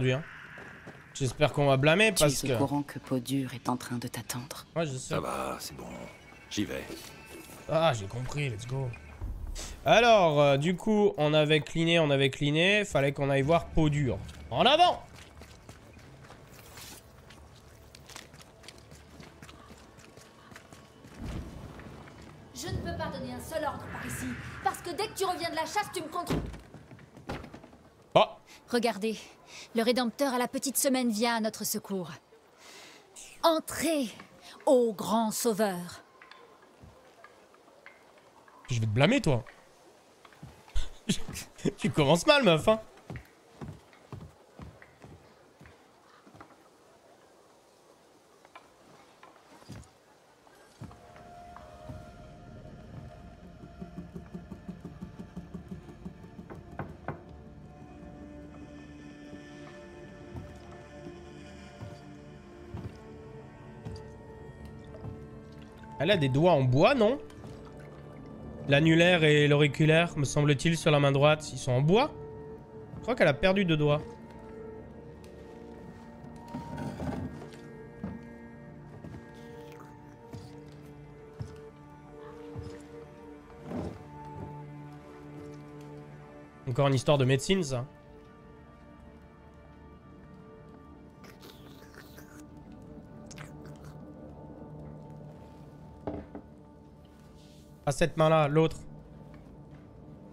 Hein. J'espère qu'on va blâmer Tu parce es que... au courant que Peau-Dure est en train de t'attendre. Ouais, je sais. Ça va, c'est bon. J'y vais. Ah, j'ai compris, let's go. Alors, euh, du coup, on avait cleané, on avait cleané. Fallait qu'on aille voir peau dure. En avant Je ne peux pas donner un seul ordre par ici, parce que dès que tu reviens de la chasse, tu me contre... Oh Regardez, le Rédempteur à la petite semaine vient à notre secours. Entrez, ô grand sauveur. Je vais te blâmer, toi. tu commences mal, meuf, hein. Elle a des doigts en bois, non? L'annulaire et l'auriculaire, me semble-t-il, sur la main droite, ils sont en bois? Je crois qu'elle a perdu deux doigts. Encore une histoire de médecine, ça. Pas cette main-là, l'autre.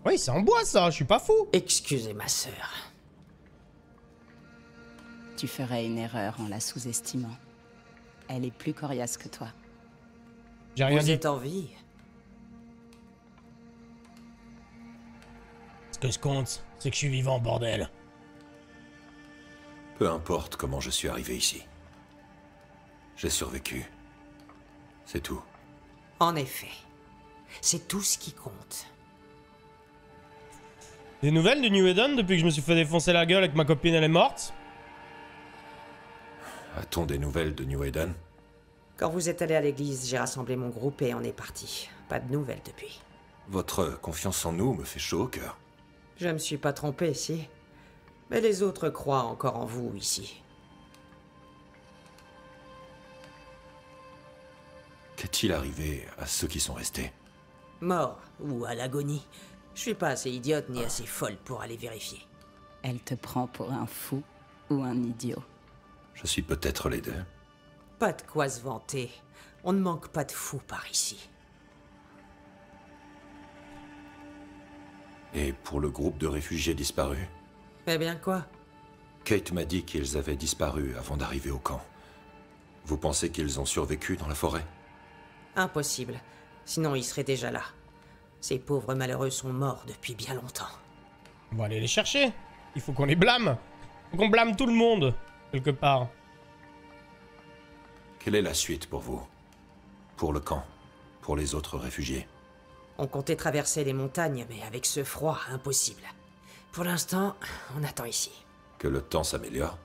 Oui, c'est en bois, ça, je suis pas fou. Excusez ma sœur. Tu ferais une erreur en la sous-estimant. Elle est plus coriace que toi. J'ai rien Vous dit. êtes en vie Ce que je compte, c'est que je suis vivant, bordel. Peu importe comment je suis arrivé ici. J'ai survécu. C'est tout. En effet. C'est tout ce qui compte. Des nouvelles du New Eden depuis que je me suis fait défoncer la gueule et que ma copine elle est morte? A-t-on des nouvelles de New Eden? Quand vous êtes allé à l'église, j'ai rassemblé mon groupe et on est parti. Pas de nouvelles depuis. Votre confiance en nous me fait chaud au cœur. Je me suis pas trompé, si. Mais les autres croient encore en vous ici. Qu'est-il arrivé à ceux qui sont restés? Mort ou à l'agonie. Je suis pas assez idiote ni assez folle pour aller vérifier. Elle te prend pour un fou ou un idiot. Je suis peut-être les deux. Pas de quoi se vanter. On ne manque pas de fous par ici. Et pour le groupe de réfugiés disparus? Eh bien quoi? Kate m'a dit qu'ils avaient disparu avant d'arriver au camp. Vous pensez qu'ils ont survécu dans la forêt? Impossible. Sinon ils seraient déjà là. Ces pauvres malheureux sont morts depuis bien longtemps. On va aller les chercher. Il faut qu'on les blâme. Faut qu'on blâme tout le monde, quelque part. Quelle est la suite pour vous? Pour le camp? Pour les autres réfugiés? On comptait traverser les montagnes, mais avec ce froid, impossible. Pour l'instant, on attend ici. Que le temps s'améliore?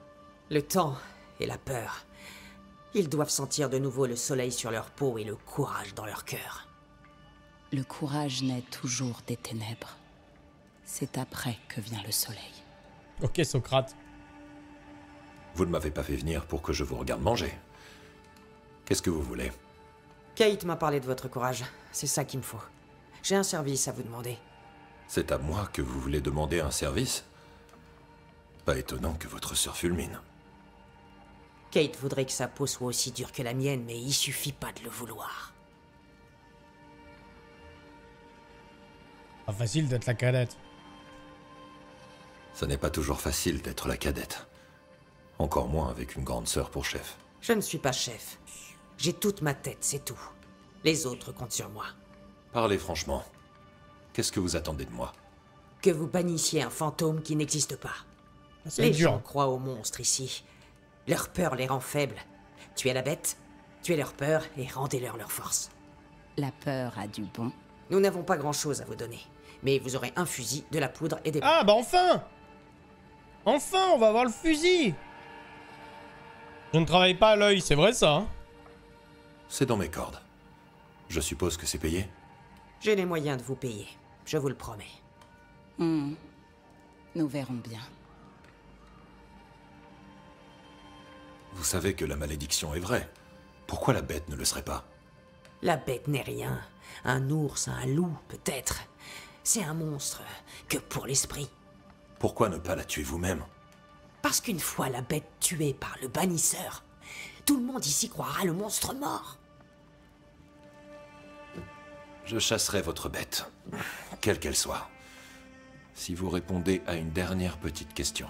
Le temps et la peur. Ils doivent sentir de nouveau le soleil sur leur peau et le courage dans leur cœur. Le courage naît toujours des ténèbres. C'est après que vient le soleil. Ok, Socrate. Vous ne m'avez pas fait venir pour que je vous regarde manger. Qu'est-ce que vous voulez? Kate m'a parlé de votre courage. C'est ça qu'il me faut. J'ai un service à vous demander. C'est à moi que vous voulez demander un service? Pas étonnant que votre sœur fulmine. Kate voudrait que sa peau soit aussi dure que la mienne, mais il suffit pas de le vouloir. Pas facile d'être la cadette. Ce n'est pas toujours facile d'être la cadette. Encore moins avec une grande sœur pour chef. Je ne suis pas chef. J'ai toute ma tête, c'est tout. Les autres comptent sur moi. Parlez franchement. Qu'est-ce que vous attendez de moi? Que vous bannissiez un fantôme qui n'existe pas. C'est Les dur. gens croient aux monstres ici. Leur peur les rend faibles. Tuez la bête, tuez leur peur et rendez-leur leur force. La peur a du bon. Nous n'avons pas grand-chose à vous donner, mais vous aurez un fusil, de la poudre et des... Ah, bah enfin Enfin, on va avoir le fusil Je ne travaille pas à l'œil, c'est vrai ça hein? C'est dans mes cordes. Je suppose que c'est payé J'ai les moyens de vous payer, je vous le promets. Hmm. Nous verrons bien. Vous savez que la malédiction est vraie. Pourquoi la bête ne le serait pas? La bête n'est rien. Un ours, un loup, peut-être. C'est un monstre que pour l'esprit. Pourquoi ne pas la tuer vous-même? Parce qu'une fois la bête tuée par le bannisseur, tout le monde ici croira le monstre mort. Je chasserai votre bête, quelle qu'elle soit. Si vous répondez à une dernière petite question.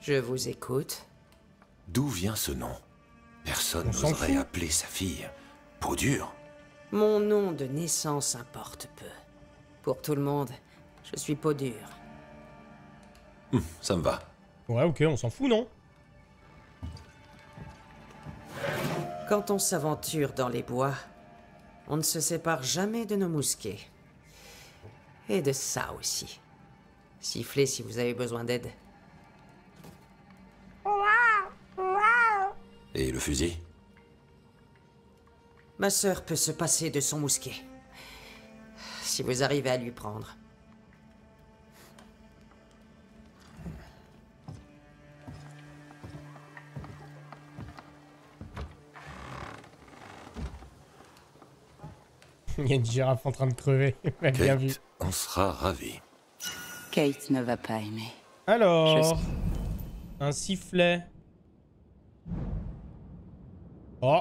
Je vous écoute. D'où vient ce nom? Personne n'oserait appeler sa fille peau dure. Mon nom de naissance importe peu. Pour tout le monde, je suis peau dure. Ça me va. Ouais, ok, on s'en fout, non? Quand on s'aventure dans les bois, on ne se sépare jamais de nos mousquets. Et de ça aussi. Sifflez si vous avez besoin d'aide. Et le fusil? Ma sœur peut se passer de son mousquet. Si vous arrivez à lui prendre. Il y a une girafe en train de crever. Bien vu. Kate, on sera ravis. Kate ne va pas aimer. Alors, Je un sifflet. Oh,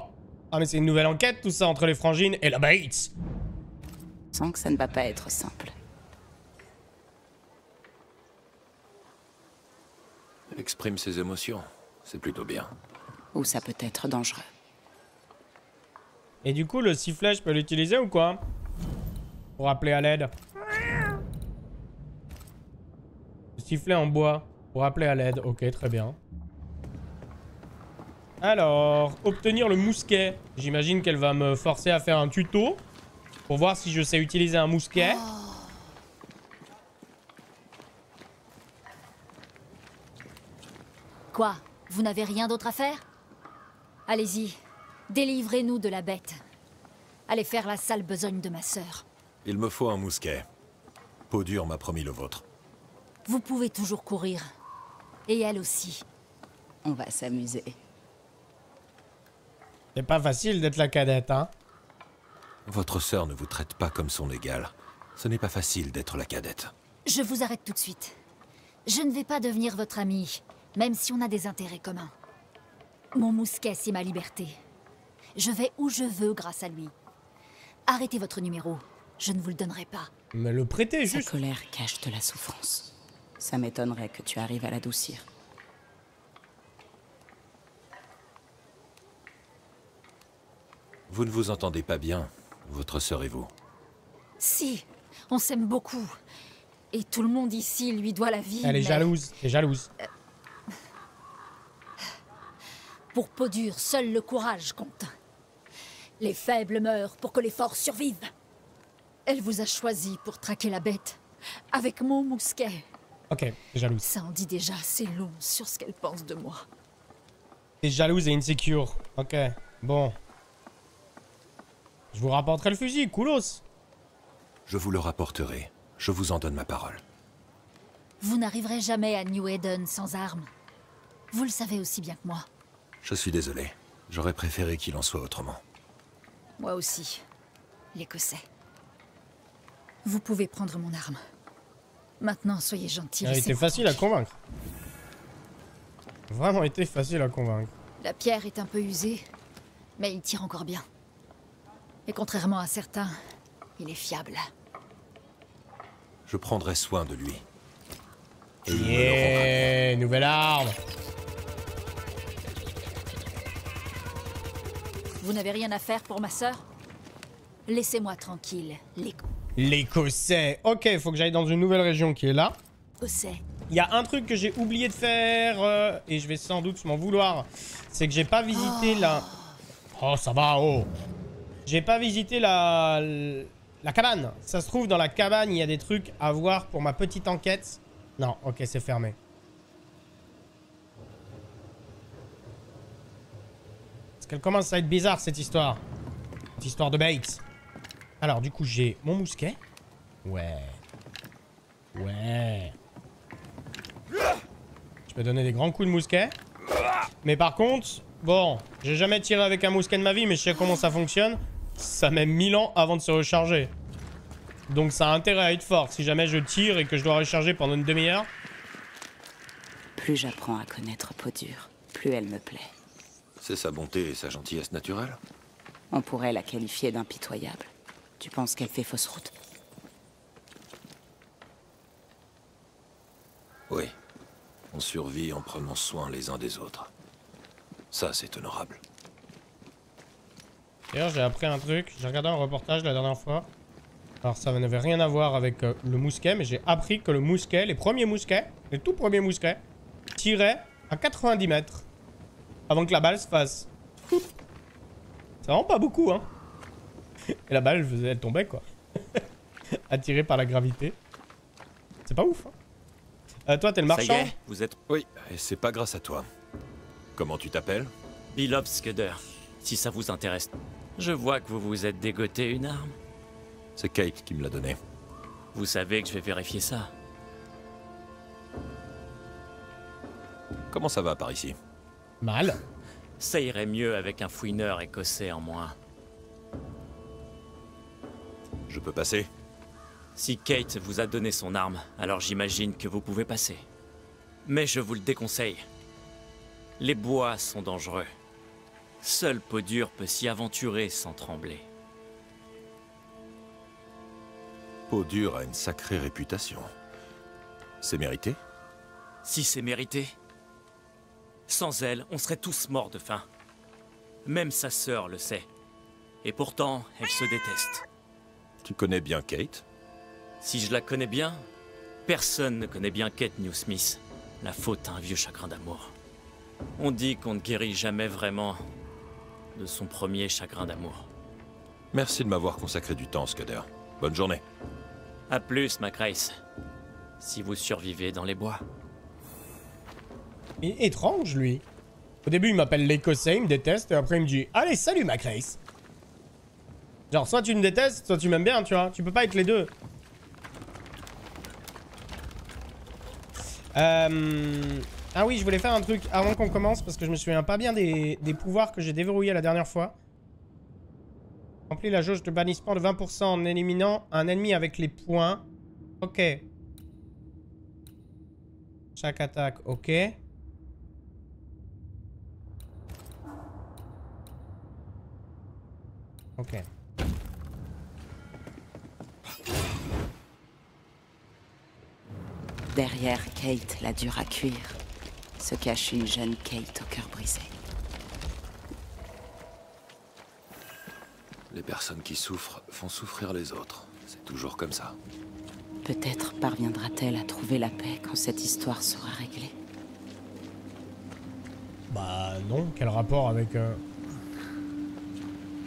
ah mais c'est une nouvelle enquête tout ça entre les frangines et la Bates. Je sens que ça ne va pas être simple. Elle exprime ses émotions. C'est plutôt bien. Ou ça peut être dangereux. Et du coup, le sifflet, je peux l'utiliser ou quoi? Pour appeler à l'aide. Le sifflet en bois. Pour appeler à l'aide. Ok, très bien. Alors, obtenir le mousquet. J'imagine qu'elle va me forcer à faire un tuto. Pour voir si je sais utiliser un mousquet. Quoi Vous n'avez rien d'autre à faire? Allez-y, délivrez-nous de la bête. Allez faire la sale besogne de ma sœur. Il me faut un mousquet. Peau dure m'a promis le vôtre. Vous pouvez toujours courir. Et elle aussi. On va s'amuser. C'est pas facile d'être la cadette, hein? Votre sœur ne vous traite pas comme son égale. Ce n'est pas facile d'être la cadette. Je vous arrête tout de suite. Je ne vais pas devenir votre amie, même si on a des intérêts communs. Mon mousquet, c'est ma liberté. Je vais où je veux grâce à lui. Arrêtez votre numéro. Je ne vous le donnerai pas. Mais le prêter, Sa juste. colère cache de la souffrance. Ça m'étonnerait que tu arrives à l'adoucir. Vous ne vous entendez pas bien, votre sœur et vous. Si, on s'aime beaucoup. Et tout le monde ici lui doit la vie. Elle est mais jalouse. Elle est jalouse. Pour peau dure, seul le courage compte. Les faibles meurent pour que les forts survivent. Elle vous a choisi pour traquer la bête. Avec mon mousquet. Ok, t'es jalouse. Ça en dit déjà assez long sur ce qu'elle pense de moi. T'es jalouse et insecure. Ok, bon. Je vous rapporterai le fusil, coolos. Je vous le rapporterai. Je vous en donne ma parole. Vous n'arriverez jamais à New Eden sans armes. Vous le savez aussi bien que moi. Je suis désolé. J'aurais préféré qu'il en soit autrement. Moi aussi. L'Écossais. Vous pouvez prendre mon arme. Maintenant, soyez gentil. Elle a été facile à convaincre. Vraiment été facile à convaincre. La pierre est un peu usée, mais il tire encore bien. Et contrairement à certains, il est fiable. Je prendrai soin de lui. Et il me le rendra bien. Yeah, nouvelle arme. Vous n'avez rien à faire pour ma sœur? Laissez-moi tranquille, L'Écossais. Ok, faut que j'aille dans une nouvelle région qui est là. l'Écossais. Il y a un truc que j'ai oublié de faire, euh, et je vais sans doute m'en vouloir. C'est que j'ai pas visité la... Oh, ça va, oh J'ai pas visité la... La cabane. Ça se trouve, dans la cabane, il y a des trucs à voir pour ma petite enquête. Non, ok, c'est fermé. Parce qu'elle commence à être bizarre, cette histoire. Cette histoire de Bates. Alors, du coup, j'ai mon mousquet. Ouais. Ouais. Je peux donner des grands coups de mousquet. Mais par contre, bon, j'ai jamais tiré avec un mousquet de ma vie, mais je sais comment ça fonctionne. Ça met 1000 ans avant de se recharger. Donc ça a intérêt à être fort. Si jamais je tire et que je dois recharger pendant une demi-heure. Plus j'apprends à connaître Peau dure, plus elle me plaît. C'est sa bonté et sa gentillesse naturelle On pourrait la qualifier d'impitoyable. Tu penses qu'elle fait fausse route? Oui. On survit en prenant soin les uns des autres. Ça, c'est honorable. D'ailleurs, j'ai appris un truc. J'ai regardé un reportage la dernière fois. Alors, ça n'avait rien à voir avec euh, le mousquet, mais j'ai appris que le mousquet, les premiers mousquets, les tout premiers mousquets, tiraient à 90 mètres. Avant que la balle se fasse. C'est vraiment pas beaucoup, hein. Et la balle, elle, tombait, quoi. Attirée par la gravité. C'est pas ouf, hein. Euh, toi, t'es le Ça y marchand est, vous êtes Oui, et c'est pas grâce à toi. Comment tu t'appelles? Beloved Scudder, si ça vous intéresse. Je vois que vous vous êtes dégoté une arme. C'est Kate qui me l'a donné. Vous savez que je vais vérifier ça. Comment ça va par ici? Mal. Ça irait mieux avec un fouineur écossais en moins. Je peux passer? Si Kate vous a donné son arme, alors j'imagine que vous pouvez passer. Mais je vous le déconseille. Les bois sont dangereux. Seul peau dure peut s'y aventurer sans trembler. Peau dure a une sacrée réputation. C'est mérité? Si c'est mérité. Sans elle, on serait tous morts de faim. Même sa sœur le sait. Et pourtant, elle se déteste. Tu connais bien Kate? Si je la connais bien, personne ne connaît bien Kate Newsmith. La faute à un vieux chagrin d'amour. On dit qu'on ne guérit jamais vraiment de son premier chagrin d'amour. Merci de m'avoir consacré du temps, Scudder. Bonne journée. A plus, Macrace. Si vous survivez dans les bois. Il est étrange, lui. Au début, il m'appelle l'écossais, il me déteste, et après, il me dit Allez, salut, Macrace. Genre, soit tu me détestes, soit tu m'aimes bien, tu vois. Tu peux pas être les deux. Euh... Ah oui, je voulais faire un truc avant qu'on commence, parce que je me souviens pas bien des, pouvoirs que j'ai déverrouillés la dernière fois. Remplis la jauge de bannissement de 20% en éliminant un ennemi avec les points. Ok. Chaque attaque, ok. Ok. Derrière Kate, la dure à cuire, se cache une jeune Kate au cœur brisé. Les personnes qui souffrent font souffrir les autres. C'est toujours comme ça. Peut-être parviendra-t-elle à trouver la paix quand cette histoire sera réglée. Bah non, quel rapport avec... euh,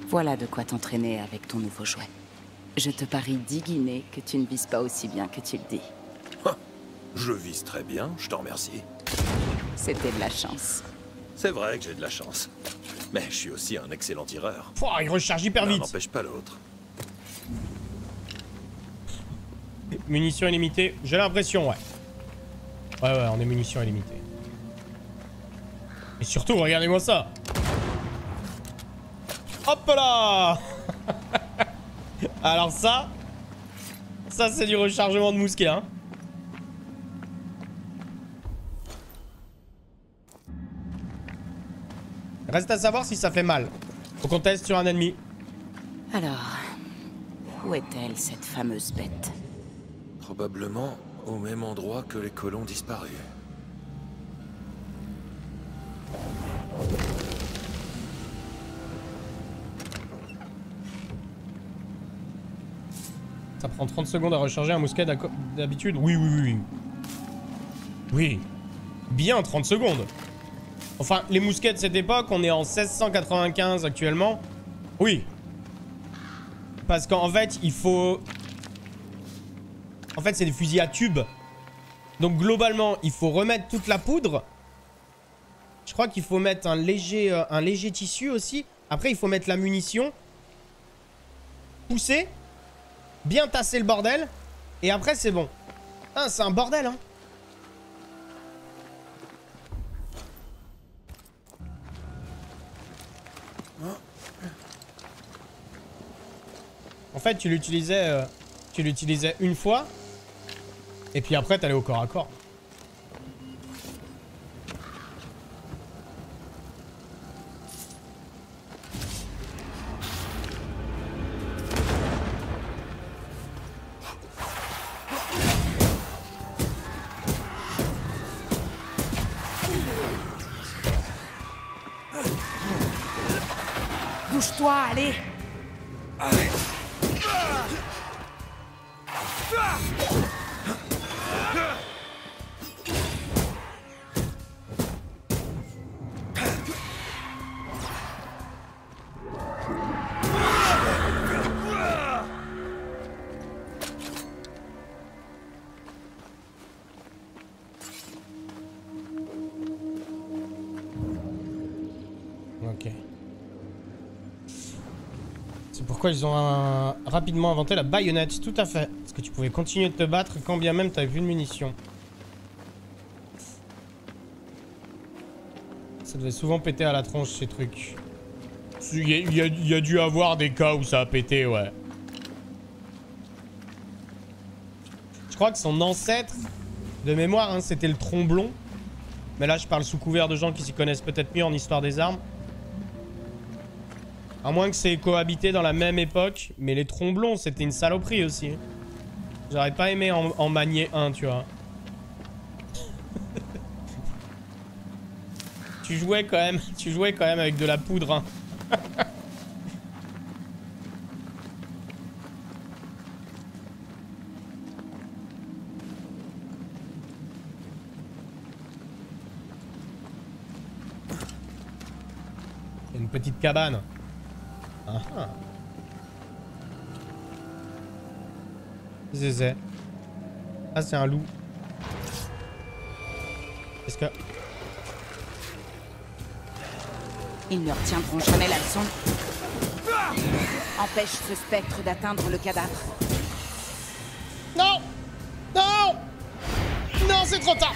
Voilà de quoi t'entraîner avec ton nouveau jouet. Je te parie 10 guinées que tu ne vises pas aussi bien que tu le dis. Je vise très bien, je t'en remercie. C'était de la chance. C'est vrai que j'ai de la chance. Mais je suis aussi un excellent tireur. Pouah, il recharge hyper vite. n'empêche pas l'autre. Munitions illimitées, j'ai l'impression, ouais. Ouais, ouais, on est munitions illimitées. Et surtout, regardez-moi ça. Hop là Alors ça, ça c'est du rechargement de mousquet, hein. Reste à savoir si ça fait mal. Faut qu'on teste sur un ennemi. Alors, où est-elle, cette fameuse bête? Probablement au même endroit que les colons disparus. Ça prend 30 secondes à recharger un mousquet d'habitude? Oui, oui, oui, oui. Oui. Bien 30 secondes. Enfin, les mousquets de cette époque, on est en 1695 actuellement. Oui. Parce qu'en fait, il faut... En fait, c'est des fusils à tube. Donc globalement, il faut remettre toute la poudre. Je crois qu'il faut mettre un léger, euh, un léger tissu aussi. Après, il faut mettre la munition. Pousser bien tasser le bordel, et après c'est bon. Ah, c'est un bordel, hein. En fait, tu l'utilisais, euh, tu l'utilisais une fois, et puis après, t'allais au corps à corps. Bouge-toi, allez Ok. Pourquoi ils ont un- rapidement inventé la baïonnette, tout à fait. Parce que tu pouvais continuer de te battre quand bien même t'avais plus de munitions. Ça devait souvent péter à la tronche ces trucs. Il y, a- il y a- il y a dû avoir des cas où ça a pété, ouais. Je crois que son ancêtre, de mémoire, hein, c'était le tromblon. Mais là, je parle sous couvert de gens qui s'y connaissent peut-être mieux en histoire des armes. À moins que c'est cohabité dans la même époque. Mais les tromblons, c'était une saloperie aussi. J'aurais pas aimé en, manier un, tu vois. tu jouais quand même, avec de la poudre. hein. Une petite cabane. Zézé. Ah, c'est un loup. Est-ce que... Ils ne retiendront jamais la leçon. Empêche ce spectre d'atteindre le cadavre. Non Non Non, c'est trop tard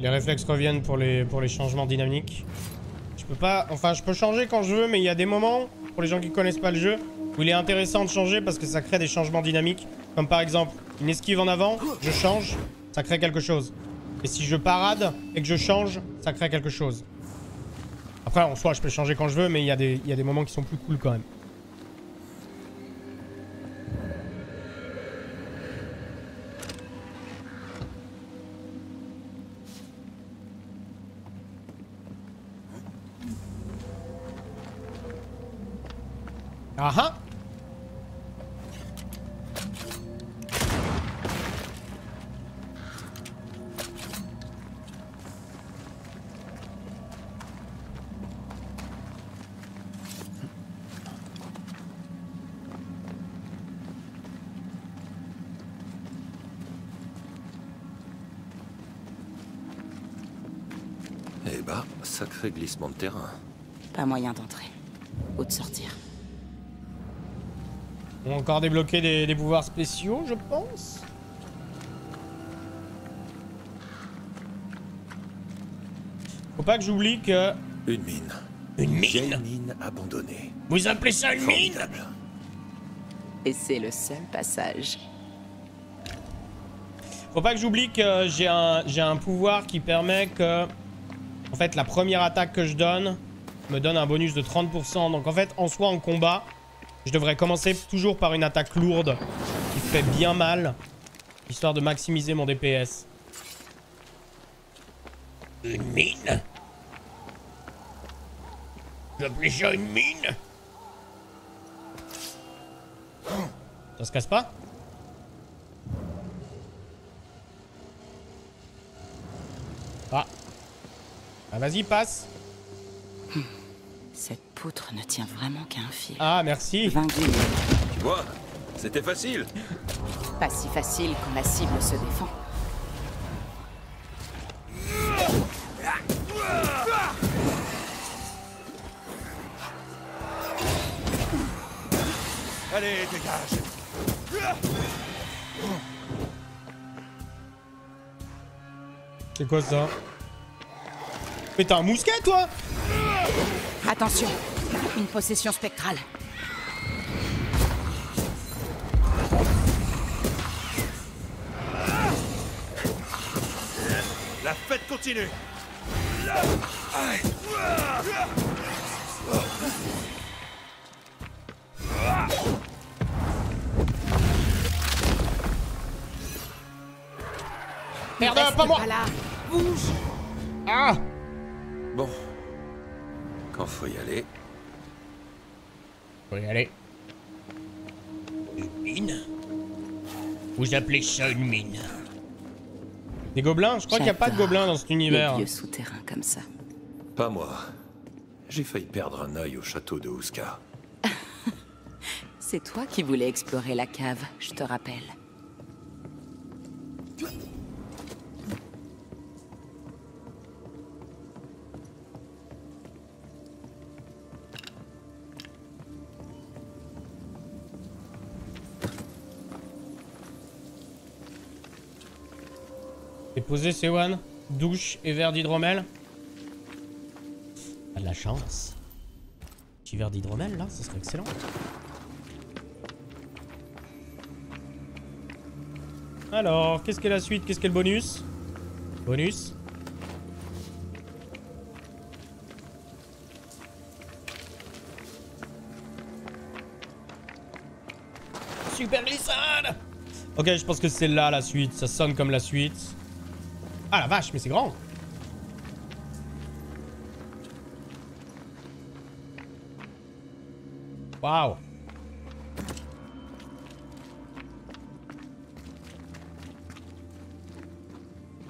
les réflexes reviennent pour les, pour les changements dynamiques. Je peux pas... Enfin, je peux changer quand je veux, mais il y a des moments, pour les gens qui connaissent pas le jeu, où il est intéressant de changer parce que ça crée des changements dynamiques. Comme par exemple, une esquive en avant, je change, ça crée quelque chose. Et si je parade et que je change, ça crée quelque chose. Après, en soi, je peux changer quand je veux, mais il y, y a des moments qui sont plus cool quand même. Ah ah Eh bah, sacré glissement de terrain. Pas moyen d'entrer. Ou de sortir. On a encore débloqué des, des pouvoirs spéciaux, je pense. Faut pas que j'oublie que... Une mine. Une Vieille mine abandonnée. Vous appelez ça une mine? Et c'est le seul passage. Faut pas que j'oublie que j'ai un, j'ai un pouvoir qui permet que... En fait, la première attaque que je donne me donne un bonus de 30%. Donc en fait, en soi, en combat, je devrais commencer toujours par une attaque lourde qui fait bien mal, histoire de maximiser mon DPS. Une mine? J'appelais ça une mine? Ça se casse pas? Ah. Ah, vas-y, passe. Cette poutre ne tient vraiment qu'à un fil. Ah, merci. 20 guillemets. Tu vois C'était facile. Pas si facile quand la cible se défend. Allez, dégage C'est quoi ça? Mais t'as un mousquet, toi? Attention, une possession spectrale. La fête continue Merde, pas moi pas là. Bouge Ah Bon. Quand faut y aller. Faut y aller. Une mine? Vous appelez ça une mine? Des gobelins? Je crois qu'il n'y a pas de gobelins dans cet univers. Les lieux souterrains comme ça. Pas moi. J'ai failli perdre un œil au château de Ouska. C'est toi qui voulais explorer la cave, je te rappelle. Déposer Sewan, douche et verre d'hydromel. T'as de la chance. Petit verre d'hydromel là, ça serait excellent. Alors, qu'est-ce qu'est la suite? Qu'est-ce qu'est le bonus? Bonus Super glissade Ok, je pense que c'est là la suite. Ça sonne comme la suite. Ah la vache, mais c'est grand Waouh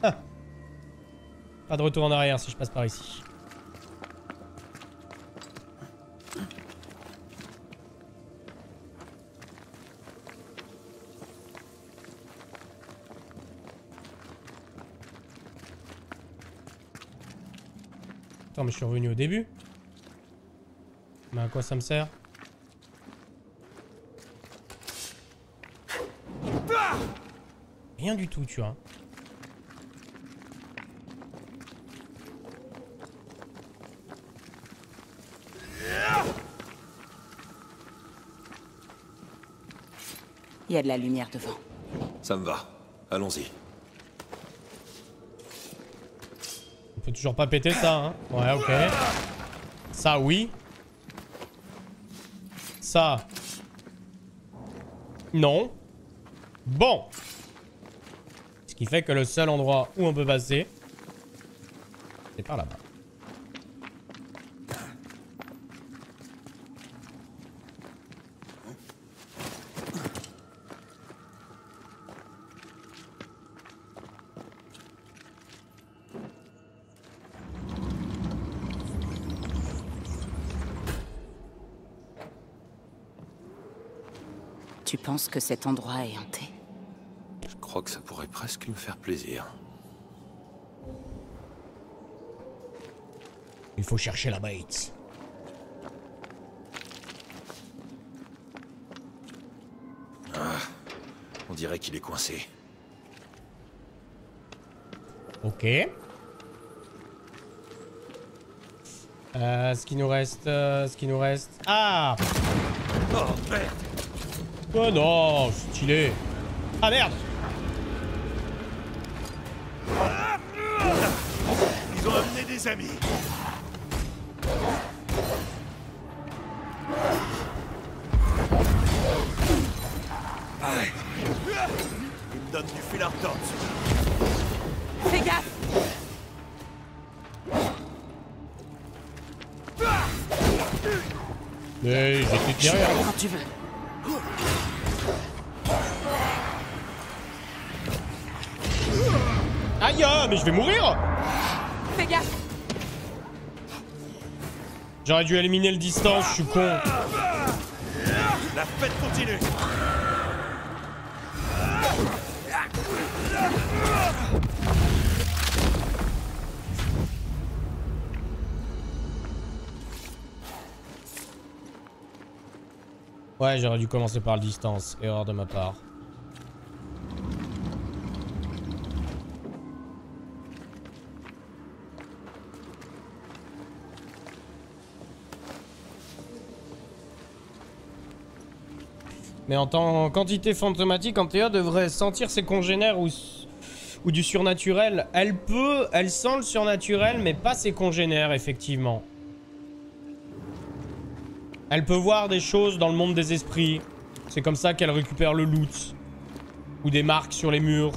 Ah. Pas de retour en arrière si je passe par ici. Attends, mais je suis revenu au début. Mais à quoi ça me sert Rien du tout, tu vois. Il y a de la lumière devant. Ça me va. Allons-y. On peut toujours pas péter ça, hein. Ouais, ok. Ça, oui. Ça. Non. Bon. Ce qui fait que le seul endroit où on peut passer, c'est par là-bas. Que cet endroit est hanté Je crois que ça pourrait presque me faire plaisir. Il faut chercher la bête. On dirait qu'il est coincé. Ok. Euh, ce qui nous reste, euh, ce qui nous reste. Ah Oh merde Oh non, stylé. Ah merde Ils ont amené des amis J'aurais dû éliminer le distance, je suis con. La fête continue Ouais, j'aurais dû commencer par le distance. Erreur de ma part. Mais en tant quantité fantomatique, Antea devrait sentir ses congénères ou, ou du surnaturel. Elle peut, elle sent le surnaturel, mais pas ses congénères, effectivement. Elle peut voir des choses dans le monde des esprits. C'est comme ça qu'elle récupère le loot. Ou des marques sur les murs.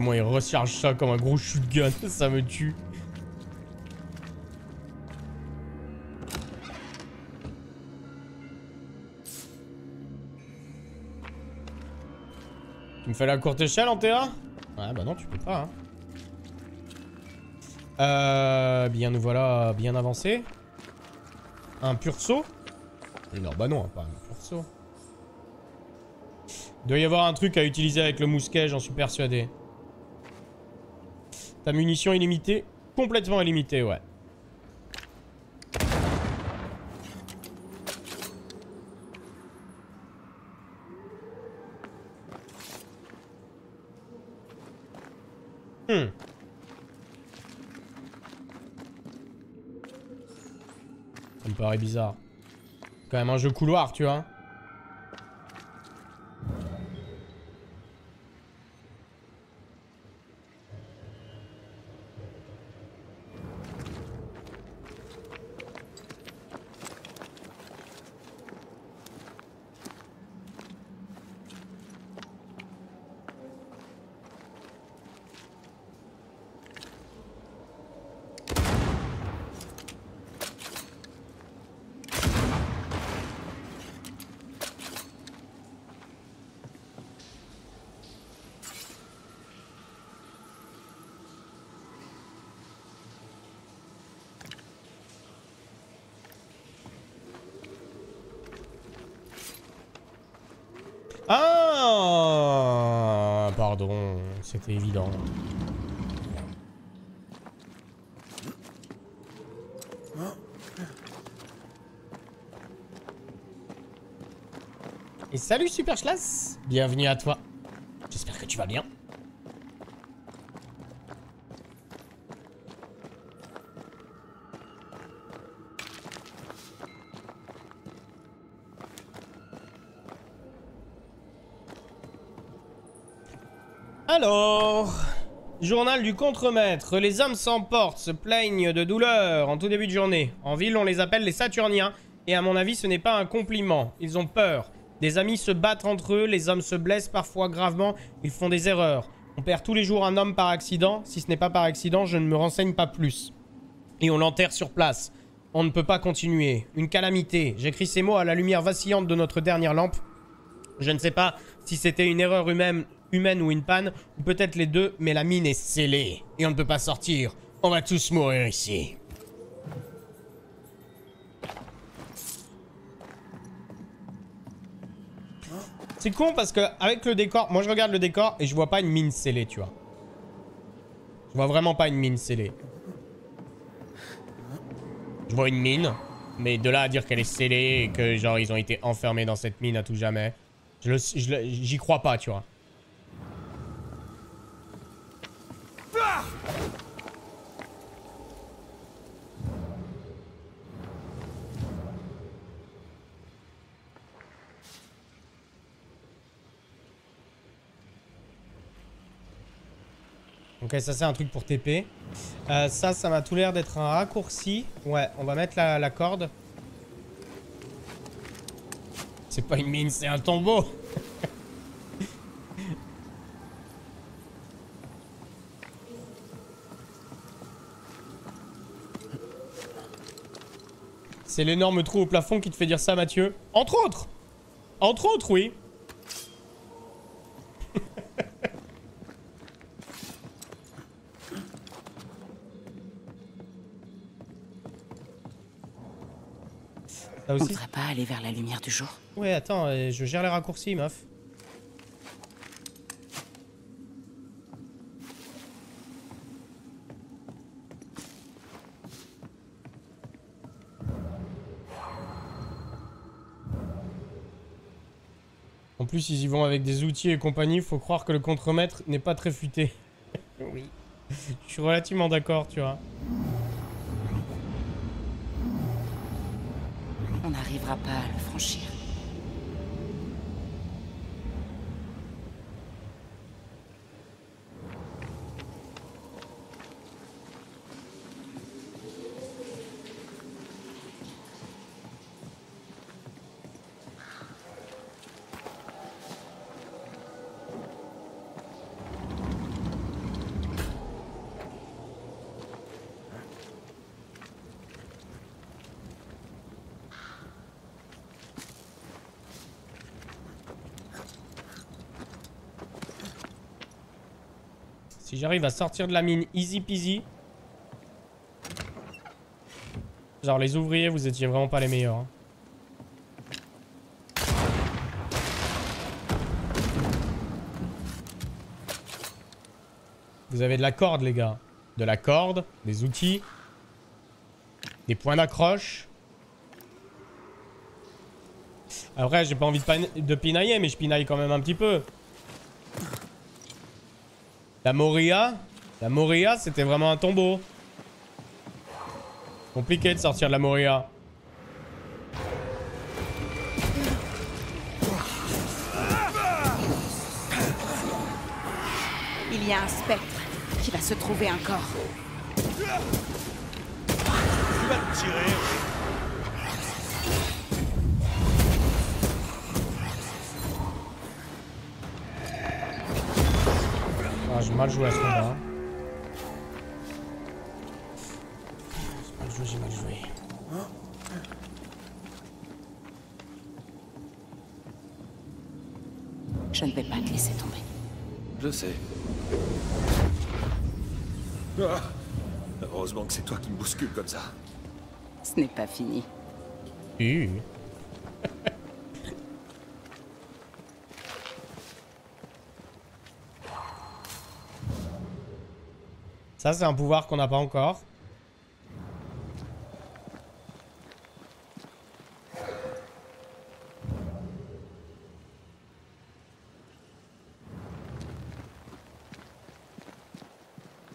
Comment il recharge ça comme un gros shotgun, ça me tue. Tu me fais la courte échelle en TA Ouais, bah non, tu peux pas. Hein. Euh, bien, nous voilà bien avancés. Un pur saut? Non, bah non, pas un pur saut. Il doit y avoir un truc à utiliser avec le mousquet, j'en suis persuadé. Ta munition illimitée Complètement illimitée, ouais. Hmm. Ça me paraît bizarre. Quand même un jeu couloir, tu vois. Ah Pardon, c'était évident. Et salut Super Schlass Bienvenue à toi. J'espère que tu vas bien. Journal du contremaître. Les hommes s'emportent, se plaignent de douleur en tout début de journée. En ville, on les appelle les Saturniens. Et à mon avis, ce n'est pas un compliment. Ils ont peur. Des amis se battent entre eux, les hommes se blessent parfois gravement, ils font des erreurs. On perd tous les jours un homme par accident. Si ce n'est pas par accident, je ne me renseigne pas plus. Et on l'enterre sur place. On ne peut pas continuer. Une calamité. J'écris ces mots à la lumière vacillante de notre dernière lampe. Je ne sais pas si c'était une erreur humaine, humaine ou une panne, ou peut-être les deux, mais la mine est scellée. Et on ne peut pas sortir. On va tous mourir ici. C'est con parce que avec le décor, moi je regarde le décor et je vois pas une mine scellée, tu vois. Je vois vraiment pas une mine scellée. Je vois une mine, mais de là à dire qu'elle est scellée et que genre ils ont été enfermés dans cette mine à tout jamais, j'y crois pas, tu vois. Ok, ça c'est un truc pour TP. Euh, ça, ça m'a tout l'air d'être un raccourci. Ouais, on va mettre la, la corde. C'est pas une mine, c'est un tombeau. C'est l'énorme trou au plafond qui te fait dire ça, Mathieu Entre autres Entre autres, oui. Ça On ne devrait pas aller vers la lumière du jour. Ouais, attends, euh, je gère les raccourcis, meuf. En plus, ils y vont avec des outils et compagnie. Faut croire que le contremaître n'est pas très futé. oui. Je suis relativement d'accord, tu vois. Pas j'arrive à sortir de la mine easy peasy. Genre les ouvriers, vous étiez vraiment pas les meilleurs. hein. Vous avez de la corde les gars. De la corde, des outils, des points d'accroche. Après, j'ai pas envie de, de pinailler, mais je pinaille quand même un petit peu. La Moria La Moria, c'était vraiment un tombeau. Compliqué de sortir de la Moria. Il y a un spectre qui va se trouver un corps. Tu vas te tirer. Ah, j'ai mal joué à ce combat. J'ai mal joué, j'ai mal joué. Je ne vais pas te laisser tomber. Je sais. Ah Heureusement que c'est toi qui me bouscule comme ça. Ce n'est pas fini. Uh. Ça, c'est un pouvoir qu'on n'a pas encore.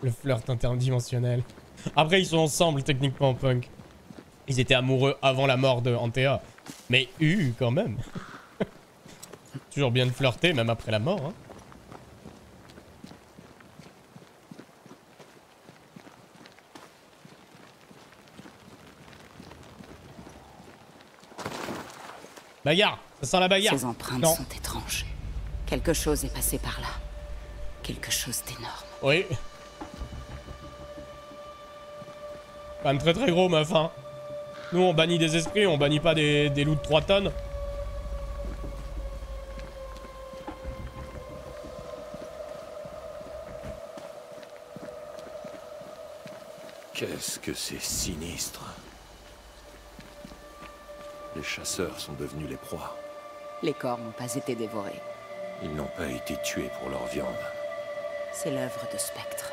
Le flirt interdimensionnel. Après, ils sont ensemble, techniquement, Punk. Ils étaient amoureux avant la mort de Antea. Mais uh, quand même. Toujours bien de flirter, même après la mort. Hein. Bagarre Ça sent la bagarre Ces empreintes Non. sont étranges. Quelque chose est passé par là. Quelque chose d'énorme. Oui. Quand même très très gros, meuf, hein. Nous, on bannit des esprits, on bannit pas des, des loups de 3 tonnes. Qu'est-ce que c'est sinistre? Les chasseurs sont devenus les proies. Les corps n'ont pas été dévorés. Ils n'ont pas été tués pour leur viande. C'est l'œuvre de spectres.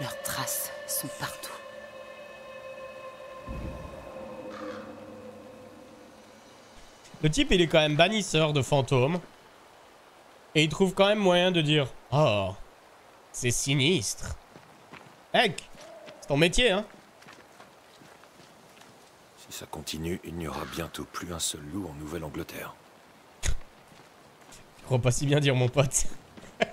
Leurs traces sont partout. Le type, il est quand même bannisseur de fantômes. Et il trouve quand même moyen de dire Oh, c'est sinistre. Heck, c'est ton métier, hein. Si ça continue, il n'y aura bientôt plus un seul loup en Nouvelle-Angleterre. Je crois pas si bien dire, mon pote.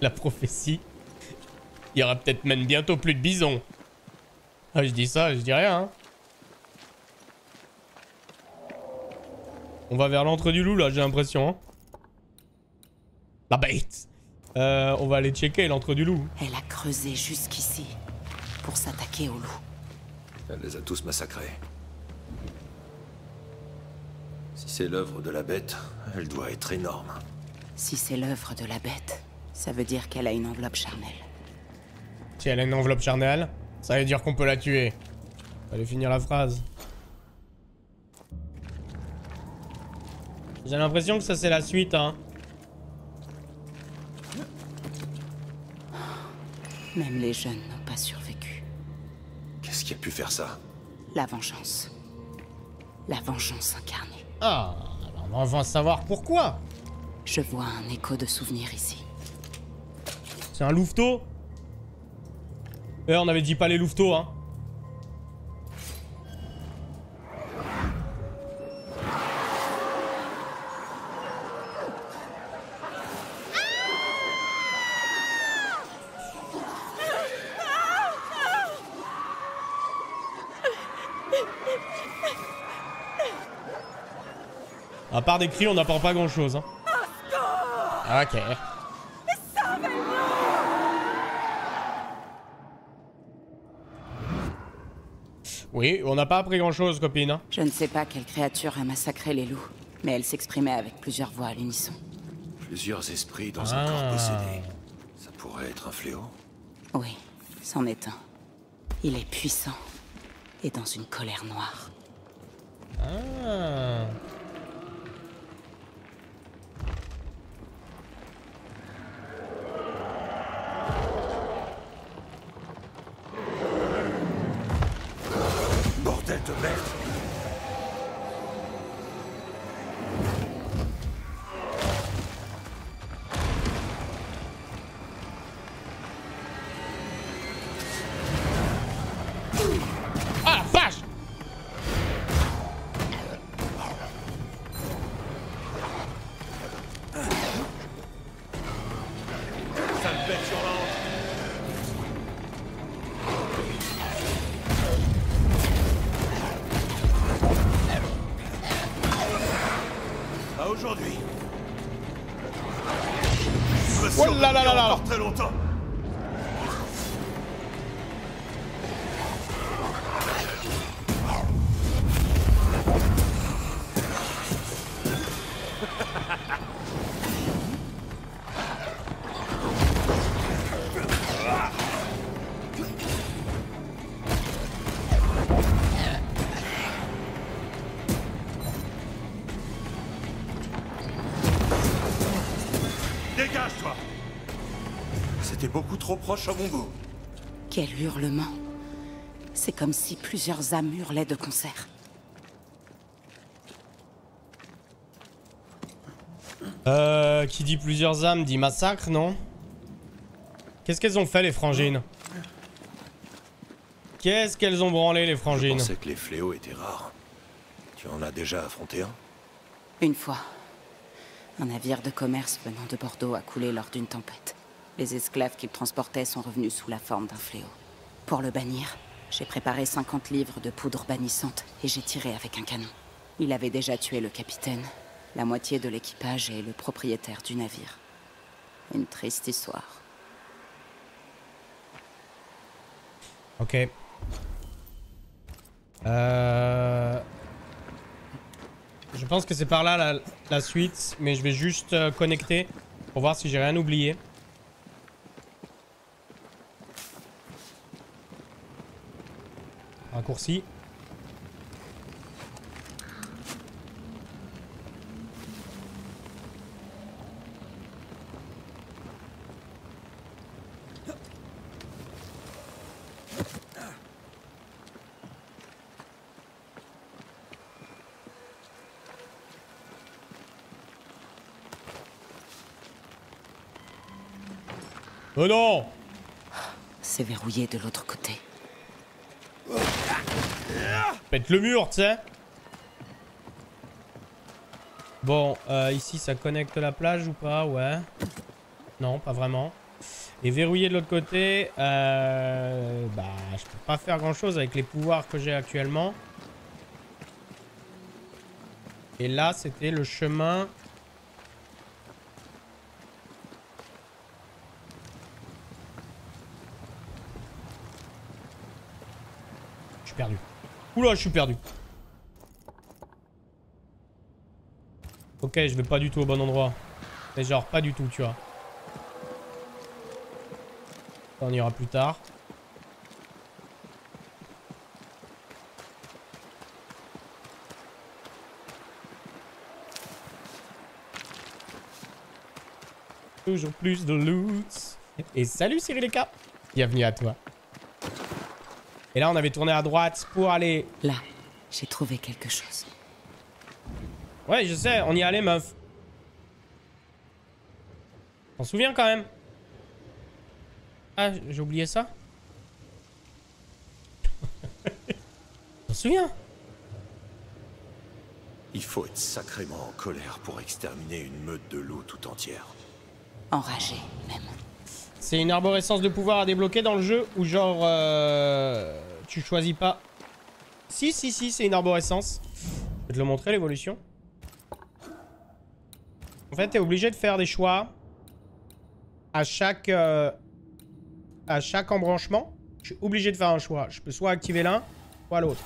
La prophétie. Il y aura peut-être même bientôt plus de bisons. Ah, je dis ça, je dis rien. hein. On va vers l'entre du loup là, j'ai l'impression. hein. La bête Euh, On va aller checker l'entre du loup. Elle a creusé jusqu'ici pour s'attaquer au loup. Elle les a tous massacrés. Si c'est l'œuvre de la bête, elle doit être énorme. Si c'est l'œuvre de la bête, ça veut dire qu'elle a une enveloppe charnelle. Si elle a une enveloppe charnelle, ça veut dire qu'on peut la tuer. Fallait finir la phrase. J'ai l'impression que ça c'est la suite, hein. Même les jeunes n'ont pas survécu. Qu'est-ce qui a pu faire ça? La vengeance. La vengeance incarnée. Ah, alors on va enfin savoir pourquoi. Je vois un écho de souvenirs ici. C'est un louveteau? Eh, on avait dit pas les louveteaux, hein. Des cris, on n'apprend pas grand chose. Hein. Ok. Oui, on n'a pas appris grand chose, copine. hein. Je ne sais pas quelle créature a massacré les loups, mais elle s'exprimait avec plusieurs voix à l'unisson. Plusieurs esprits dans un Ah. corps possédé. Ça pourrait être un fléau Oui, c'en est un. Il est puissant et dans une colère noire. Ah. Oh là là là là trop proche à mon goût. Quel hurlement C'est comme si plusieurs âmes hurlaient de concert. Euh, qui dit plusieurs âmes dit massacre, non? Qu'est-ce qu'elles ont fait, les frangines? Qu'est-ce qu'elles ont branlé, les Je frangines pensais que les fléaux étaient rares. Tu en as déjà affronté un? Une fois, un navire de commerce venant de Bordeaux a coulé lors d'une tempête. Les esclaves qu'il transportait sont revenus sous la forme d'un fléau. Pour le bannir, j'ai préparé 50 livres de poudre bannissante et j'ai tiré avec un canon. Il avait déjà tué le capitaine, la moitié de l'équipage et le propriétaire du navire. Une triste histoire. Ok. Euh... Je pense que c'est par là la, suite, mais je vais juste euh, connecter pour voir si j'ai rien oublié. Raccourci. Oh non C'est verrouillé de l'autre côté. Pète le mur, tu sais. Bon, euh, ici ça connecte la plage ou pas? Ouais. Non, pas vraiment. Et verrouillé de l'autre côté, euh, bah, je peux pas faire grand chose avec les pouvoirs que j'ai actuellement. Et là, c'était le chemin perdu. Oula, je suis perdu. Ok, je vais pas du tout au bon endroit. Mais genre, pas du tout, tu vois. On ira plus tard. Toujours plus de loot. Et salut Cyrileka Bienvenue à toi. Et là, on avait tourné à droite pour aller... Là, j'ai trouvé quelque chose. Ouais, je sais, on y allait, meuf. T'en souviens quand même Ah, j'ai oublié ça T'en souviens Il faut être sacrément en colère pour exterminer une meute de loups tout entière. Enragé, même. C'est une arborescence de pouvoir à débloquer dans le jeu ou genre euh, tu choisis pas Si, si, si, c'est une arborescence. Je vais te le montrer l'évolution. En fait, t'es obligé de faire des choix à chaque euh, à chaque embranchement. Je suis obligé de faire un choix. Je peux soit activer l'un, soit l'autre.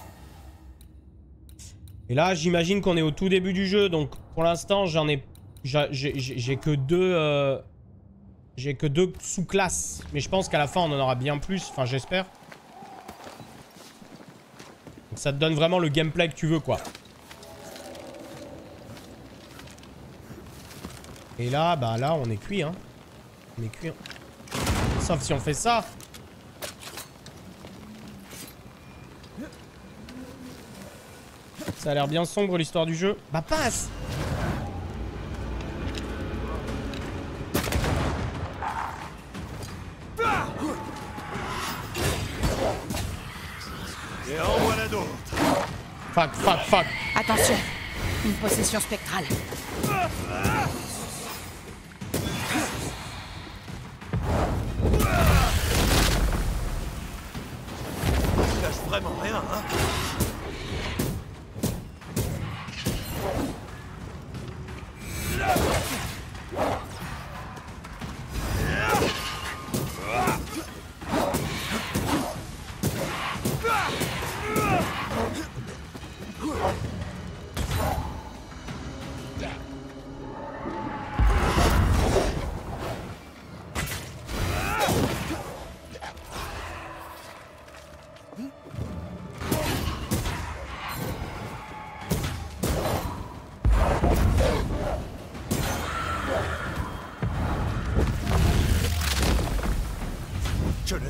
Et là, j'imagine qu'on est au tout début du jeu, donc pour l'instant, j'en ai j'ai que deux euh, j'ai que deux sous-classes. Mais je pense qu'à la fin, on en aura bien plus. Enfin, j'espère. Ça te donne vraiment le gameplay que tu veux, quoi. Et là, bah là, on est cuit, hein. On est cuit. Hein. Sauf si on fait ça. Ça a l'air bien sombre, l'histoire du jeu. Bah, passe Fuck, fuck, fuck. Attention, une possession spectrale. lâche vraiment rien, hein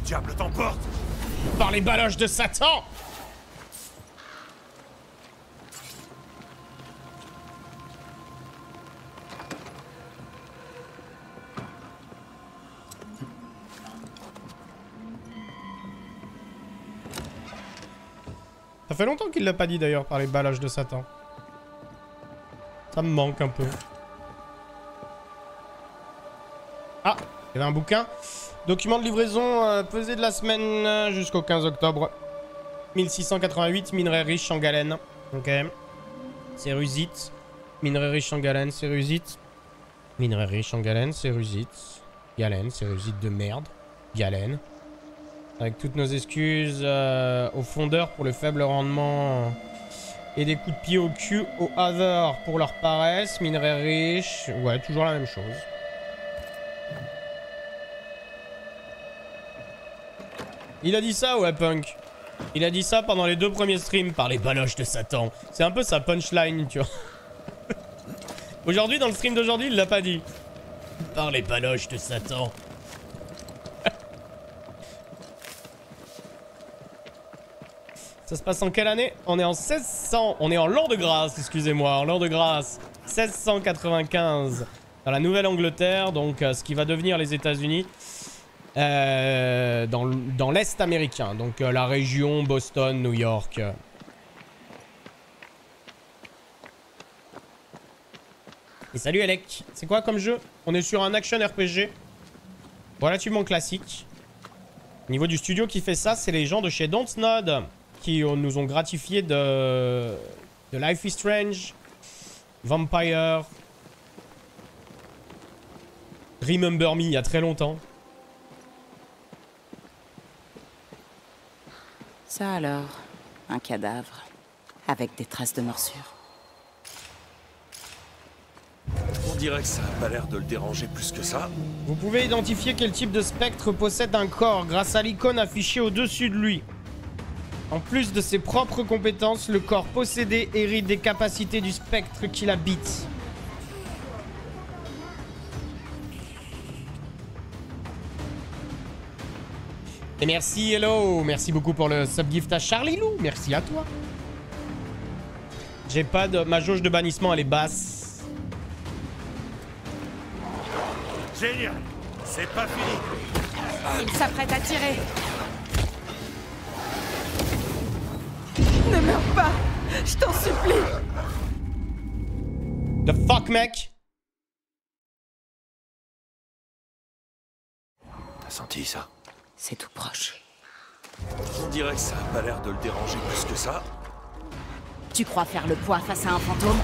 diable t'emporte Par les baloches de Satan Ça fait longtemps qu'il l'a pas dit d'ailleurs par les baloches de Satan. Ça me manque un peu. Ah, il y avait un bouquin. Document de livraison euh, pesé de la semaine euh, jusqu'au 15 octobre. 1688, minerai riche en galène. Ok. Cérusite. Minerai riche en galène, cérusite. Minerai riche en galène, cérusite. Galène, cérusite de merde. Galène. Avec toutes nos excuses euh, aux fondeurs pour le faible rendement et des coups de pied au cul au hasard pour leur paresse. Minerai riche. Ouais, toujours la même chose. Il a dit ça, ouais, Punk. Il a dit ça pendant les deux premiers streams par les baloches de Satan. C'est un peu sa punchline, tu vois. Aujourd'hui, dans le stream d'aujourd'hui, il l'a pas dit. Par les baloches de Satan. Ça se passe en quelle année? On est en 1600... On est en l'an de grâce, excusez-moi. En l'an de grâce. 1695. Dans la Nouvelle-Angleterre, donc euh, ce qui va devenir les États-Unis. Euh, dans, l'Est américain, donc euh, la région Boston, New York. Et salut Alec, c'est quoi comme jeu? On est sur un action RPG relativement classique. Au niveau du studio qui fait ça, c'est les gens de chez Dontnod qui nous ont gratifié de Life is Strange, Vampire, Remember Me il y a très longtemps. Ça alors, Un cadavre, avec des traces de morsure. On dirait que ça a pas l'air de le déranger plus que ça. Vous pouvez identifier quel type de spectre possède un corps grâce à l'icône affichée au-dessus de lui. En plus de ses propres compétences, le corps possédé hérite des capacités du spectre qui l'habite. Et merci Hello, merci beaucoup pour le subgift à Charlie Lou, merci à toi. J'ai pas de... Ma jauge de bannissement elle est basse. Génial. C'est pas fini. Il s'apprête à tirer. Ne meurs pas. Je t'en supplie. The fuck mec. T'as senti ça? C'est tout proche. On dirait que ça a pas l'air de le déranger plus que ça. Tu crois faire le poids face à un fantôme?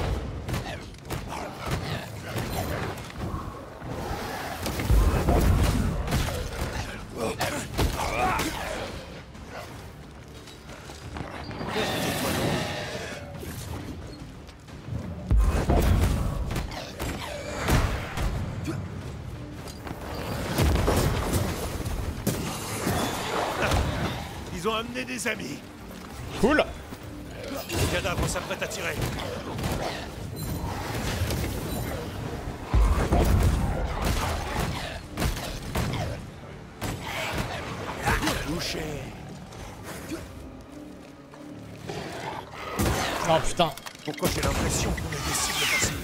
Ont amené des amis. Cool Le cadavre s'apprête à tirer. Touché. Oh putain Pourquoi j'ai l'impression qu'on est des cibles faciles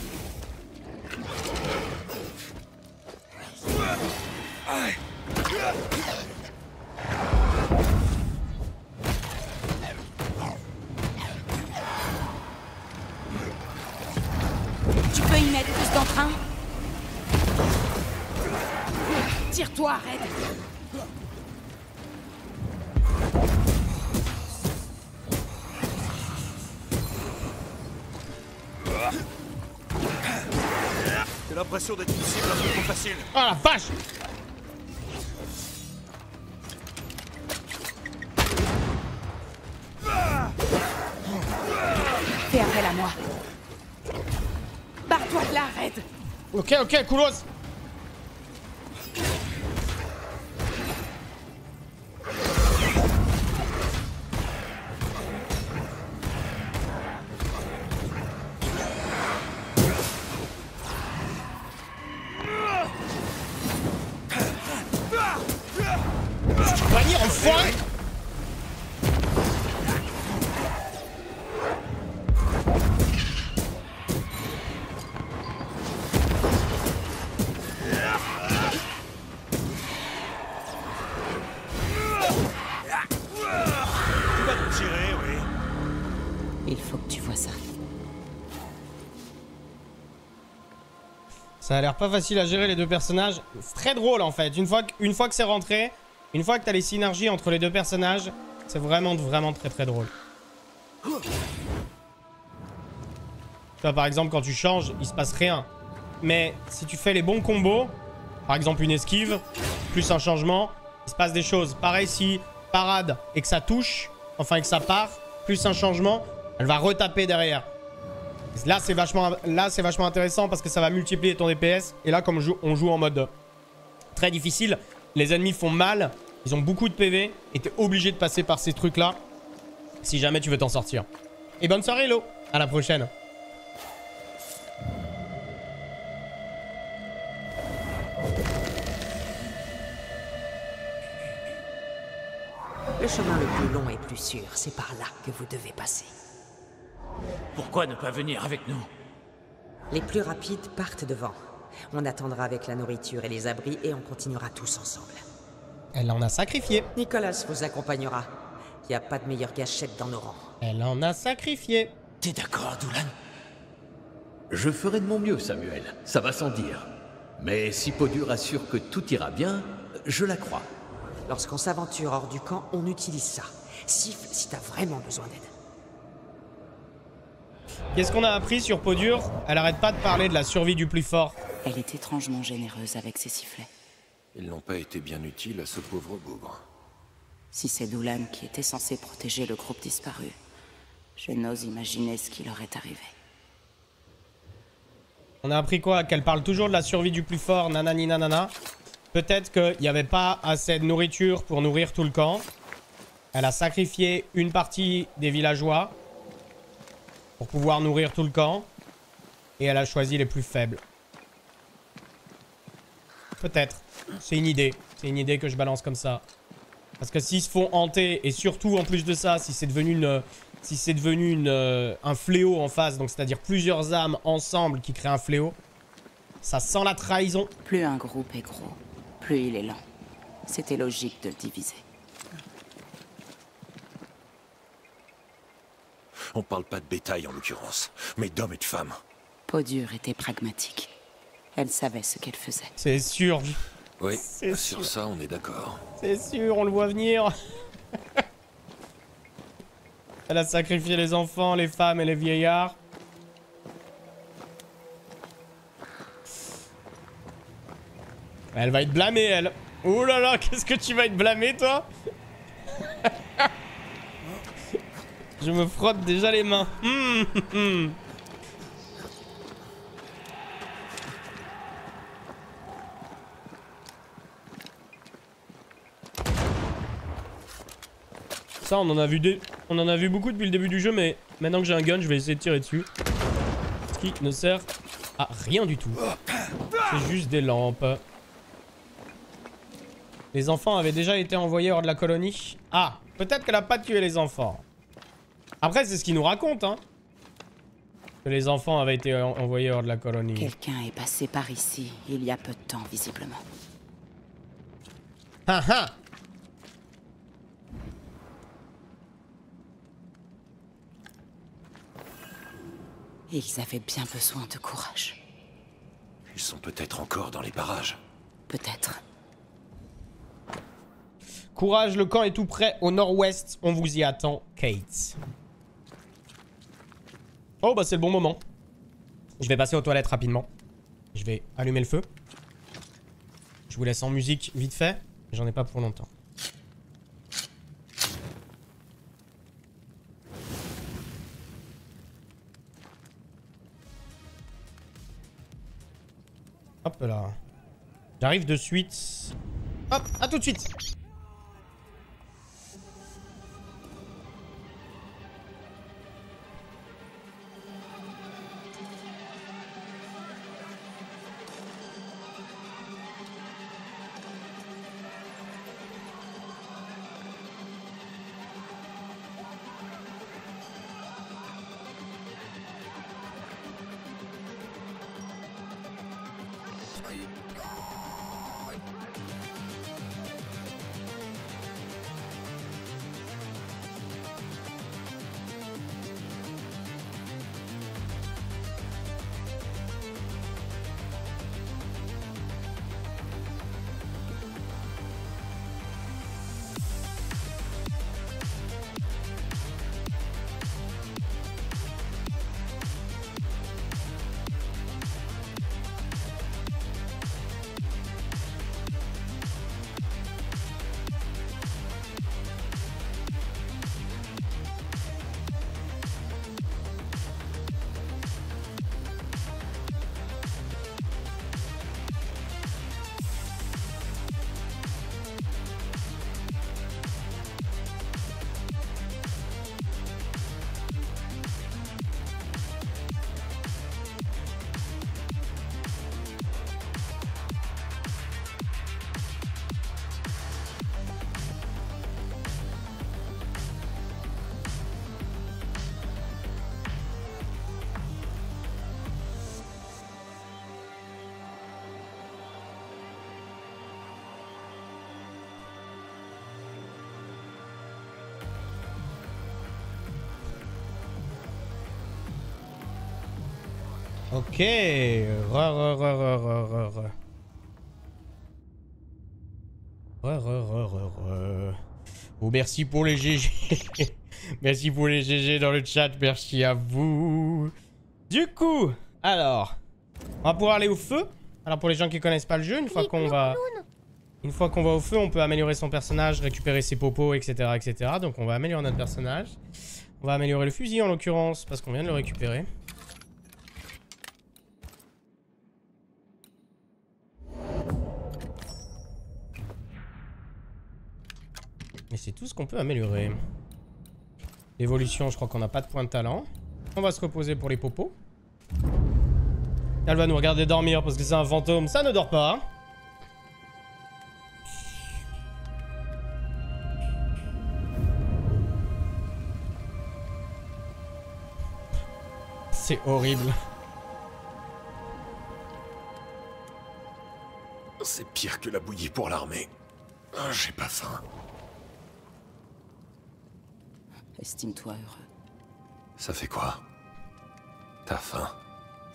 Tu Tire-toi, Red J'ai l'impression d'être une cible un peu trop facile. Oh la vache Fais appel à moi. Barre-toi de là, Red Ok ok coolos Bannir enfoiré Ça a l'air pas facile à gérer les deux personnages. C'est très drôle en fait. Une fois que, c'est rentré, une fois que t'as les synergies entre les deux personnages, c'est vraiment, vraiment très très drôle. Tu vois, par exemple, quand tu changes, il se passe rien. Mais si tu fais les bons combos, par exemple une esquive, plus un changement, il se passe des choses. Pareil si parade et que ça touche, enfin et que ça part, plus un changement, elle va retaper derrière. Là, c'est vachement, intéressant parce que ça va multiplier ton DPS. Et là, comme on joue, en mode très difficile, les ennemis font mal, ils ont beaucoup de PV, et t'es obligé de passer par ces trucs-là si jamais tu veux t'en sortir. Et bonne soirée, Hello À la prochaine Le chemin le plus long et plus sûr, c'est par là que vous devez passer. Pourquoi ne pas venir avec nous Les plus rapides partent devant. On attendra avec la nourriture et les abris et on continuera tous ensemble. Elle en a sacrifié. Nicolas vous accompagnera. Il n'y a pas de meilleure gâchette dans nos rangs. Elle en a sacrifié. T'es d'accord, Doulan Je ferai de mon mieux, Samuel, ça va sans dire. Mais si Podur assure que tout ira bien, je la crois. Lorsqu'on s'aventure hors du camp, on utilise ça. Siffle si t'as vraiment besoin d'aide. Qu'est-ce qu'on a appris sur Podur Elle arrête pas de parler de la survie du plus fort. Elle est étrangement généreuse avec ses sifflets. Ils n'ont pas été bien utiles à ce pauvre bougre. Si c'est Doulan qui était censé protéger le groupe disparu, Je n'ose imaginer ce qui leur est arrivé. On a appris quoi Qu'elle parle toujours de la survie du plus fort, nanani nanana. Peut-être qu'il n'y avait pas assez de nourriture pour nourrir tout le camp. Elle a sacrifié une partie des villageois pour pouvoir nourrir tout le camp. Et elle a choisi les plus faibles. Peut-être. C'est une idée. C'est une idée que je balance comme ça. Parce que s'ils se font hanter, et surtout en plus de ça, si c'est devenu. Si c'est devenu euh, un fléau en face, donc c'est-à-dire plusieurs âmes ensemble qui créent un fléau, ça sent la trahison. Plus un groupe est gros, plus il est lent. C'était logique de le diviser. On parle pas de bétail en l'occurrence, mais d'hommes et de femmes. Peau dure était pragmatique. Elle savait ce qu'elle faisait. C'est sûr, Oui, C'est sur sûr. ça on est d'accord. c'est sûr, on le voit venir. Elle a sacrifié les enfants, les femmes et les vieillards. Elle va être blâmée, elle. Oh là là, qu'est-ce que tu vas être blâmée, toi? Je me frotte déjà les mains. Ça, on en a vu des... on en a vu beaucoup depuis le début du jeu, mais maintenant que j'ai un gun, je vais essayer de tirer dessus. Ce qui ne sert à rien du tout. C'est juste des lampes. Les enfants avaient déjà été envoyés hors de la colonie. Ah, peut-être qu'elle a pas tué les enfants. Après, c'est ce qu'il nous raconte, hein. Que les enfants avaient été en- envoyés hors de la colonie. Quelqu'un est passé par ici il y a peu de temps, visiblement. Ah ah Et ils avaient bien besoin de courage. Ils sont peut-être encore dans les barrages. Peut-être. Courage, le camp est tout près au nord-ouest. On vous y attend, Kate. Oh, bah c'est le bon moment. Je vais passer aux toilettes rapidement. Je vais allumer le feu. Je vous laisse en musique vite fait. J'en ai pas pour longtemps. Hop là. J'arrive de suite. Hop, à tout de suite. Ok. Re, re, re, re, re, re, re. Re, re, re, re, re. Oh, merci pour les GG. merci pour les GG dans le chat. Merci à vous. Du coup, alors, on va pouvoir aller au feu. Alors pour les gens qui connaissent pas le jeu, une fois qu'on va, une fois qu'on va au feu, on peut améliorer son personnage, récupérer ses popos, etc., etc. Donc on va améliorer notre personnage. On va améliorer le fusil en l'occurrence, parce qu'on vient de le récupérer. Tout qu'on peut améliorer. L'évolution, je crois qu'on n'a pas de point de talent. On va se reposer pour les popos. Elle va nous regarder dormir parce que c'est un fantôme. Ça ne dort pas. C'est horrible. C'est pire que la bouillie pour l'armée. J'ai pas faim. Estime-toi heureux. Ça fait quoi? T'as faim?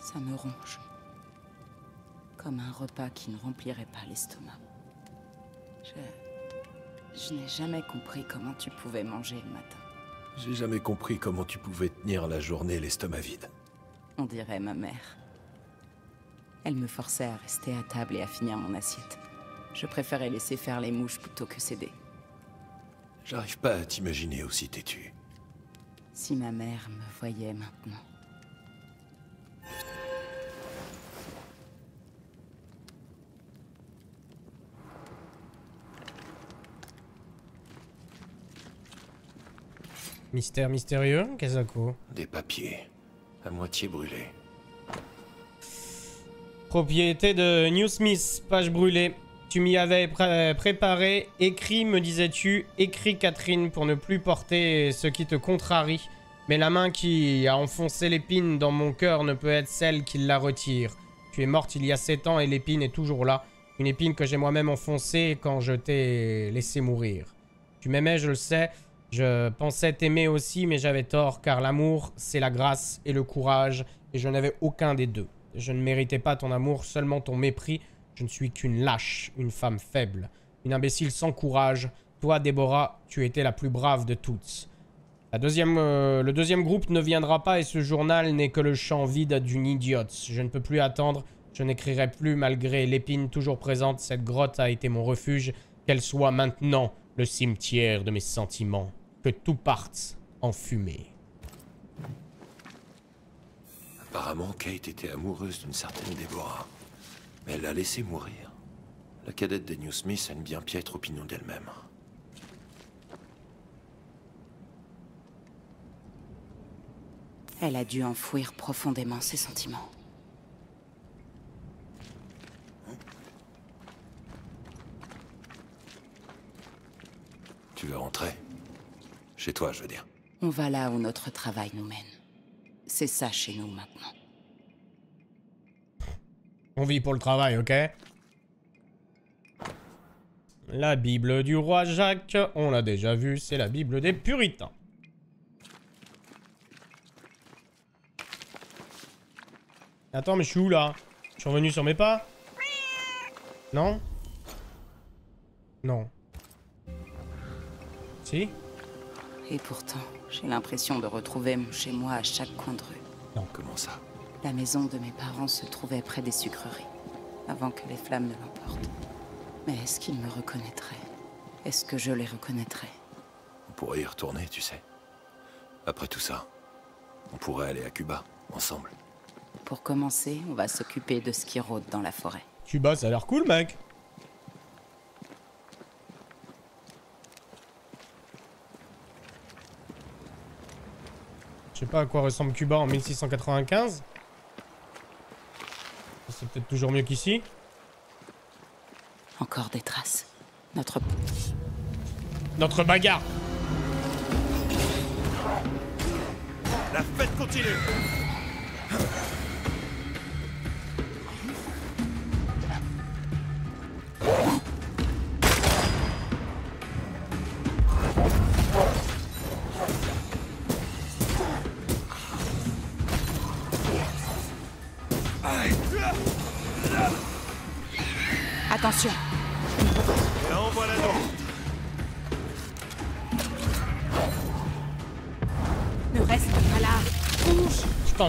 Ça me ronge. Comme un repas qui ne remplirait pas l'estomac. Je... Je n'ai jamais compris comment tu pouvais manger le matin. J'ai jamais compris comment tu pouvais tenir la journée l'estomac vide. On dirait ma mère. Elle me forçait à rester à table et à finir mon assiette. Je préférais laisser faire les mouches plutôt que céder. J'arrive pas à t'imaginer aussi têtu. Si ma mère me voyait maintenant. Mystère mystérieux, Kazako. Des papiers, à moitié brûlés. Propriété de Newsmith, page brûlée. Tu m'y avais pré- préparé, écrit, me disais-tu, écrit Catherine pour ne plus porter ce qui te contrarie. Mais la main qui a enfoncé l'épine dans mon cœur ne peut être celle qui la retire. Tu es morte il y a sept ans et l'épine est toujours là. Une épine que j'ai moi-même enfoncée quand je t'ai laissé mourir. Tu m'aimais, je le sais. Je pensais t'aimer aussi, mais j'avais tort, car l'amour, c'est la grâce et le courage, et je n'avais aucun des deux. Je ne méritais pas ton amour, seulement ton mépris. Je ne suis qu'une lâche, une femme faible, une imbécile sans courage. Toi, Déborah, tu étais la plus brave de toutes. La deuxième, euh, le deuxième groupe ne viendra pas et ce journal n'est que le champ vide d'une idiote. Je ne peux plus attendre, je n'écrirai plus malgré l'épine toujours présente. Cette grotte a été mon refuge, qu'elle soit maintenant le cimetière de mes sentiments. Que tout parte en fumée. Apparemment, Kate était amoureuse d'une certaine Déborah. Elle l'a laissée mourir. La cadette des New Smith a une bien piètre opinion d'elle-même. Elle a dû enfouir profondément ses sentiments. Tu veux rentrer? Chez toi, je veux dire. On va là où notre travail nous mène. C'est ça chez nous maintenant. On vit pour le travail, ok? La Bible du roi Jacques, on l'a déjà vu, c'est la Bible des puritains. Attends, mais je suis où là? Je suis revenu sur mes pas? Non? Non. Si? Et pourtant, j'ai l'impression de retrouver mon chez-moi à chaque coin de rue. Comment ça? La maison de mes parents se trouvait près des sucreries, avant que les flammes ne l'emportent. Mais est-ce qu'ils me reconnaîtraient? Est-ce que je les reconnaîtrais? On pourrait y retourner, tu sais. Après tout ça, on pourrait aller à Cuba, ensemble. Pour commencer, on va s'occuper de ce qui rôde dans la forêt. Cuba, ça a l'air cool, mec. Je sais pas à quoi ressemble Cuba en 1695. Peut-être toujours mieux qu'ici. Encore des traces. Notre... Notre bagarre La fête continue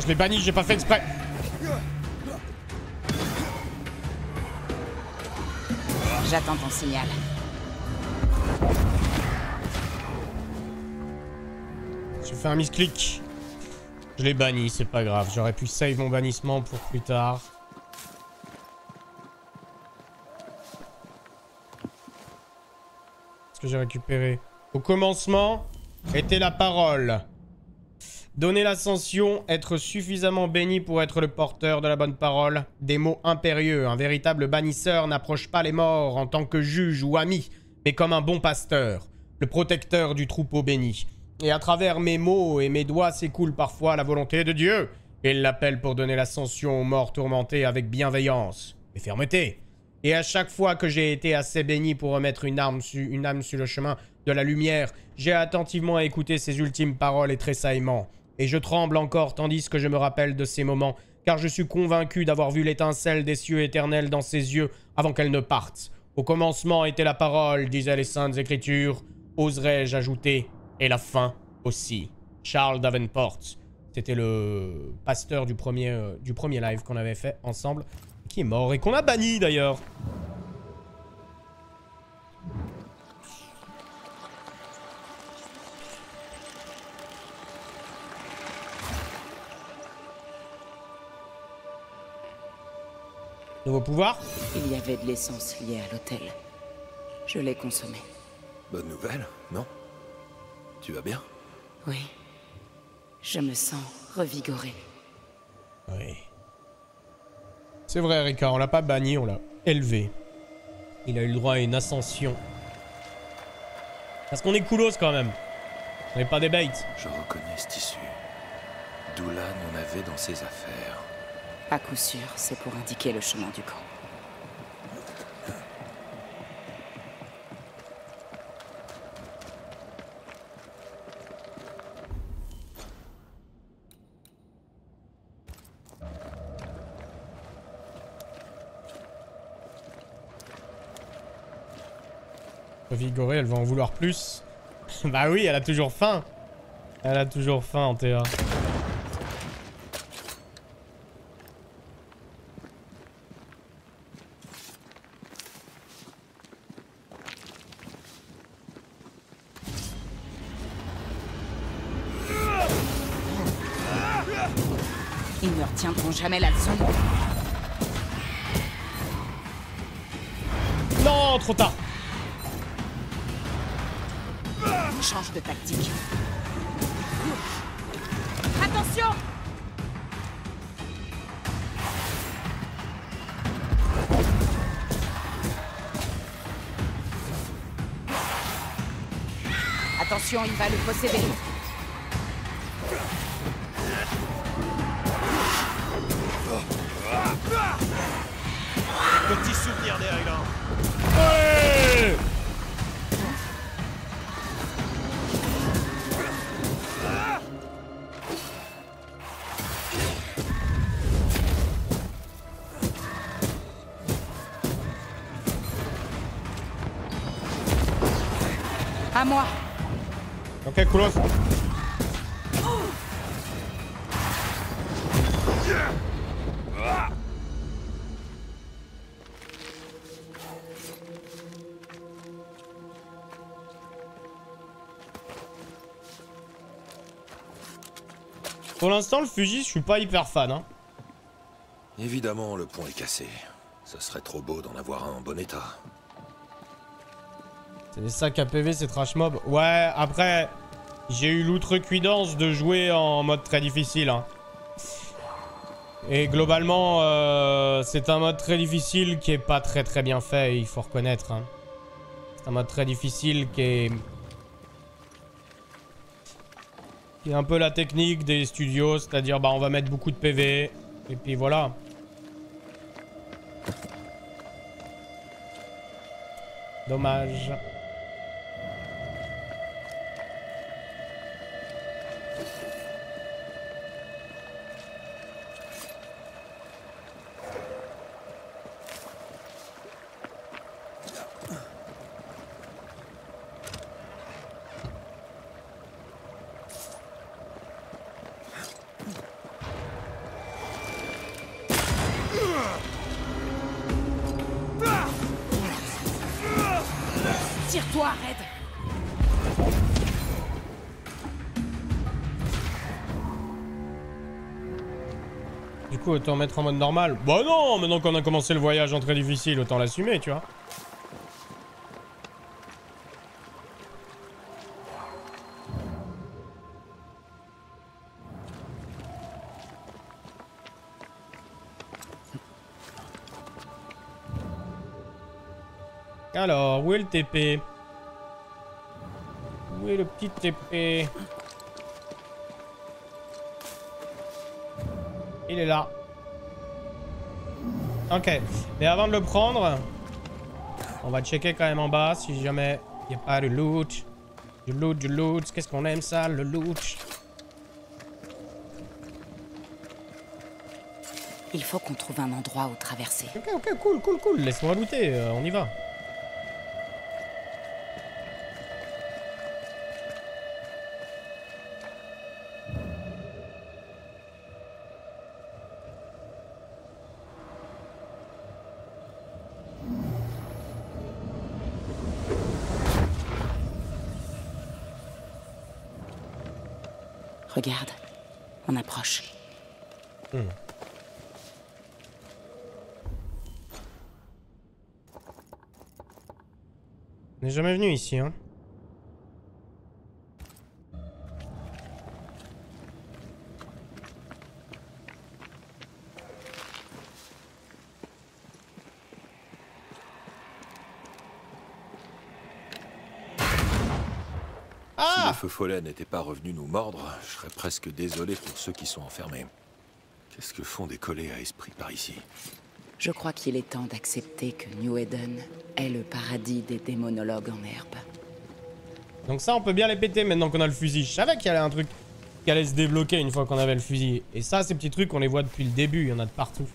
je l'ai banni, j'ai pas fait exprès. J'attends ton signal. fait un misclick. Je l'ai banni, c'est pas grave. J'aurais pu save mon bannissement pour plus tard. Ce que j'ai récupéré. Au commencement était la parole. Donner l'ascension, être suffisamment béni pour être le porteur de la bonne parole. Des mots impérieux. Un véritable bannisseur n'approche pas les morts en tant que juge ou ami, mais comme un bon pasteur, le protecteur du troupeau béni. Et à travers mes mots et mes doigts s'écoule parfois la volonté de Dieu. Il l'appelle pour donner l'ascension aux morts tourmentés avec bienveillance et fermeté. Et à chaque fois que j'ai été assez béni pour remettre une, une âme sur le chemin de la lumière, j'ai attentivement écouté ses ultimes paroles et tressaillements. Et je tremble encore tandis que je me rappelle de ces moments, car je suis convaincu d'avoir vu l'étincelle des cieux éternels dans ses yeux avant qu'elle ne parte. Au commencement était la parole, disaient les saintes écritures. Oserais-je ajouter, et la fin aussi. Charles Davenport. C'était le pasteur du premier, euh, du premier live qu'on avait fait ensemble, qui est mort et qu'on a banni d'ailleurs. Nouveau pouvoir Il y avait de l'essence liée à l'hôtel. Je l'ai consommée. Bonne nouvelle, non? Tu vas bien? Oui. Je me sens revigoré. Oui. C'est vrai, Rika, on l'a pas banni, on l'a élevé. Il a eu le droit à une ascension. Parce qu'on est coolos quand même. On n'est pas des baits. Je reconnais ce tissu. Doulan en avait dans ses affaires. À coup sûr, c'est pour indiquer le chemin du camp. Vigorée, elle va en vouloir plus. bah oui, elle a toujours faim. Elle a toujours faim, en Théa. Ils ne retiendront jamais la leçon. Non, trop tard. Change de tactique. Attention Attention, il va le posséder. Pour l'instant, le fusil, je suis pas hyper fan. Hein. Évidemment, le pont est cassé. Ce serait trop beau d'en avoir un en bon état. C'est des sacs à PV, c'est trash mob. Ouais, après, j'ai eu l'outrecuidance de jouer en mode très difficile. Hein. Et globalement, euh, c'est un mode très difficile qui est pas très très bien fait, il faut reconnaître. Hein. C'est un mode très difficile qui est... qui est un peu la technique des studios, c'est-à-dire bah on va mettre beaucoup de PV, et puis voilà. Dommage. Autant mettre en mode normal. Bah non, maintenant qu'on a commencé le voyage en très difficile, autant l'assumer, tu vois. Alors, où est le TP Où est le petit TP Il est là. Ok. Mais avant de le prendre, on va checker quand même en bas si jamais il n'y a pas de loot. Du loot, du loot. Qu'est-ce qu'on aime ça, le loot? Il faut qu'on trouve un endroit où traverser. Ok, ok, cool, cool, cool. Laisse-moi looter, euh, on y va. Regarde, on approche. On n'est jamais venu ici, hein. Feu follet n'était pas revenu nous mordre, je serais presque désolé pour ceux qui sont enfermés. Qu'est-ce que font des collets à esprit par ici? Je crois qu'il est temps d'accepter que New Eden est le paradis des démonologues en herbe. Donc ça, on peut bien les péter maintenant qu'on a le fusil. Je savais qu'il y avait un truc qui allait se débloquer une fois qu'on avait le fusil. Et ça, ces petits trucs, on les voit depuis le début. Il y en a de partout.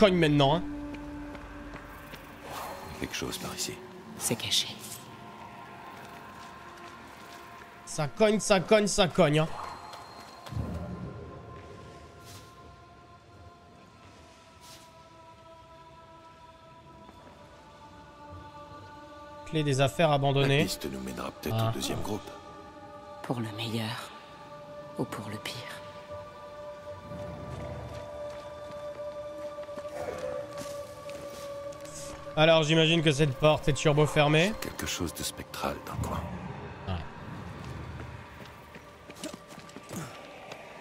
Cogne maintenant, hein. Quelque chose par ici. C'est caché. Ça cogne, ça cogne, ça cogne, hein. Clé des affaires La abandonnées. piste nous mènera peut-être Ah. au deuxième groupe. Pour le meilleur ou pour le pire. Alors, j'imagine que cette porte est turbo fermée. Quelque chose de spectral dans le coin.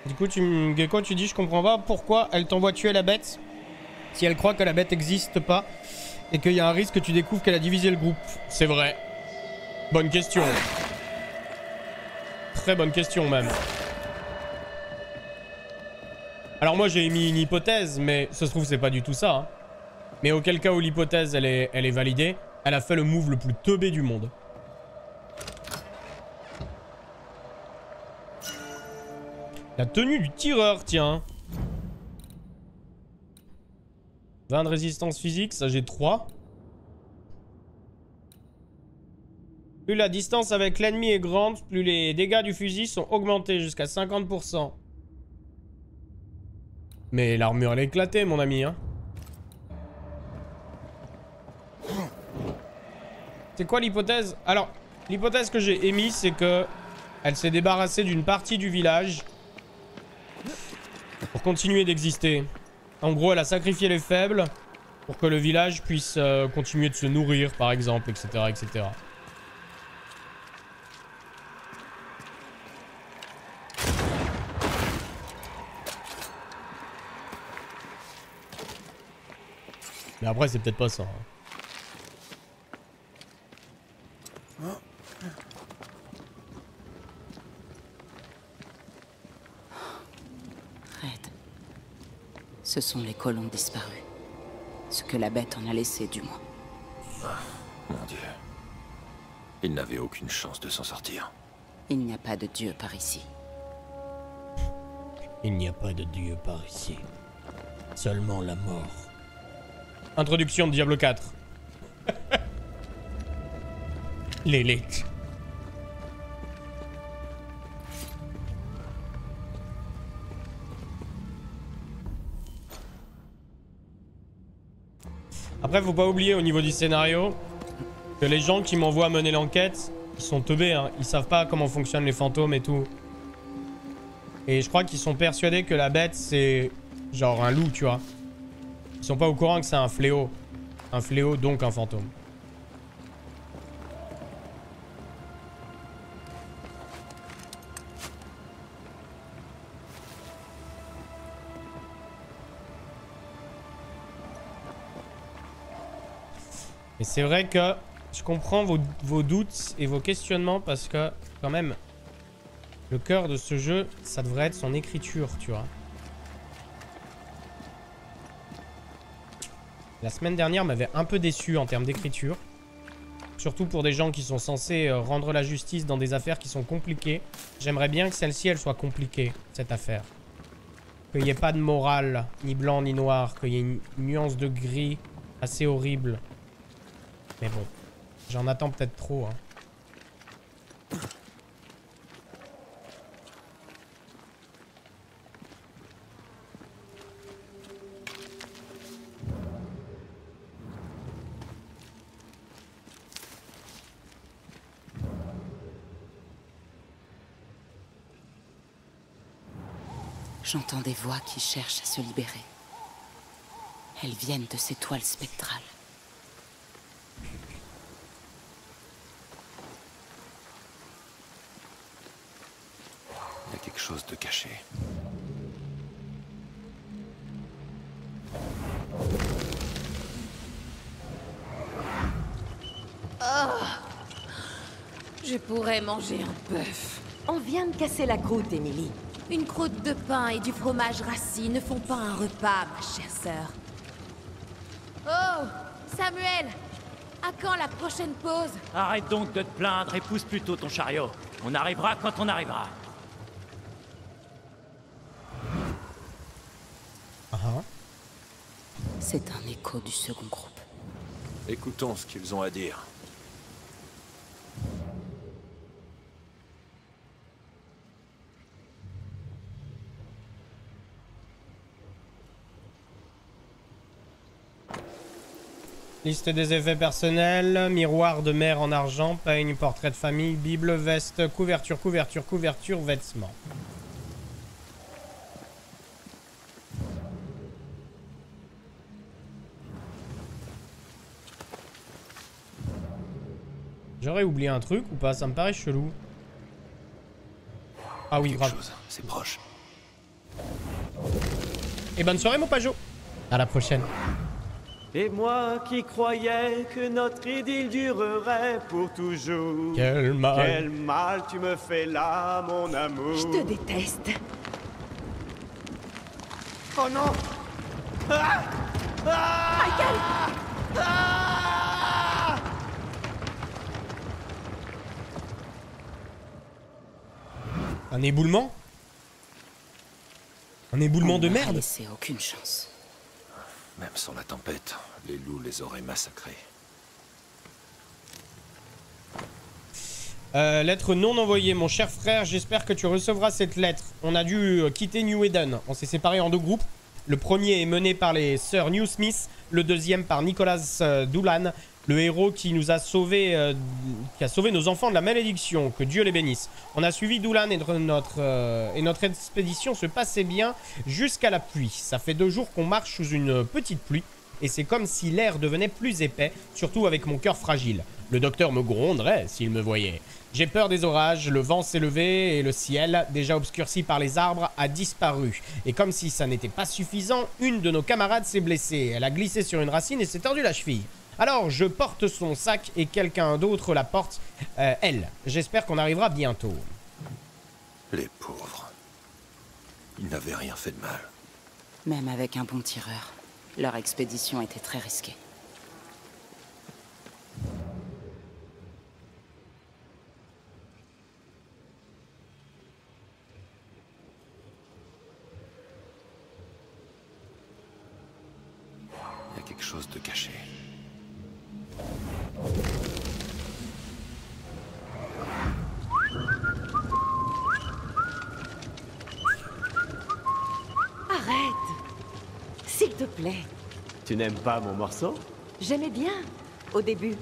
Du coup, tu me... Gecko, tu dis, je comprends pas pourquoi elle t'envoie tuer la bête si elle croit que la bête n'existe pas et qu'il y a un risque que tu découvres qu'elle a divisé le groupe. C'est vrai. Bonne question. Très bonne question même. Alors moi j'ai émis une hypothèse, mais ça se trouve c'est pas du tout ça. hein. Mais auquel cas où l'hypothèse est, est validée, elle a fait le move le plus teubé du monde. La tenue du tireur, tiens. 20 de résistance physique, ça j'ai 3. Plus la distance avec l'ennemi est grande, plus les dégâts du fusil sont augmentés jusqu'à 50%. Mais l'armure elle est éclatée mon ami hein. C'est quoi l'hypothèse? Alors, l'hypothèse que j'ai émise c'est que elle s'est débarrassée d'une partie du village pour continuer d'exister. En gros, elle a sacrifié les faibles pour que le village puisse euh, continuer de se nourrir, par exemple, etc., etc. Mais après, c'est peut-être pas ça. hein. Ce sont les colons disparus. Ce que la bête en a laissé, du moins. Mon Dieu. Il n'avait aucune chance de s'en sortir. Il n'y a pas de dieu par ici. Il n'y a pas de dieu par ici. Seulement la mort. Introduction de Diablo 4. L'élite. Après, faut pas oublier au niveau du scénario que les gens qui m'envoient mener l'enquête, ils sont teubés, hein. ils savent pas comment fonctionnent les fantômes et tout. Et je crois qu'ils sont persuadés que la bête c'est genre un loup, tu vois. Ils sont pas au courant que c'est un fléau. Un fléau donc un fantôme. Et c'est vrai que je comprends vos, vos doutes et vos questionnements parce que quand même, le cœur de ce jeu, ça devrait être son écriture, tu vois. La semaine dernière m'avait un peu déçu en termes d'écriture. Surtout pour des gens qui sont censés euh, rendre la justice dans des affaires qui sont compliquées. J'aimerais bien que celle-ci, elle soit compliquée, cette affaire. Qu'il n'y ait pas de morale, ni blanc ni noir. Qu'il y ait une nuance de gris assez horrible. Mais bon, j'en attends peut-être trop. Hein. J'entends des voix qui cherchent à se libérer. Elles viennent de ces toiles spectrales. Il y a quelque chose de caché. Je pourrais manger un bœuf. On vient de casser la croûte, Émilie. Une croûte de pain et du fromage rassis ne font pas un repas, ma chère sœur. Oh Samuel À quand la prochaine pause? Arrête donc de te plaindre et pousse plutôt ton chariot. On arrivera quand on arrivera. Ah, ah. C'est un écho du second groupe. Écoutons ce qu'ils ont à dire. Liste des effets personnels, miroir de mer en argent, peigne, portrait de famille, bible, veste, couverture, couverture, couverture, vêtements. J'aurais oublié un truc ou pas Ça me paraît chelou. Ah oui, grave. c'est proche. Et bonne soirée mon Pajot À la prochaine. Et moi qui croyais que notre idylle durerait pour toujours. Quel mal. Quel mal tu me fais là, mon amour. Je te déteste. Oh non Ah Ah Ah Un éboulement Un éboulement On de merde laissé aucune chance. Même sans la tempête, les loups les auraient massacrés. Euh, lettre non envoyée, mon cher frère, j'espère que tu recevras cette lettre. On a dû euh, quitter New Eden. On s'est séparés en deux groupes. Le premier est mené par les sœurs New Smith, le deuxième par Nicolas euh, Doolan, le héros qui nous a sauvé, euh, qui a sauvé nos enfants de la malédiction. Que Dieu les bénisse. On a suivi Doolan et notre, euh, et notre expédition se passait bien jusqu'à la pluie. Ça fait deux jours qu'on marche sous une petite pluie et c'est comme si l'air devenait plus épais, surtout avec mon cœur fragile. Le docteur me gronderait s'il me voyait. J'ai peur des orages, le vent s'est levé et le ciel, déjà obscurci par les arbres, a disparu. Et comme si ça n'était pas suffisant, une de nos camarades s'est blessée. Elle a glissé sur une racine et s'est tordu la cheville. Alors je porte son sac et quelqu'un d'autre la porte, euh, elle. J'espère qu'on arrivera bientôt. Les pauvres. Ils n'avaient rien fait de mal. Même avec un bon tireur, leur expédition était très risquée. Tu n'aimes pas mon morceau J'aimais bien, au début.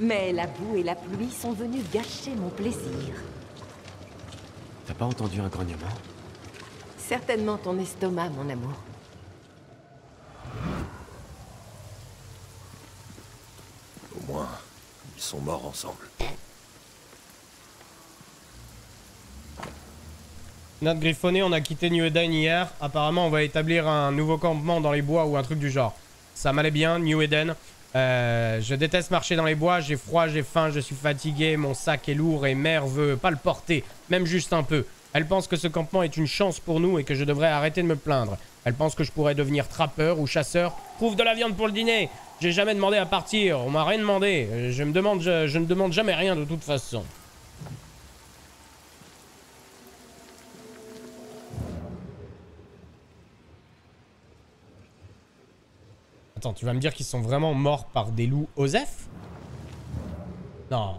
Mais la boue et la pluie sont venues gâcher mon plaisir. T'as pas entendu un grognement Certainement ton estomac, mon amour. Au moins, ils sont morts ensemble. Notre griffonné, on a quitté New Eden hier. Apparemment, on va établir un nouveau campement dans les bois ou un truc du genre. Ça m'allait bien, New Eden. Euh, je déteste marcher dans les bois, j'ai froid, j'ai faim, je suis fatigué, mon sac est lourd et mère veut pas le porter, même juste un peu. Elle pense que ce campement est une chance pour nous et que je devrais arrêter de me plaindre. Elle pense que je pourrais devenir trappeur ou chasseur. Trouve de la viande pour le dîner. J'ai jamais demandé à partir, on m'a rien demandé. Je me demande, je, je ne demande jamais rien de toute façon. Attends, tu vas me dire qu'ils sont vraiment morts par des loups Osef? Non,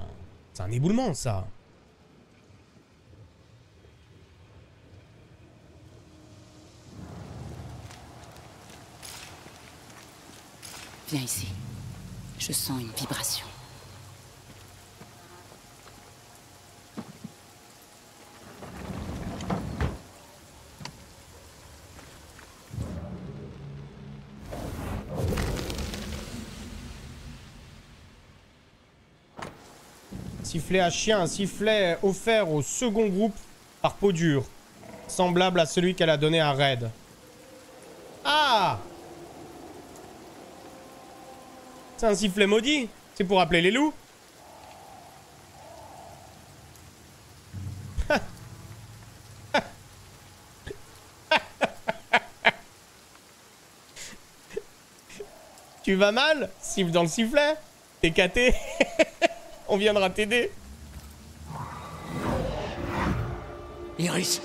c'est un éboulement ça. Viens ici. Je sens une vibration. Sifflet à chien, un sifflet offert au second groupe par peau dure. Semblable à celui qu'elle a donné à Red. Ah C'est un sifflet maudit C'est pour appeler les loups Tu vas mal Siffle dans le sifflet T'es caté On viendra t'aider. Iris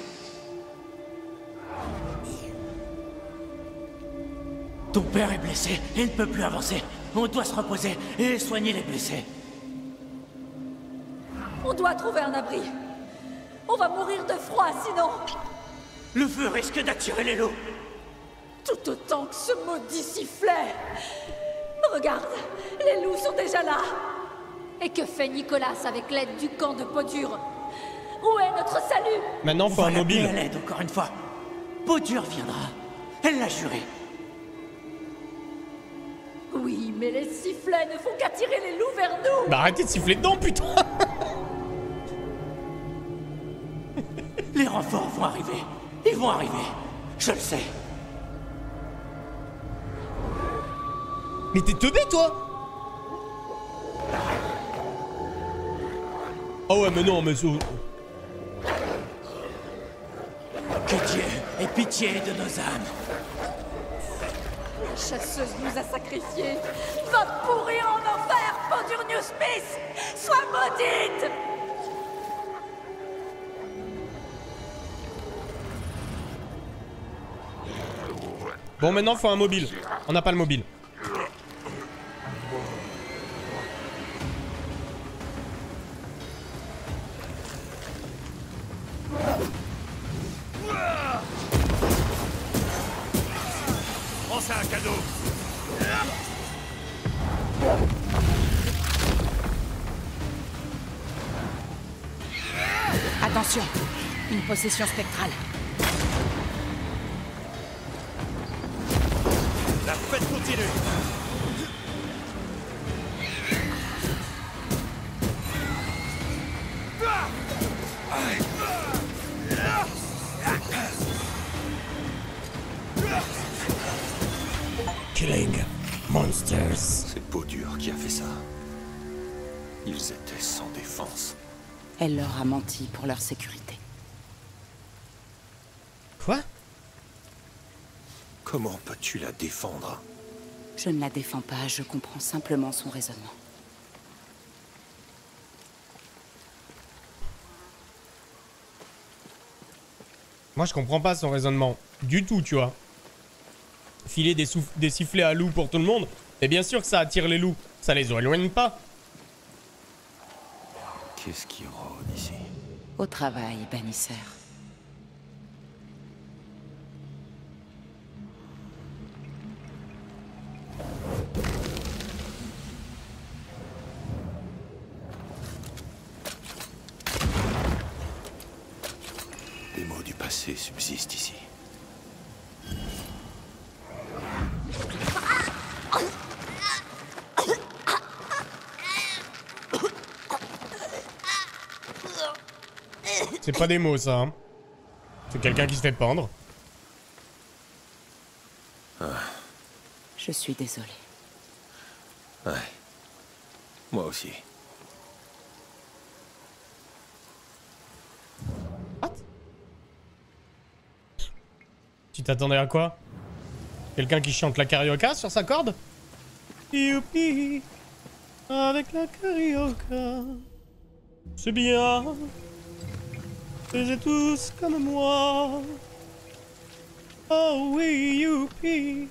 Ton père est blessé et ne peut plus avancer. On doit se reposer et soigner les blessés. On doit trouver un abri. On va mourir de froid sinon. Le feu risque d'attirer les loups. Tout autant que ce maudit sifflet. Regarde, les loups sont déjà là. Et que fait Nicolas avec l'aide du camp de Podure Où est notre salut Maintenant, faut un mobile. à l'aide encore une fois. Podure viendra. Elle l'a juré. Oui, mais les sifflets ne font qu'attirer les loups vers nous. Bah arrêtez de siffler dedans, putain Les renforts vont arriver. Ils vont arriver. Je le sais. Mais t'es teubé, toi? Oh ouais, mais non, mais... ça- Que Dieu ait pitié de nos âmes. La chasseuse nous a sacrifiés. Va pourrir en enfer, New Smith Sois maudite Bon, maintenant, faut un mobile. On n'a pas le mobile. Spectrale. La fête continue Killing monsters. C'est Podure qui a fait ça. Ils étaient sans défense. Elle leur a menti pour leur sécurité. Quoi Peux-tu la défendre Je ne la défends pas, je comprends simplement son raisonnement. Moi, je comprends pas son raisonnement. Du tout, tu vois. Filer des, des sifflets à loups pour tout le monde, et bien sûr que ça attire les loups. Ça les éloigne pas. Qu'est-ce qui rôde ici? Au travail, bannisseur. Des subsistent ici. C'est pas des mots, ça. Hein. C'est quelqu'un qui se fait pendre. Je suis désolé. Ouais. Moi aussi. Tu t'attendais à quoi? Quelqu'un qui chante la carioca sur sa corde? Youpi! Avec la carioca. C'est bien. Faisez tous comme moi. Oh oui, youpi!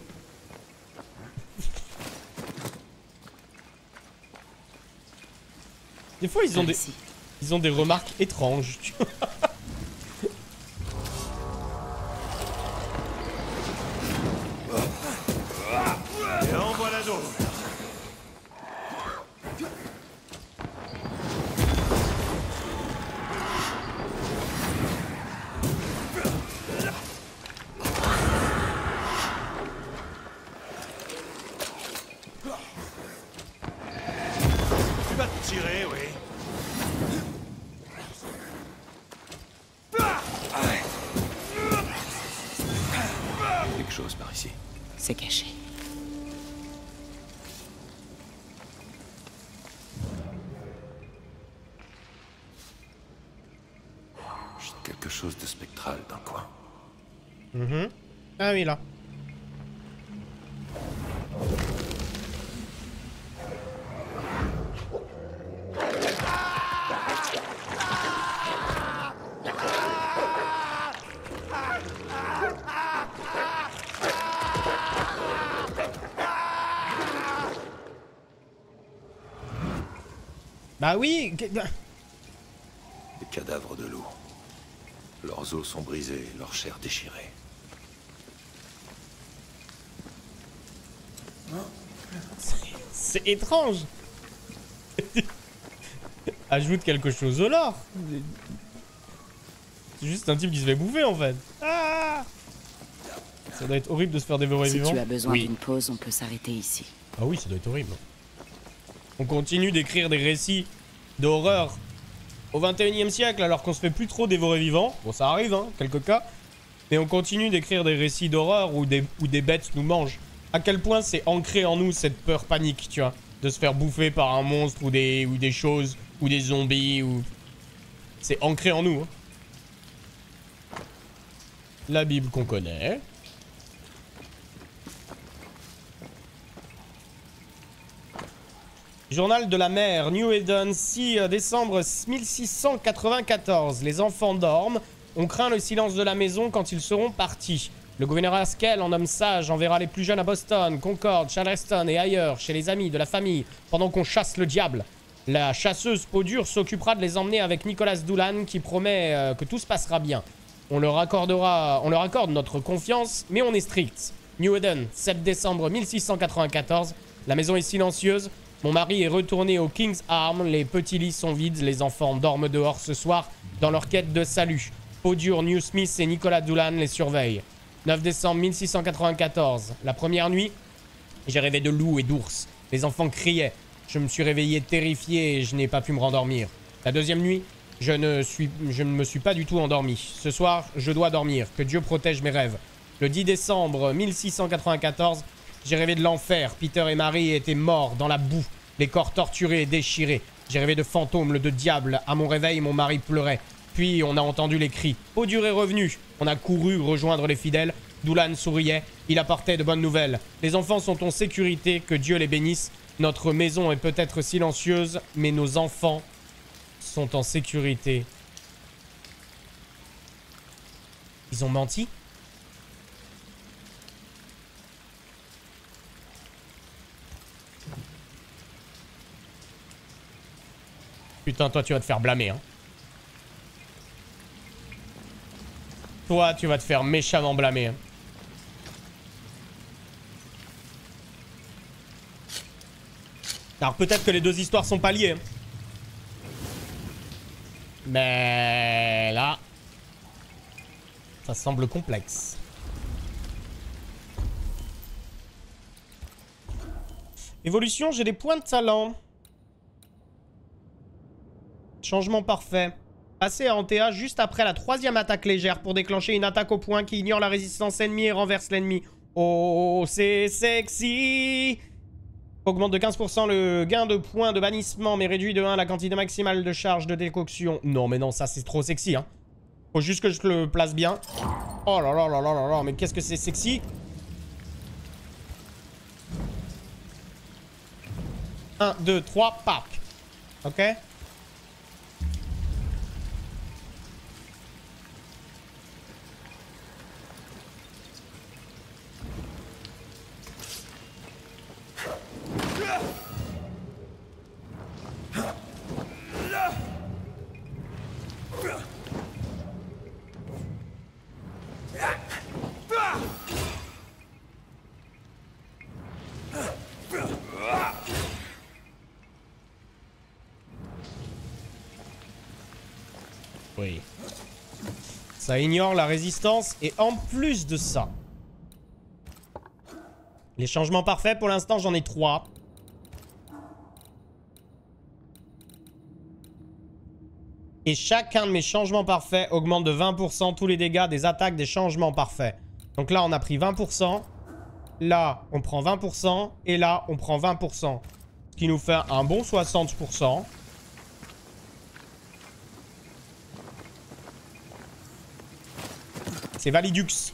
Des fois, ils ont des, ils ont des remarques étranges. Tu vois Et en Ah oui, là. Bah oui Des cadavres de loups. Leurs os sont brisés, leur chair déchirée. C'est étrange Ajoute quelque chose au lore C'est juste un type qui se fait bouffer en fait Ah Ça doit être horrible de se faire dévorer Si vivant. tu as besoin Oui. d'une pause, on peut s'arrêter ici. Ah oui, ça doit être horrible. On continue d'écrire des récits d'horreur au 21 e siècle alors qu'on se fait plus trop dévorer vivant. Bon, ça arrive, hein, quelques cas. Mais on continue d'écrire des récits d'horreur où des, où des bêtes nous mangent. À quel point c'est ancré en nous cette peur panique, tu vois. De se faire bouffer par un monstre ou des, ou des choses, ou des zombies, ou... C'est ancré en nous. hein. La Bible qu'on connaît. Journal de la mer, New Eden, 6 décembre 1694. Les enfants dorment. On craint le silence de la maison quand ils seront partis. Le gouverneur Haskell, en homme sage, enverra les plus jeunes à Boston, Concord, Charleston et ailleurs, chez les amis de la famille, pendant qu'on chasse le diable. La chasseuse peau s'occupera de les emmener avec Nicolas Doolan qui promet euh, que tout se passera bien. On leur accordera, on leur accorde notre confiance, mais on est strict. New Eden, 7 décembre 1694. La maison est silencieuse. Mon mari est retourné au King's Arm. Les petits lits sont vides. Les enfants dorment dehors ce soir dans leur quête de salut. Peau dure, New Smith et Nicolas Doolan les surveillent. 9 décembre 1694. La première nuit, j'ai rêvé de loups et d'ours. Les enfants criaient. Je me suis réveillé terrifié et je n'ai pas pu me rendormir. La deuxième nuit, je ne, suis, je ne me suis pas du tout endormi. Ce soir, je dois dormir. Que Dieu protège mes rêves. Le 10 décembre 1694, j'ai rêvé de l'enfer. Peter et Marie étaient morts dans la boue, les corps torturés et déchirés. J'ai rêvé de fantômes, de diable. À mon réveil, mon mari pleurait. Puis on a entendu les cris. Podur est revenu. On a couru rejoindre les fidèles. Doulan souriait. Il apportait de bonnes nouvelles. Les enfants sont en sécurité. Que Dieu les bénisse. Notre maison est peut-être silencieuse, mais nos enfants sont en sécurité. Ils ont menti? Putain, toi, tu vas te faire blâmer, hein. Toi, tu vas te faire méchamment blâmer. Alors peut-être que les deux histoires sont pas liées. Mais là, ça semble complexe. Évolution, j'ai des points de talent. Changement parfait. Passer à Antea juste après la troisième attaque légère pour déclencher une attaque au point qui ignore la résistance ennemie et renverse l'ennemi. Oh, c'est sexy Augmente de 15% le gain de points de bannissement, mais réduit de 1 la quantité maximale de charge de décoction. Non, mais non, ça c'est trop sexy, hein. Faut juste que je le place bien. Oh là là là là là là, mais qu'est-ce que c'est sexy? 1, 2, 3, pack. Ok Oui. Ça ignore la résistance et en plus de ça. Les changements parfaits, pour l'instant, j'en ai trois. Et chacun de mes changements parfaits augmente de 20% tous les dégâts des attaques des changements parfaits. Donc là, on a pris 20%. Là, on prend 20%. Et là, on prend 20%. Ce qui nous fait un bon 60%. C'est Validux.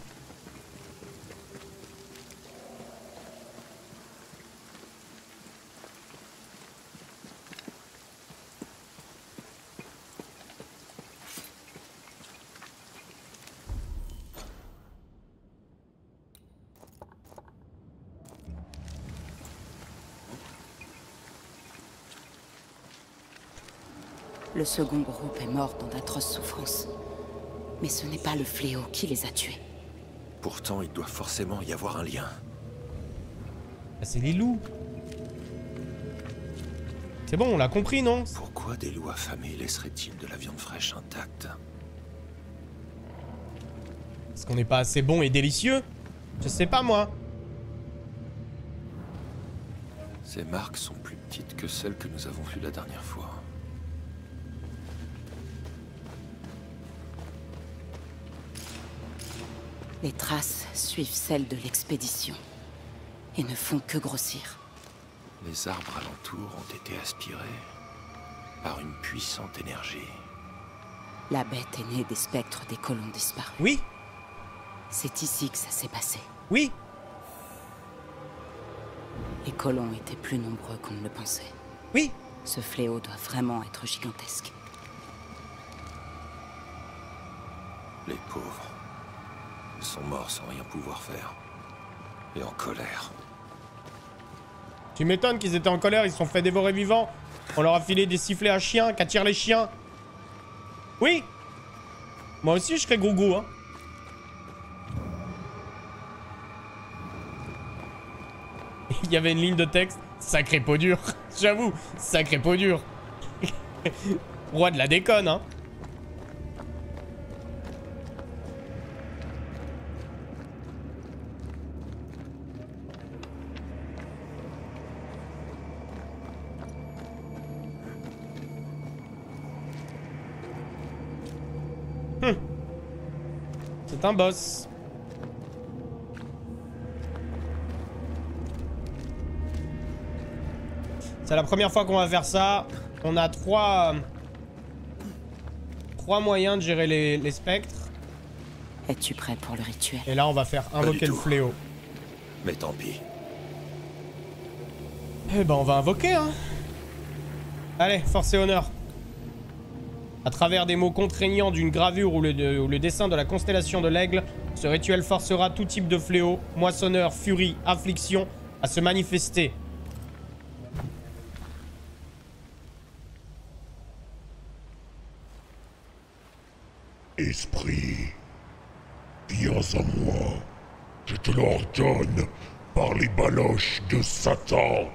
Le second groupe est mort dans d'atroces souffrances. Mais ce n'est pas le fléau qui les a tués. Pourtant, il doit forcément y avoir un lien. Ah, C'est les loups. C'est bon, on l'a compris, non? Pourquoi des loups affamés laisseraient-ils de la viande fraîche intacte? Est-ce qu'on n'est pas assez bon et délicieux? Je sais pas, moi. Ces marques sont plus petites que celles que nous avons vues la dernière fois. Les traces suivent celles de l'expédition. Et ne font que grossir. Les arbres alentours ont été aspirés par une puissante énergie. La bête est née des spectres des colons disparus. Oui C'est ici que ça s'est passé. Oui Les colons étaient plus nombreux qu'on ne le pensait. Oui Ce fléau doit vraiment être gigantesque. Les pauvres. Ils sont morts sans rien pouvoir faire. Et en colère. Tu m'étonnes qu'ils étaient en colère, ils se sont fait dévorer vivants. On leur a filé des sifflets à chiens, qu'attirent les chiens. Oui Moi aussi, je serais gougou, hein. Il y avait une ligne de texte. Sacré peau dur. J'avoue, sacré peau dur. Roi de la déconne, hein. Un boss. C'est la première fois qu'on va faire ça. On a trois... trois moyens de gérer les, les spectres. Es-tu prêt pour le rituel? Et là, on va faire invoquer le tout. fléau. Mais tant pis. Eh ben, on va invoquer, hein. Allez, force et honneur. À travers des mots contraignants d'une gravure ou le, dessin de la constellation de l'aigle, ce rituel forcera tout type de fléau, moissonneur, furie, affliction, à se manifester. Esprit, viens à moi. Je te l'ordonne par les baloches de Satan.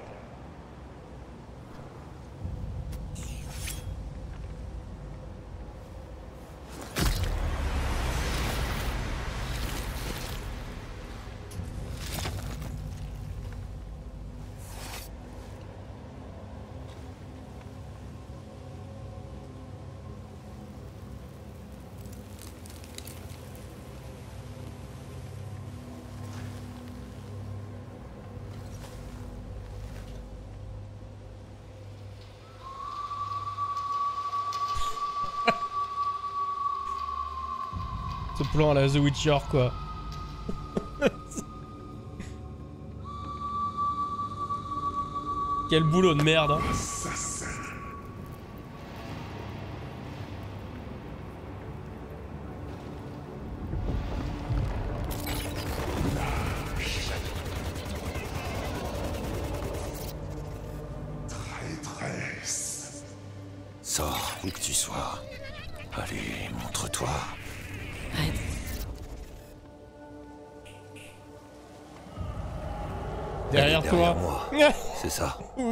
Ce plan à la The Witcher, quoi. Quel boulot de merde, hein.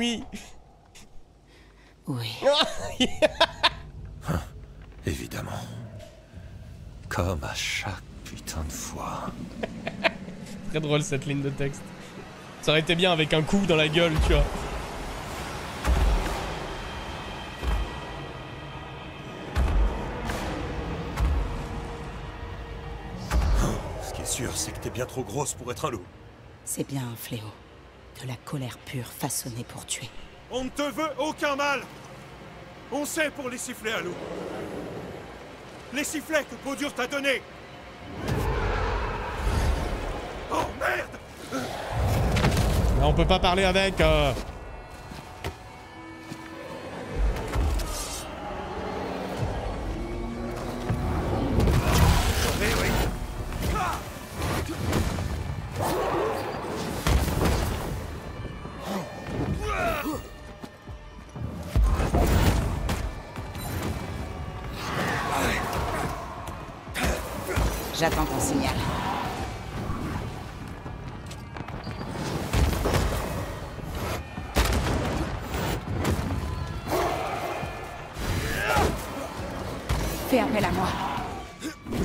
Oui. Oui. Évidemment. Comme à chaque putain de fois. Très drôle cette ligne de texte. Ça aurait été bien avec un coup dans la gueule, tu vois. Ce qui est sûr, c'est que t'es bien trop grosse pour être un loup. C'est bien un fléau. De la colère pure façonnée pour tuer. On ne te veut aucun mal On sait pour les sifflets à loup. Les sifflets que Podur t'a donnés Oh merde Mais on peut pas parler avec. euh.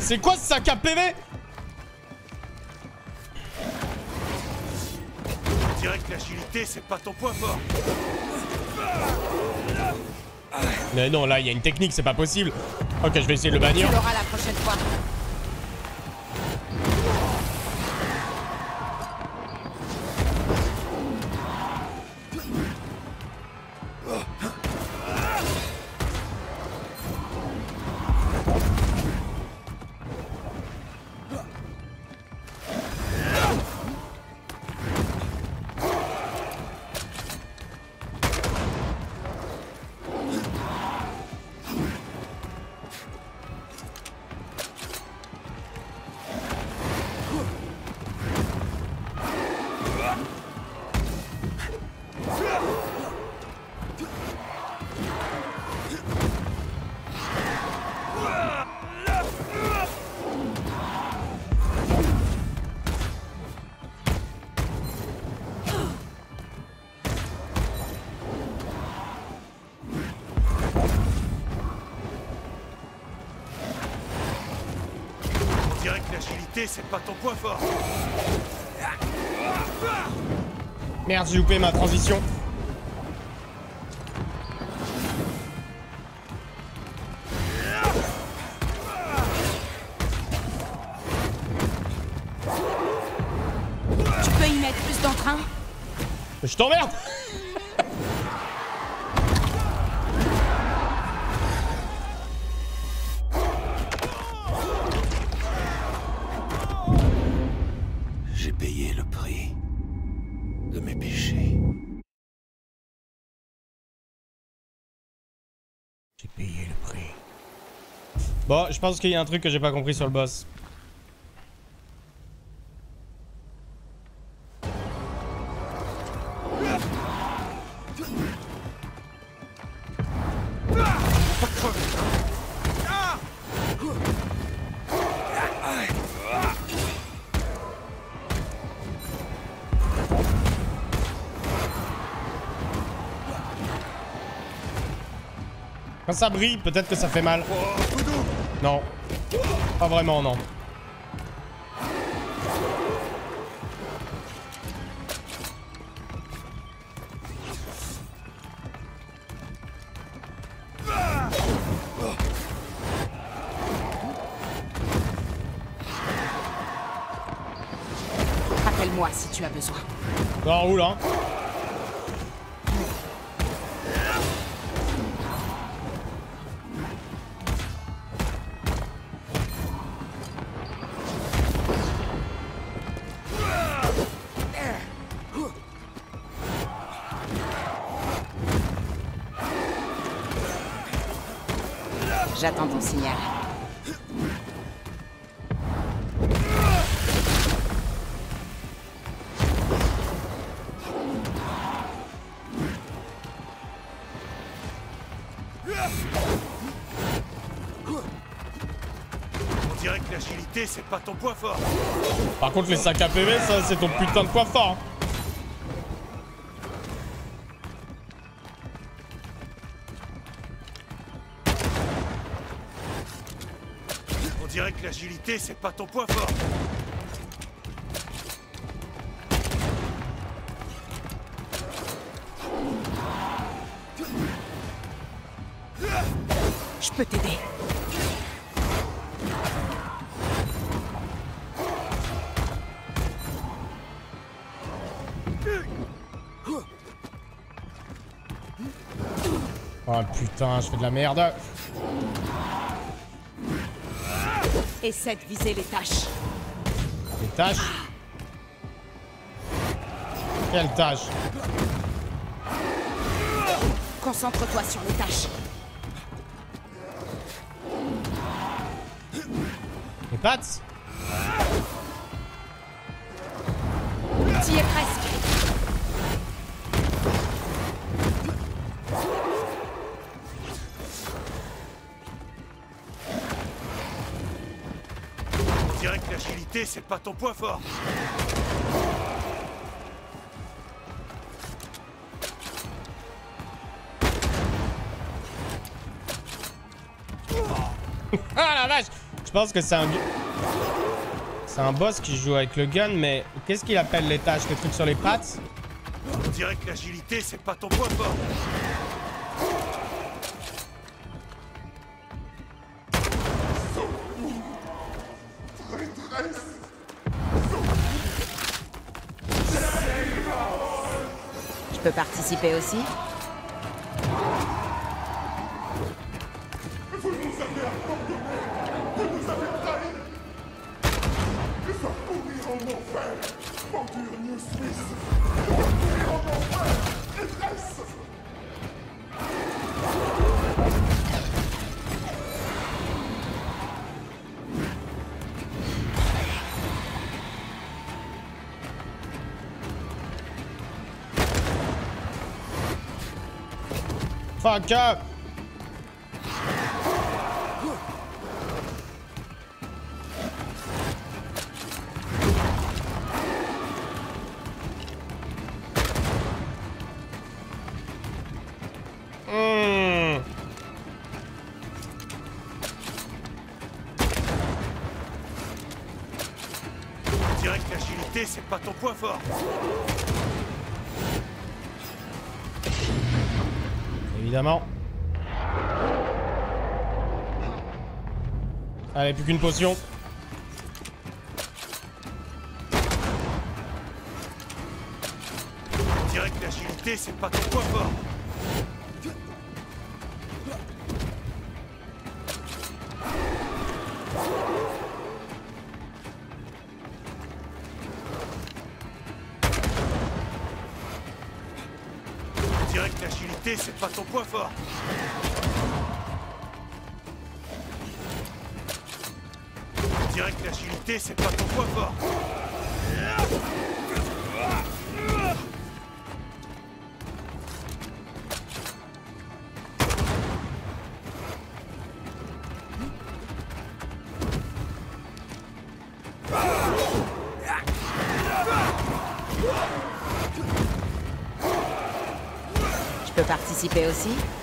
C'est quoi ce sac à PV On dirait que l'agilité, c'est pas ton point fort. Mais non, là, il y a une technique, c'est pas possible. Ok, je vais essayer de le bannir. C'est pas ton point fort. Merde, j'ai loupé ma transition. Je pense qu'il y a un truc que j'ai pas compris sur le boss. Quand ça brille, peut-être que ça fait mal. Non. Pas vraiment, non. On dirait que l'agilité, c'est pas ton point fort. Par contre, les sacs à PV, ça, c'est ton putain de point fort. hein. On dirait que l'agilité, c'est pas ton point fort. Putain, je fais de la merde. Essaie de viser les tâches. Les tâches Quelle tâche Concentre-toi sur les tâches. Les pattes c'est pas ton point fort. Ah la vache Je pense que c'est un... C'est un boss qui joue avec le gun, mais qu'est-ce qu'il appelle les tâches Les trucs sur les pattes? On dirait que l'agilité, c'est pas ton point fort. Participer aussi Fuck Allez, plus qu'une potion. Participer aussi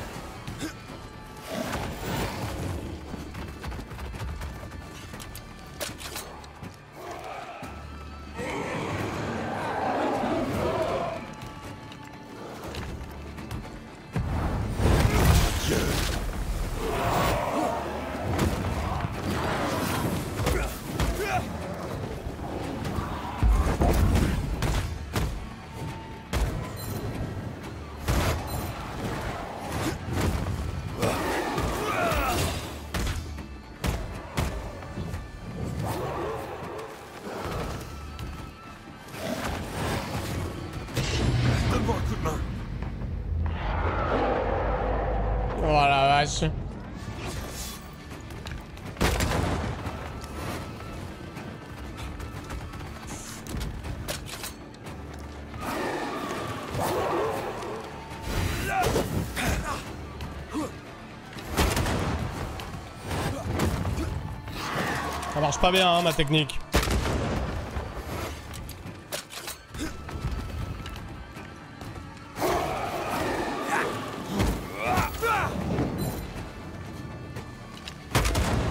pas bien, hein, ma technique.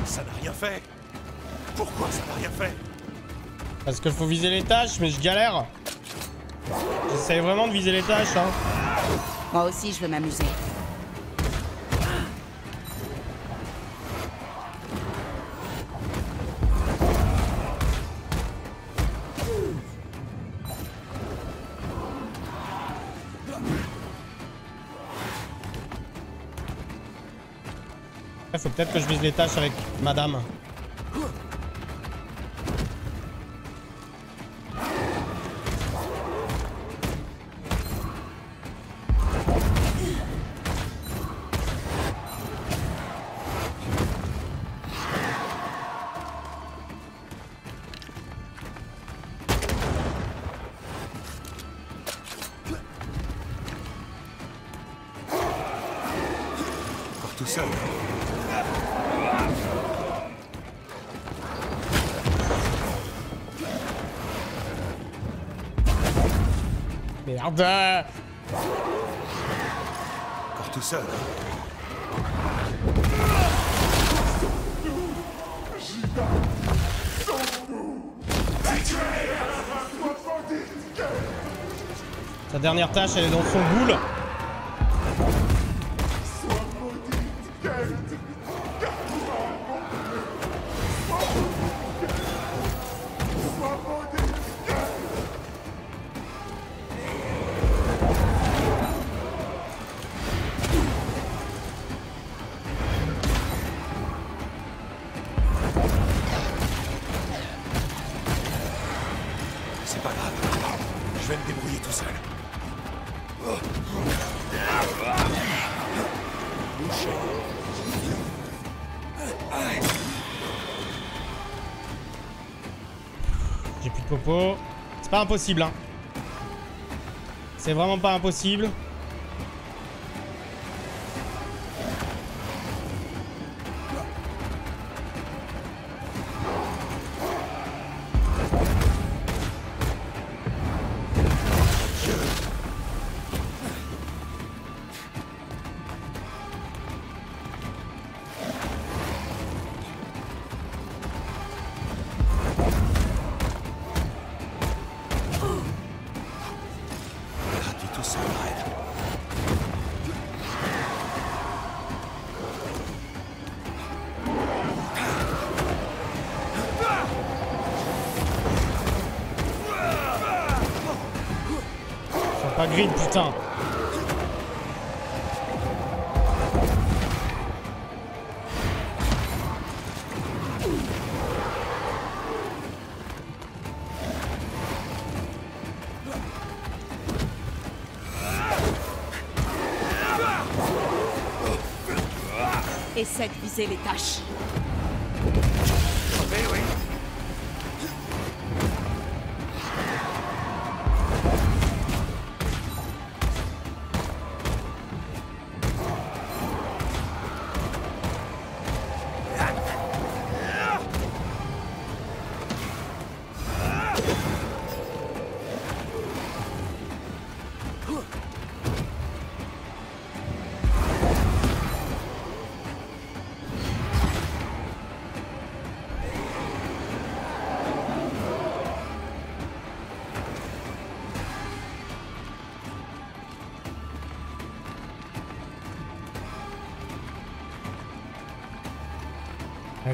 Ça n'a rien fait. Pourquoi ça n'a rien fait? Parce qu'il faut viser les tâches, mais je galère. J'essaye vraiment de viser les tâches, hein. Moi aussi, je veux m'amuser. Peut-être que je vise les tâches avec madame. Elle est dans son boule. Pas impossible, hein. C'est vraiment pas impossible. Viser les tâches.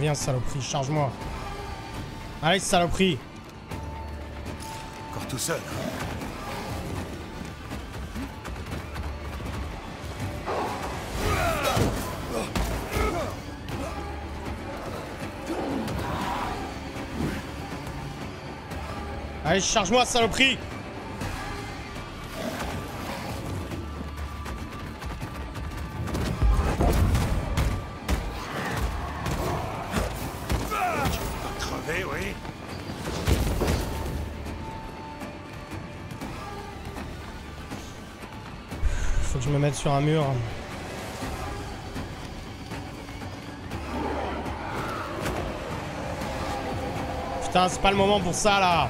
Viens, saloperie, charge-moi. Allez, saloperie. Encore tout seul. Allez, charge-moi, saloperie. Sur un mur. Putain, c'est pas le moment pour ça là.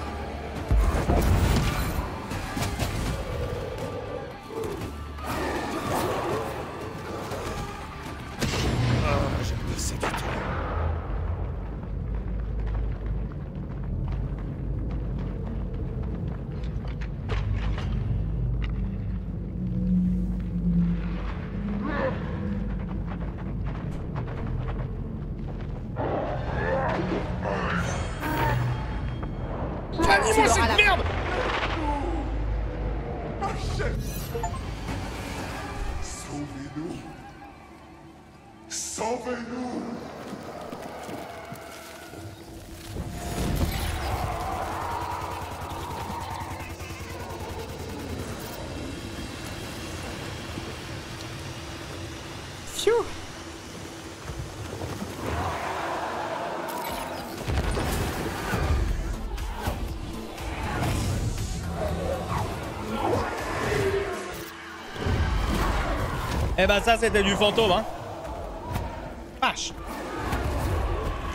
Calmez-moi cette merde Sauvez-nous. Sauvez-nous Eh ben ça c'était du fantôme hein Vache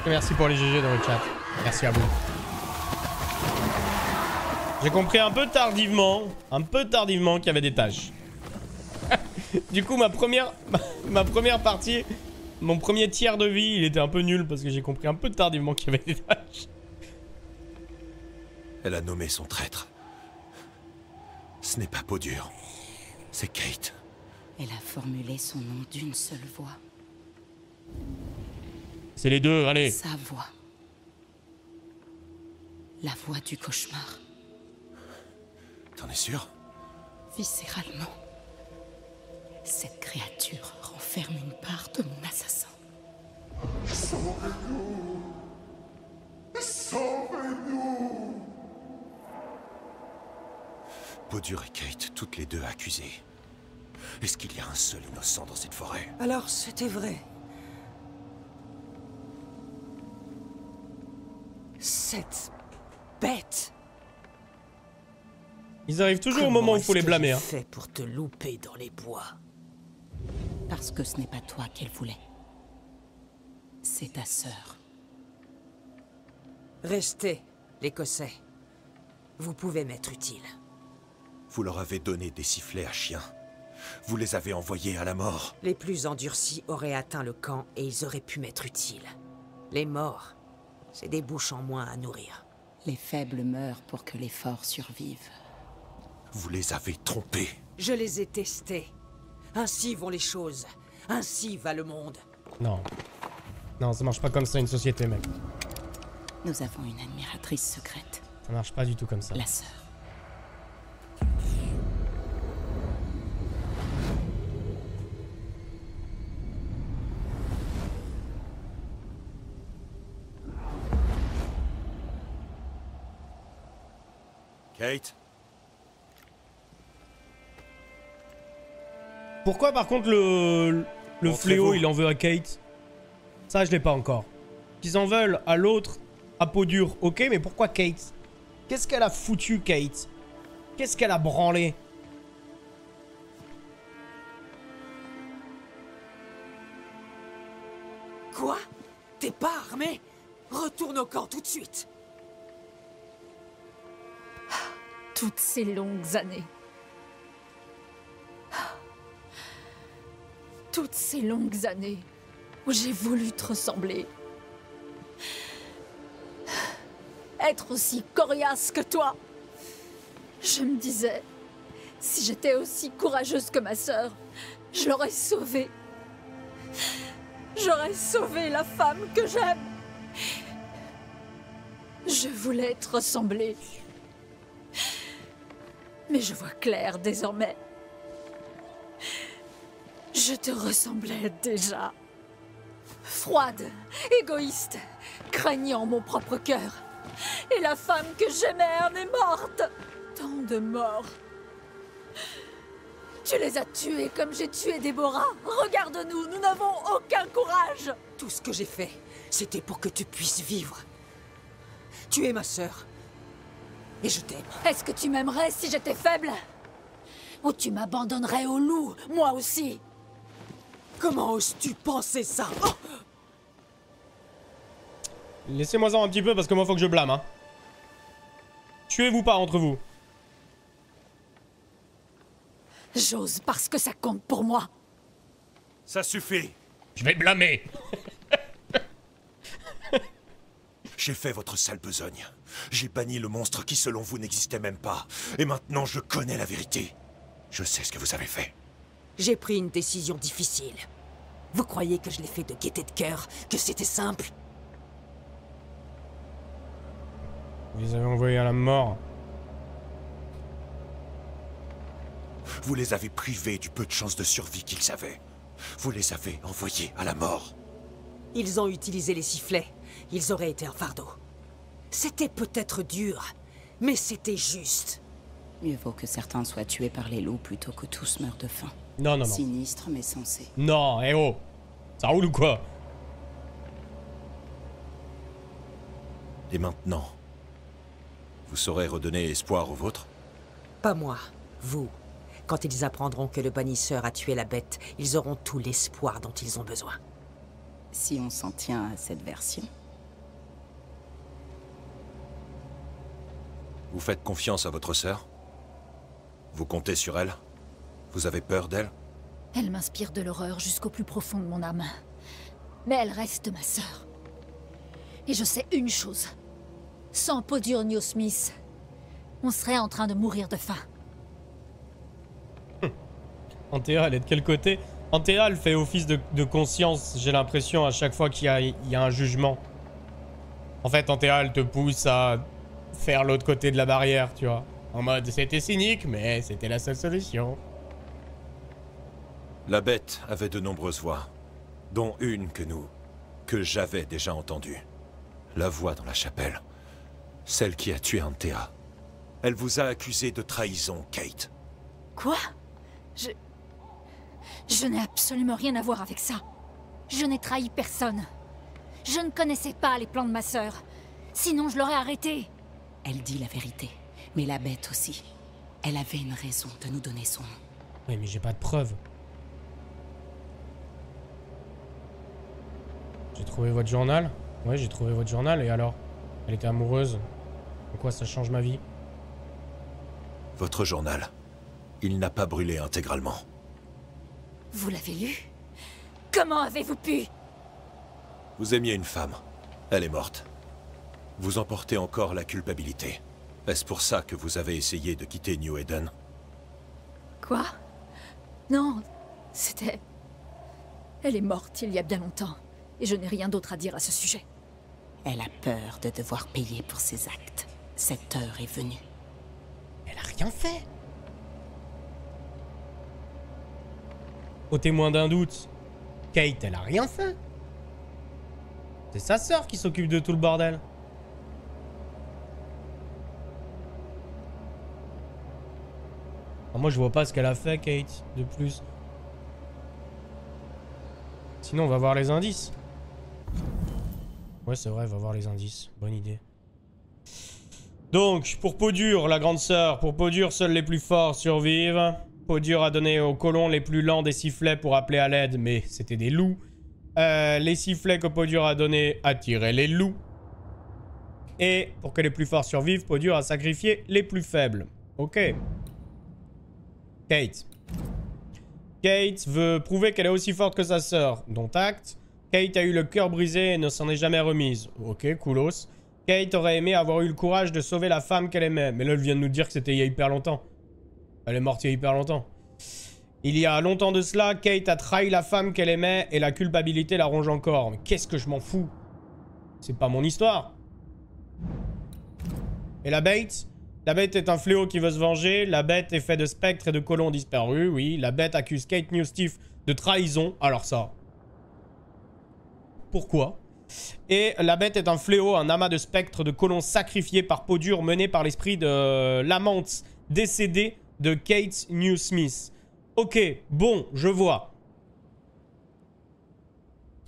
Merci pour les GG dans le chat. Merci à vous. J'ai compris un peu tardivement, un peu tardivement qu'il y avait des tâches. du coup ma première, ma première partie, mon premier tiers de vie, il était un peu nul parce que j'ai compris un peu tardivement qu'il y avait des tâches. Elle a nommé son traître. Ce n'est pas Podur. C'est Kate. Elle a formulé son nom d'une seule voix. C'est les deux, allez. Sa voix. La voix du cauchemar. T'en es sûr? Viscéralement. Cette créature renferme une part de mon assassin. Sauvez-nous Sauvez-nous Podur et Kate, toutes les deux accusées. Est-ce qu'il y a un seul innocent dans cette forêt Alors, c'était vrai. Cette bête. Ils arrivent toujours au moment où il faut les blâmer. Hein. fait pour te louper dans les bois. Parce que ce n'est pas toi qu'elle voulait. C'est ta sœur. Restez, l'Écossais. Vous pouvez m'être utile. Vous leur avez donné des sifflets à chiens. Vous les avez envoyés à la mort. Les plus endurcis auraient atteint le camp et ils auraient pu m'être utiles. Les morts, c'est des bouches en moins à nourrir. Les faibles meurent pour que les forts survivent. Vous les avez trompés. Je les ai testés. Ainsi vont les choses. Ainsi va le monde. Non. Non, ça marche pas comme ça une société, mec. Nous avons une admiratrice secrète. Ça marche pas du tout comme ça. La sœur. Kate. Pourquoi par contre le, le fléau il en veut à Kate? Ça, je l'ai pas encore. Qu'ils en veulent à l'autre, à peau dure, ok, mais pourquoi Kate? Qu'est-ce qu'elle a foutu, Kate? Qu'est-ce qu'elle a branlé? Quoi? T'es pas armé? Retourne au camp tout de suite Toutes ces longues années. Toutes ces longues années où j'ai voulu te ressembler. Être aussi coriace que toi. Je me disais, si j'étais aussi courageuse que ma sœur, je l'aurais sauvée. J'aurais sauvé la femme que j'aime. Je voulais te ressembler. Mais je vois clair désormais. Je te ressemblais déjà. Froide, égoïste, craignant mon propre cœur. Et la femme que j'aimais en est morte. Tant de morts. Tu les as tués comme j'ai tué Déborah. Regarde-nous, nous n'avons aucun courage. Tout ce que j'ai fait, c'était pour que tu puisses vivre. Tu es ma sœur. Et je t'aime. Est-ce que tu m'aimerais si j'étais faible? Ou tu m'abandonnerais au loup, moi aussi? Comment oses-tu penser ça? Oh Laissez-moi en un petit peu parce que moi faut que je blâme. Hein. Tuez-vous pas entre vous. J'ose parce que ça compte pour moi. Ça suffit. Je vais blâmer. J'ai fait votre sale besogne. J'ai banni le monstre qui, selon vous, n'existait même pas. Et maintenant, je connais la vérité. Je sais ce que vous avez fait. J'ai pris une décision difficile. Vous croyez que je l'ai fait de gaieté de cœur, que c'était simple? Vous les avez envoyés à la mort. Vous les avez privés du peu de chance de survie qu'ils avaient. Vous les avez envoyés à la mort. Ils ont utilisé les sifflets. Ils auraient été un fardeau. C'était peut-être dur, mais c'était juste. Mieux vaut que certains soient tués par les loups plutôt que tous meurent de faim. Non, non, non. Sinistre mais sensé. Non, eh oh Ça roule ou quoi? Et maintenant Vous saurez redonner espoir aux vôtres? Pas moi, vous. Quand ils apprendront que le bannisseur a tué la bête, ils auront tout l'espoir dont ils ont besoin. Si on s'en tient à cette version. Vous faites confiance à votre sœur? Vous comptez sur elle? Vous avez peur d'elle? Elle m'inspire de l'horreur jusqu'au plus profond de mon âme. Mais elle reste ma sœur. Et je sais une chose. Sans New Smith, on serait en train de mourir de faim. Antea, elle est de quel côté? Antea, elle fait office de, conscience, j'ai l'impression, à chaque fois qu'il y, y, a un jugement. En fait, Antea, elle te pousse à faire l'autre côté de la barrière, tu vois. En mode, c'était cynique, mais c'était la seule solution. La bête avait de nombreuses voix, dont une que nous, que j'avais déjà entendue. La voix dans la chapelle. Celle qui a tué Antea. Elle vous a accusé de trahison, Kate. Quoi? Je... Je n'ai absolument rien à voir avec ça. Je n'ai trahi personne. Je ne connaissais pas les plans de ma sœur. Sinon, je l'aurais arrêtée. Elle dit la vérité. Mais la bête aussi. Elle avait une raison de nous donner son nom. Oui, mais j'ai pas de preuves. J'ai trouvé votre journal? Ouais, j'ai trouvé votre journal. Et alors? Elle était amoureuse. Pourquoi ça change ma vie? Votre journal. Il n'a pas brûlé intégralement. Vous l'avez lu? Comment avez-vous pu? Vous aimiez une femme. Elle est morte. Vous emportez encore la culpabilité. Est-ce pour ça que vous avez essayé de quitter New Eden? Quoi? Non, c'était... Elle est morte il y a bien longtemps, et je n'ai rien d'autre à dire à ce sujet. Elle a peur de devoir payer pour ses actes. Cette heure est venue. Elle a rien fait Au témoin d'un doute, Kate, elle a rien fait. C'est sa sœur qui s'occupe de tout le bordel. Moi, je vois pas ce qu'elle a fait, Kate, de plus. Sinon, on va voir les indices. Ouais, c'est vrai, va voir les indices. Bonne idée. Donc, pour Podur, la grande sœur, pour Podur, seuls les plus forts survivent. Podur a donné aux colons les plus lents des sifflets pour appeler à l'aide, mais c'était des loups. Euh, les sifflets que Podur a donnés attiraient les loups. Et pour que les plus forts survivent, Podur a sacrifié les plus faibles. Ok. Kate. Kate veut prouver qu'elle est aussi forte que sa sœur, dont acte. Kate a eu le cœur brisé et ne s'en est jamais remise. Ok, coolos. Kate aurait aimé avoir eu le courage de sauver la femme qu'elle aimait. Mais là, elle vient de nous dire que c'était il y a hyper longtemps. Elle est morte il y a hyper longtemps. Il y a longtemps de cela, Kate a trahi la femme qu'elle aimait et la culpabilité la ronge encore. Mais qu'est-ce que je m'en fous? C'est pas mon histoire. Et la bête La bête est un fléau qui veut se venger. La bête est faite de spectres et de colons disparus, oui. La bête accuse Kate Newstiff de trahison. Alors ça... Pourquoi? Et la bête est un fléau, un amas de spectres de colons sacrifiés par peau dure mené par l'esprit de l'amante décédée de Kate Newsmith. Ok, bon, je vois.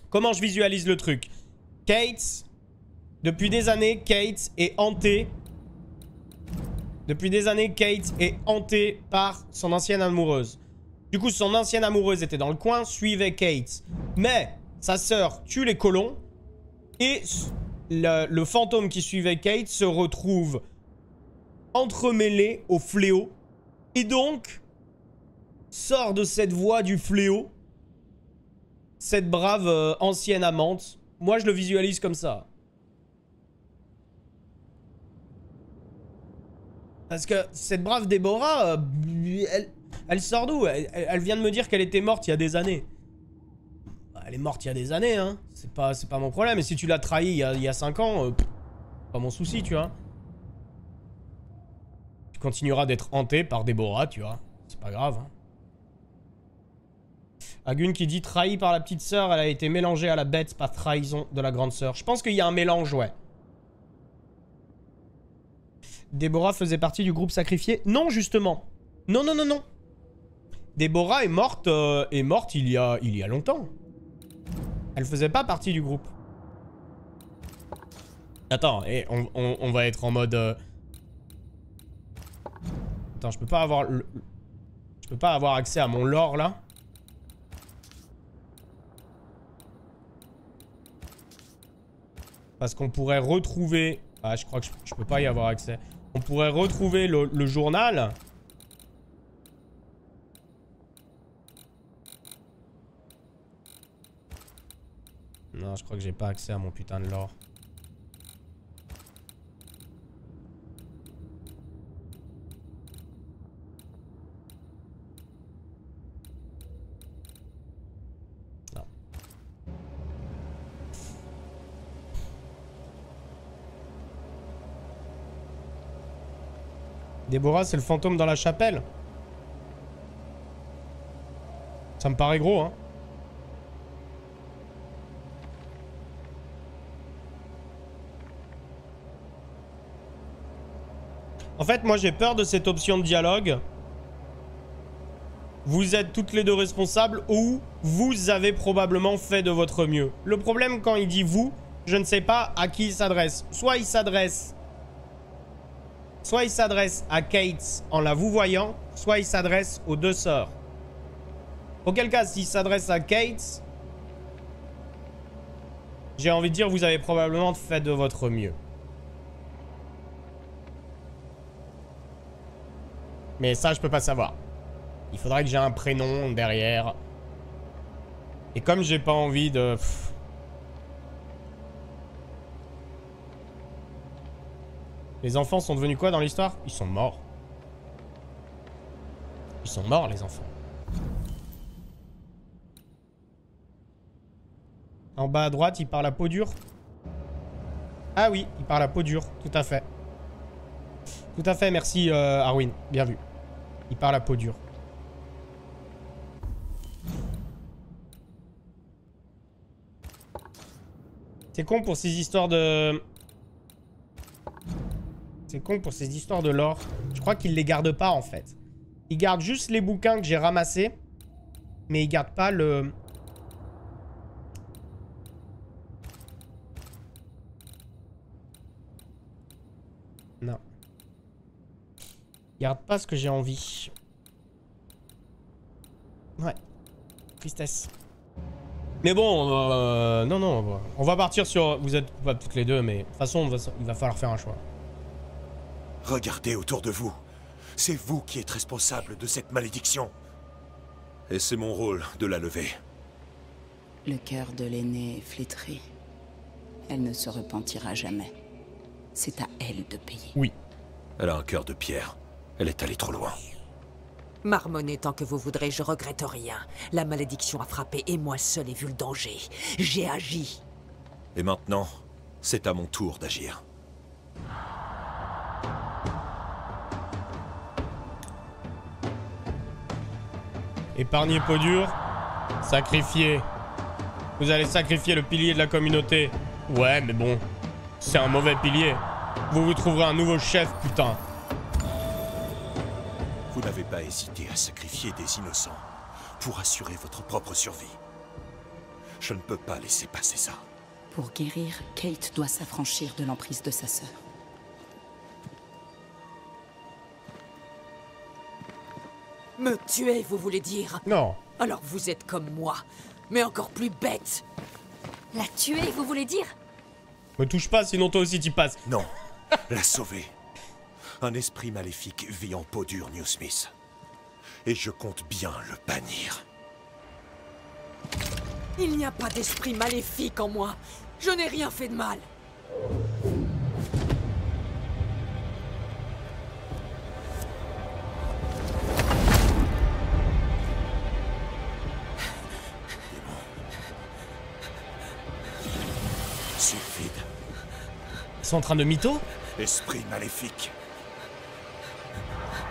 Comment je visualise le truc? Kate, depuis des années, Kate est hantée. Depuis des années, Kate est hantée par son ancienne amoureuse. Du coup, son ancienne amoureuse était dans le coin, suivait Kate. Mais sa sœur tue les colons et le, fantôme qui suivait Kate se retrouve entremêlé au fléau. Et donc, sort de cette voie du fléau cette brave euh, ancienne amante. Moi, je le visualise comme ça. Parce que cette brave Déborah, euh, elle, sort d'où? Elle, vient de me dire qu'elle était morte il y a des années. Elle est morte il y a des années, hein. C'est pas, pas mon problème. Et si tu l'as trahi il y a, il y a 5 ans, euh, pas mon souci, tu vois. Tu continueras d'être hanté par Déborah, tu vois. C'est pas grave, hein. Agun qui dit trahi par la petite sœur, elle a été mélangée à la bête par trahison de la grande sœur. Je pense qu'il y a un mélange, ouais. Déborah faisait partie du groupe sacrifié Non, justement. Non, non, non, non. Déborah est morte, euh, est morte il y a, il y a longtemps. Elle faisait pas partie du groupe. Attends, et on, on, va être en mode... Euh... Attends, je peux pas avoir... Je peux pas avoir accès à mon lore, là Parce qu'on pourrait retrouver... Ah, je crois que je, peux pas y avoir accès. On pourrait retrouver le, le journal. Non, je crois que j'ai pas accès à mon putain de lore. Déborah, c'est le fantôme dans la chapelle Ça me paraît gros, hein En fait, moi j'ai peur de cette option de dialogue. Vous êtes toutes les deux responsables ou vous avez probablement fait de votre mieux. Le problème quand il dit vous, je ne sais pas à qui il s'adresse. Soit il s'adresse... Soit il s'adresse à Kate en la vous voyant, soit il s'adresse aux deux sœurs. Auquel cas, s'il s'adresse à Kate, j'ai envie de dire vous avez probablement fait de votre mieux. Mais ça, je peux pas savoir. Il faudrait que j'ai un prénom derrière. Et comme j'ai pas envie de... Les enfants sont devenus quoi dans l'histoire? Ils sont morts. Ils sont morts, les enfants. En bas à droite, il parle à peau dure. Ah oui, il parle à peau dure, tout à fait. Tout à fait, merci euh, Arwin. Bien vu. Il parle à peau dure. C'est con pour ces histoires de... C'est con pour ces histoires de l'or. Je crois qu'il les garde pas en fait. Il garde juste les bouquins que j'ai ramassés. Mais il garde pas le... Non. Ils garde pas ce que j'ai envie. Ouais. Tristesse. Mais bon, euh, non, non, on va partir sur... Vous êtes coupables toutes les deux, mais de toute façon, il va falloir faire un choix. Regardez autour de vous. C'est vous qui êtes responsable de cette malédiction. Et c'est mon rôle de la lever. Le cœur de l'aînée est flétri. Elle ne se repentira jamais. C'est à elle de payer. Oui. Elle a un cœur de pierre. Elle est allée trop loin. Marmonnez tant que vous voudrez, je regrette rien. La malédiction a frappé et moi seul ai vu le danger. J'ai agi. Et maintenant, c'est à mon tour d'agir. Épargnez peau dure, sacrifier. Vous allez sacrifier le pilier de la communauté. Ouais, mais bon, c'est un mauvais pilier. Vous vous trouverez un nouveau chef, putain. Vous n'avez pas hésité à sacrifier des innocents pour assurer votre propre survie. Je ne peux pas laisser passer ça. Pour guérir, Kate doit s'affranchir de l'emprise de sa sœur. Me tuer, vous voulez dire Non. Alors vous êtes comme moi, mais encore plus bête. La tuer, vous voulez dire? Me touche pas, sinon toi aussi t'y passes. Non, la sauver. Un esprit maléfique vit en peau dure, New Smith. Et je compte bien le bannir. Il n'y a pas d'esprit maléfique en moi. Je n'ai rien fait de mal. Ils sont en train de mytho Esprit maléfique.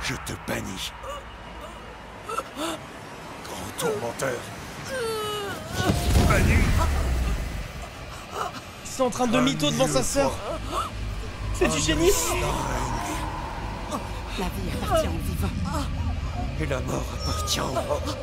Je te bannis. Grand tourmenteur. Banni. Ils sont en train de mytho devant sa sœur. C'est du génie. La vie appartient aux vivants. Et la mort appartient aux morts.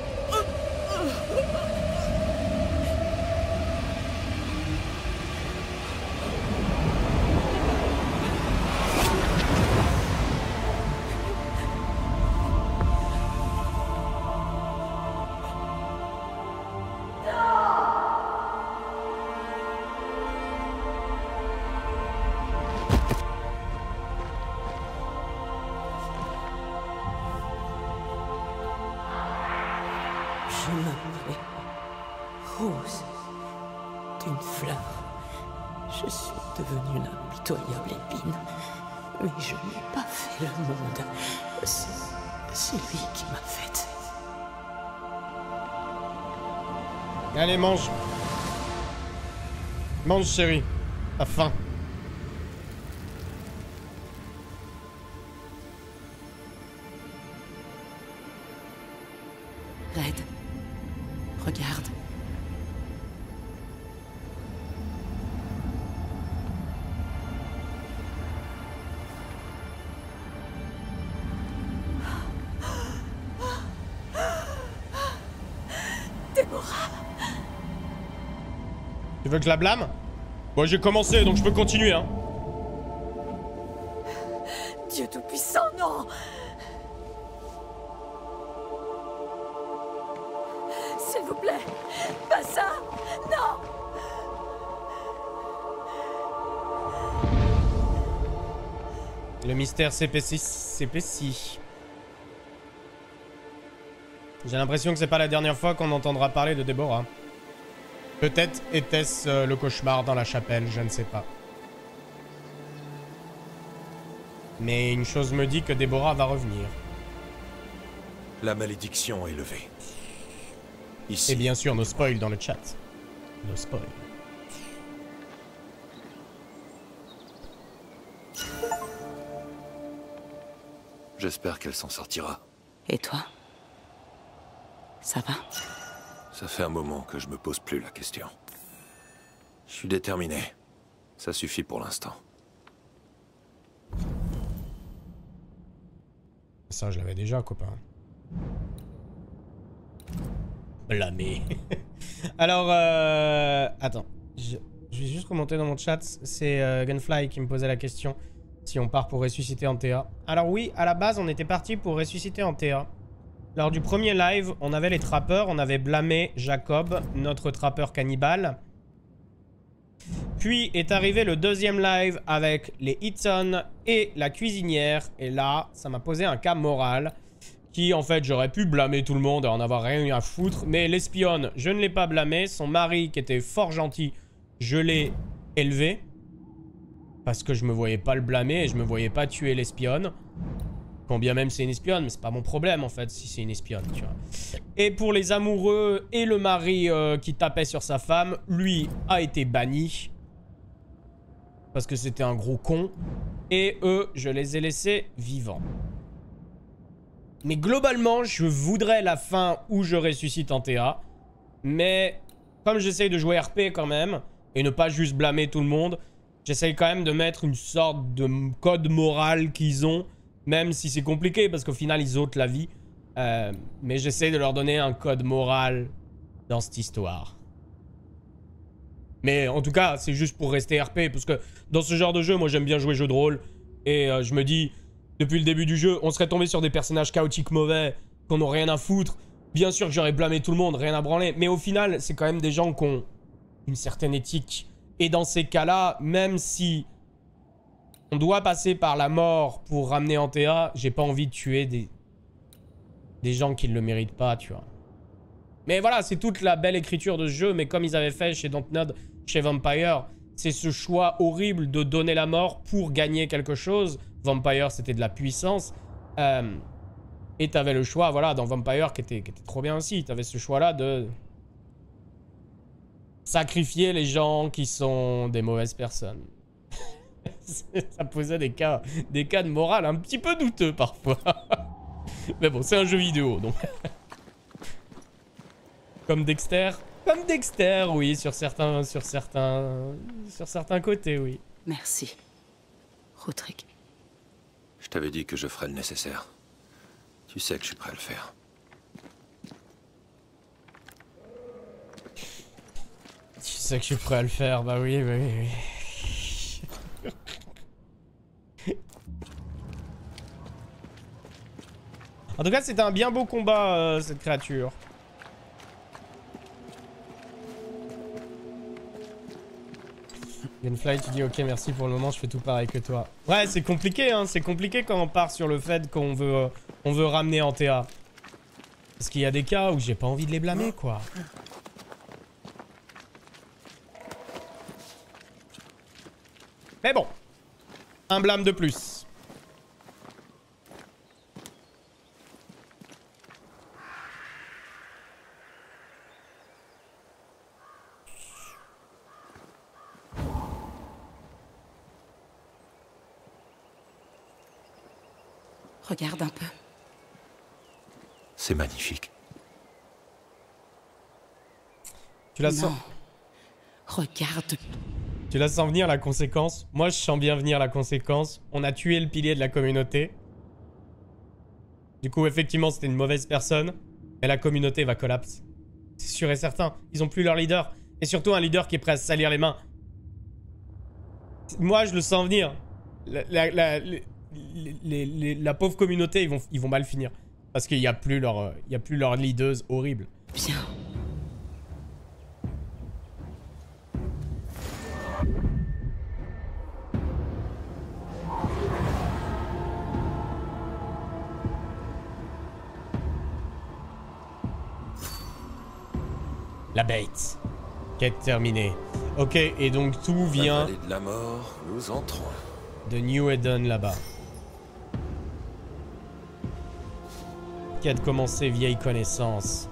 Allez, mange. Mange, chérie. T'as faim. Que je la blâme Bon, j'ai commencé, donc je peux continuer, hein. Dieu Tout-Puissant, non S'il vous plaît, pas ça Non Le mystère s'épaissit. J'ai l'impression que c'est pas la dernière fois qu'on entendra parler de Déborah. Peut-être était-ce euh, le cauchemar dans la chapelle, je ne sais pas. Mais une chose me dit que Déborah va revenir. La malédiction est levée. Ici. Et bien sûr, nos spoils dans le chat. Nos spoils. J'espère qu'elle s'en sortira. Et toi? Ça va? Ça fait un moment que je me pose plus la question. Je suis déterminé. Ça suffit pour l'instant. Ça, je l'avais déjà, copain. Blâmé. Alors, euh... Attends. Je... vais juste commenter dans mon chat. C'est euh, Gunfly qui me posait la question. Si on part pour ressusciter Antea. Alors oui, à la base, on était parti pour ressusciter Antea. Lors du premier live, on avait les trappeurs, on avait blâmé Jacob, notre trappeur cannibale. Puis est arrivé le deuxième live avec les Hitson et la cuisinière. Et là, ça m'a posé un cas moral. Qui, en fait, j'aurais pu blâmer tout le monde et en avoir rien à foutre. Mais l'espionne, je ne l'ai pas blâmé. Son mari, qui était fort gentil, je l'ai élevé. Parce que je me voyais pas le blâmer et je me voyais pas tuer l'espionne. Bien même c'est une espionne, mais c'est pas mon problème en fait si c'est une espionne. Et pour les amoureux et le mari euh, qui tapait sur sa femme, lui a été banni. Parce que c'était un gros con. Et eux, je les ai laissés vivants. Mais globalement, je voudrais la fin où je ressuscite Antea. Mais comme j'essaye de jouer RP quand même, et ne pas juste blâmer tout le monde, j'essaye quand même de mettre une sorte de code moral qu'ils ont, même si c'est compliqué, parce qu'au final, ils ôtent la vie. Euh, mais j'essaie de leur donner un code moral dans cette histoire. Mais en tout cas, c'est juste pour rester RP, parce que dans ce genre de jeu, moi j'aime bien jouer jeu de rôle. Et euh, je me dis, depuis le début du jeu, on serait tombé sur des personnages chaotiques mauvais, qu'on n'a rien à foutre. Bien sûr que j'aurais blâmé tout le monde, rien à branler. Mais au final, c'est quand même des gens qui ont une certaine éthique. Et dans ces cas-là, même si on doit passer par la mort pour ramener Antea, j'ai pas envie de tuer des, des gens qui ne le méritent pas, tu vois. Mais voilà, c'est toute la belle écriture de ce jeu, mais comme ils avaient fait chez Dontnod, chez Vampire, c'est ce choix horrible de donner la mort pour gagner quelque chose. Vampire, c'était de la puissance. Euh, et t'avais le choix, voilà, dans Vampire, qui était, qui était trop bien aussi, t'avais ce choix-là de sacrifier les gens qui sont des mauvaises personnes. ça posait des cas, des cas de morale un petit peu douteux parfois. Mais bon, c'est un jeu vidéo, donc... Comme Dexter Comme Dexter, oui, sur certains, sur certains, sur certains côtés, oui. Merci, Rodrigue. Je t'avais dit que je ferais le nécessaire. Tu sais que je suis prêt à le faire. Tu sais que je suis prêt à le faire, bah oui, bah oui, oui. En tout cas, c'était un bien beau combat, euh, cette créature. Gunfly, tu dis ok, merci pour le moment, je fais tout pareil que toi. Ouais, c'est compliqué, hein. C'est compliqué quand on part sur le fait qu'on veut, euh, on veut ramener Antea. Parce qu'il y a des cas où j'ai pas envie de les blâmer, quoi. Mais bon. Un blâme de plus. Regarde un peu. C'est magnifique. Tu la Non. sens Regarde. Tu la sens venir la conséquence Moi, je sens bien venir la conséquence. On a tué le pilier de la communauté. Du coup, effectivement, c'était une mauvaise personne. Et la communauté va collapse. C'est sûr et certain. Ils ont plus leur leader. Et surtout un leader qui est prêt à salir les mains. Moi, je le sens venir. La, pauvre communauté, ils vont, mal finir. Parce qu'il n'y a plus leur, a plus leur horrible. La bête. Quête terminée. Ok, et donc tout vient La de la mort, nous entrons. de New Eden là-bas. Quête commencée, vieille connaissance.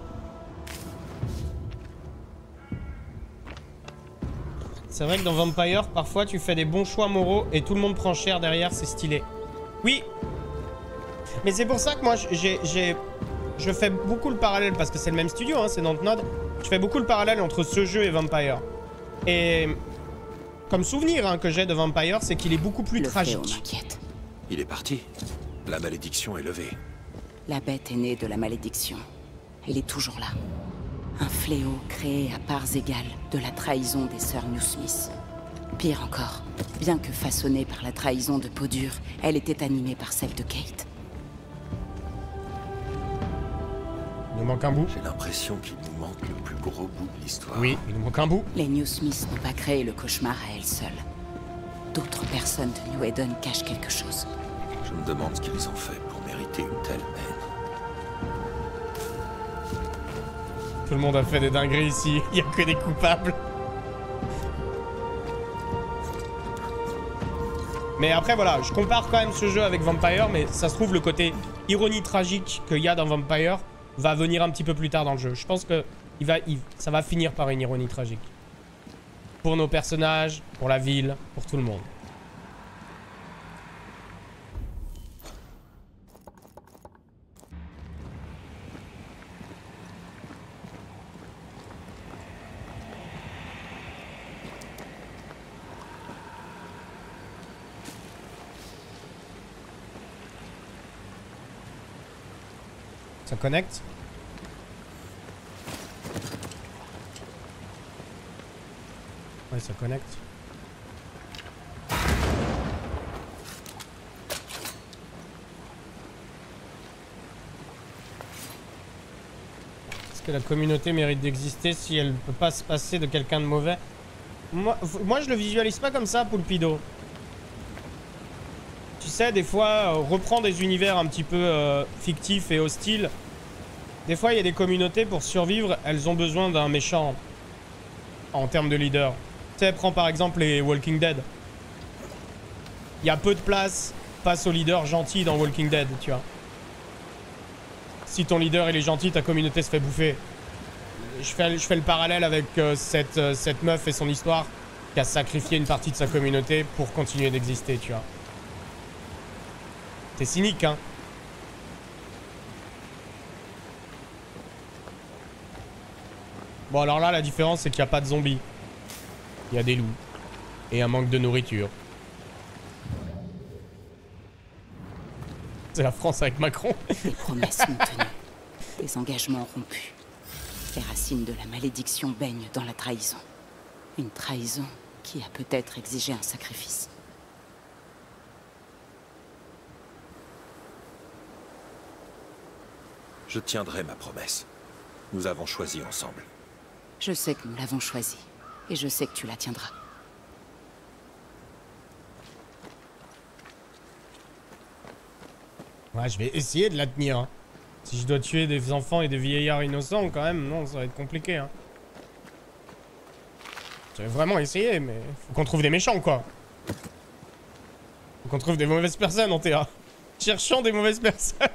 C'est vrai que dans Vampire, parfois tu fais des bons choix moraux et tout le monde prend cher derrière, c'est stylé. Oui Mais c'est pour ça que moi j'ai... j'ai- Je fais beaucoup le parallèle, parce que c'est le même studio, hein, c'est Dontnod. Je fais beaucoup le parallèle entre ce jeu et Vampire. Et... Comme souvenir hein, que j'ai de Vampire, c'est qu'il est beaucoup plus Le tragique. Il est parti. La malédiction est levée. La bête est née de la malédiction. Elle est toujours là. Un fléau créé à parts égales de la trahison des sœurs New Smith. Pire encore, bien que façonnée par la trahison de peau dure, elle était animée par celle de Kate. Il nous manque un bout. J'ai l'impression qu'il nous manque le plus gros bout de l'histoire. Oui, il nous manque un bout. Les New Smiths n'ont pas créé le cauchemar à elles seules. D'autres personnes de New Eden cachent quelque chose. Je me demande ce qu'ils ont fait pour mériter une telle haine. Tout le monde a fait des dingueries ici. Il y a que des coupables. Mais après, voilà, je compare quand même ce jeu avec Vampire, mais ça se trouve, le côté ironie tragique qu'il y a dans Vampire va venir un petit peu plus tard dans le jeu. Je pense que ça va finir par une ironie tragique. Pour nos personnages, pour la ville, pour tout le monde. Ça connecte? Ouais, ça connecte. Est-ce que la communauté mérite d'exister si elle peut pas se passer de quelqu'un de mauvais? Moi, moi, je le visualise pas comme ça, Poulpido. Tu sais, des fois, euh, reprends des univers un petit peu euh, fictifs et hostiles. Des fois, il y a des communautés, pour survivre, elles ont besoin d'un méchant en termes de leader. Sais, prends par exemple les Walking Dead. Il y a peu de place face au leader gentil dans Walking Dead, tu vois. Si ton leader il est gentil, ta communauté se fait bouffer. Je fais, le parallèle avec euh, cette, euh, cette meuf et son histoire qui a sacrifié une partie de sa communauté pour continuer d'exister, tu vois. C'est cynique, hein. Bon, alors là, la différence, c'est qu'il n'y a pas de zombies. Il y a des loups. Et un manque de nourriture. C'est la France avec Macron. Des promesses non tenues. Des engagements rompus. Les racines de la malédiction baignent dans la trahison. Une trahison qui a peut-être exigé un sacrifice. Je tiendrai ma promesse. Nous avons choisi ensemble. Je sais que nous l'avons choisi. Et je sais que tu la tiendras. Ouais, je vais essayer de la tenir. hein. Si je dois tuer des enfants et des vieillards innocents, quand même, non, ça va être compliqué. Hein. Je vais vraiment essayer, mais faut qu'on trouve des méchants, quoi. Faut qu'on trouve des mauvaises personnes en TA. Cherchons des mauvaises personnes.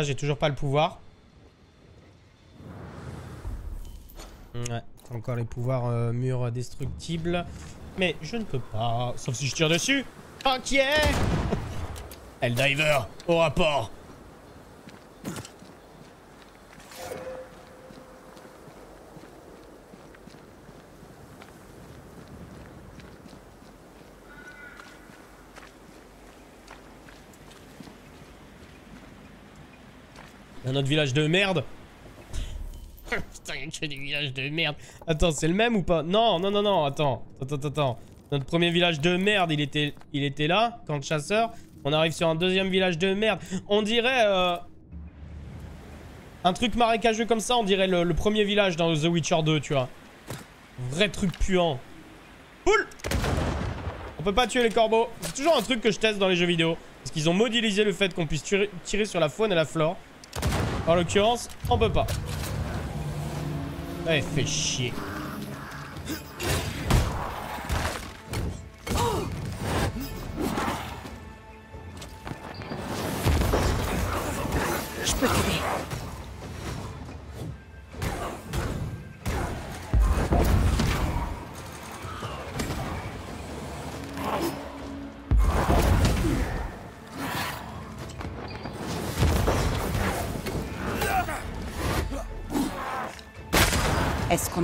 J'ai toujours pas le pouvoir. Ouais, encore les pouvoirs euh, murs destructibles. Mais je ne peux pas, sauf si je tire dessus. Ok Helldiver, au rapport Un autre village de merde Putain, y'a que des villages de merde. Attends, c'est le même ou pas? Non, non, non, non, attends. Attends, attends, attends. Notre premier village de merde, il était, il était là, camp de chasseurs. On arrive sur un deuxième village de merde. On dirait... euh, Un truc marécageux comme ça, on dirait le, le premier village dans The Witcher 2, tu vois. Vrai truc puant. Poule On peut pas tuer les corbeaux. C'est toujours un truc que je teste dans les jeux vidéo. Parce qu'ils ont modélisé le fait qu'on puisse tirer, tirer sur la faune et la flore. En l'occurrence, on peut pas. Eh, fait chier.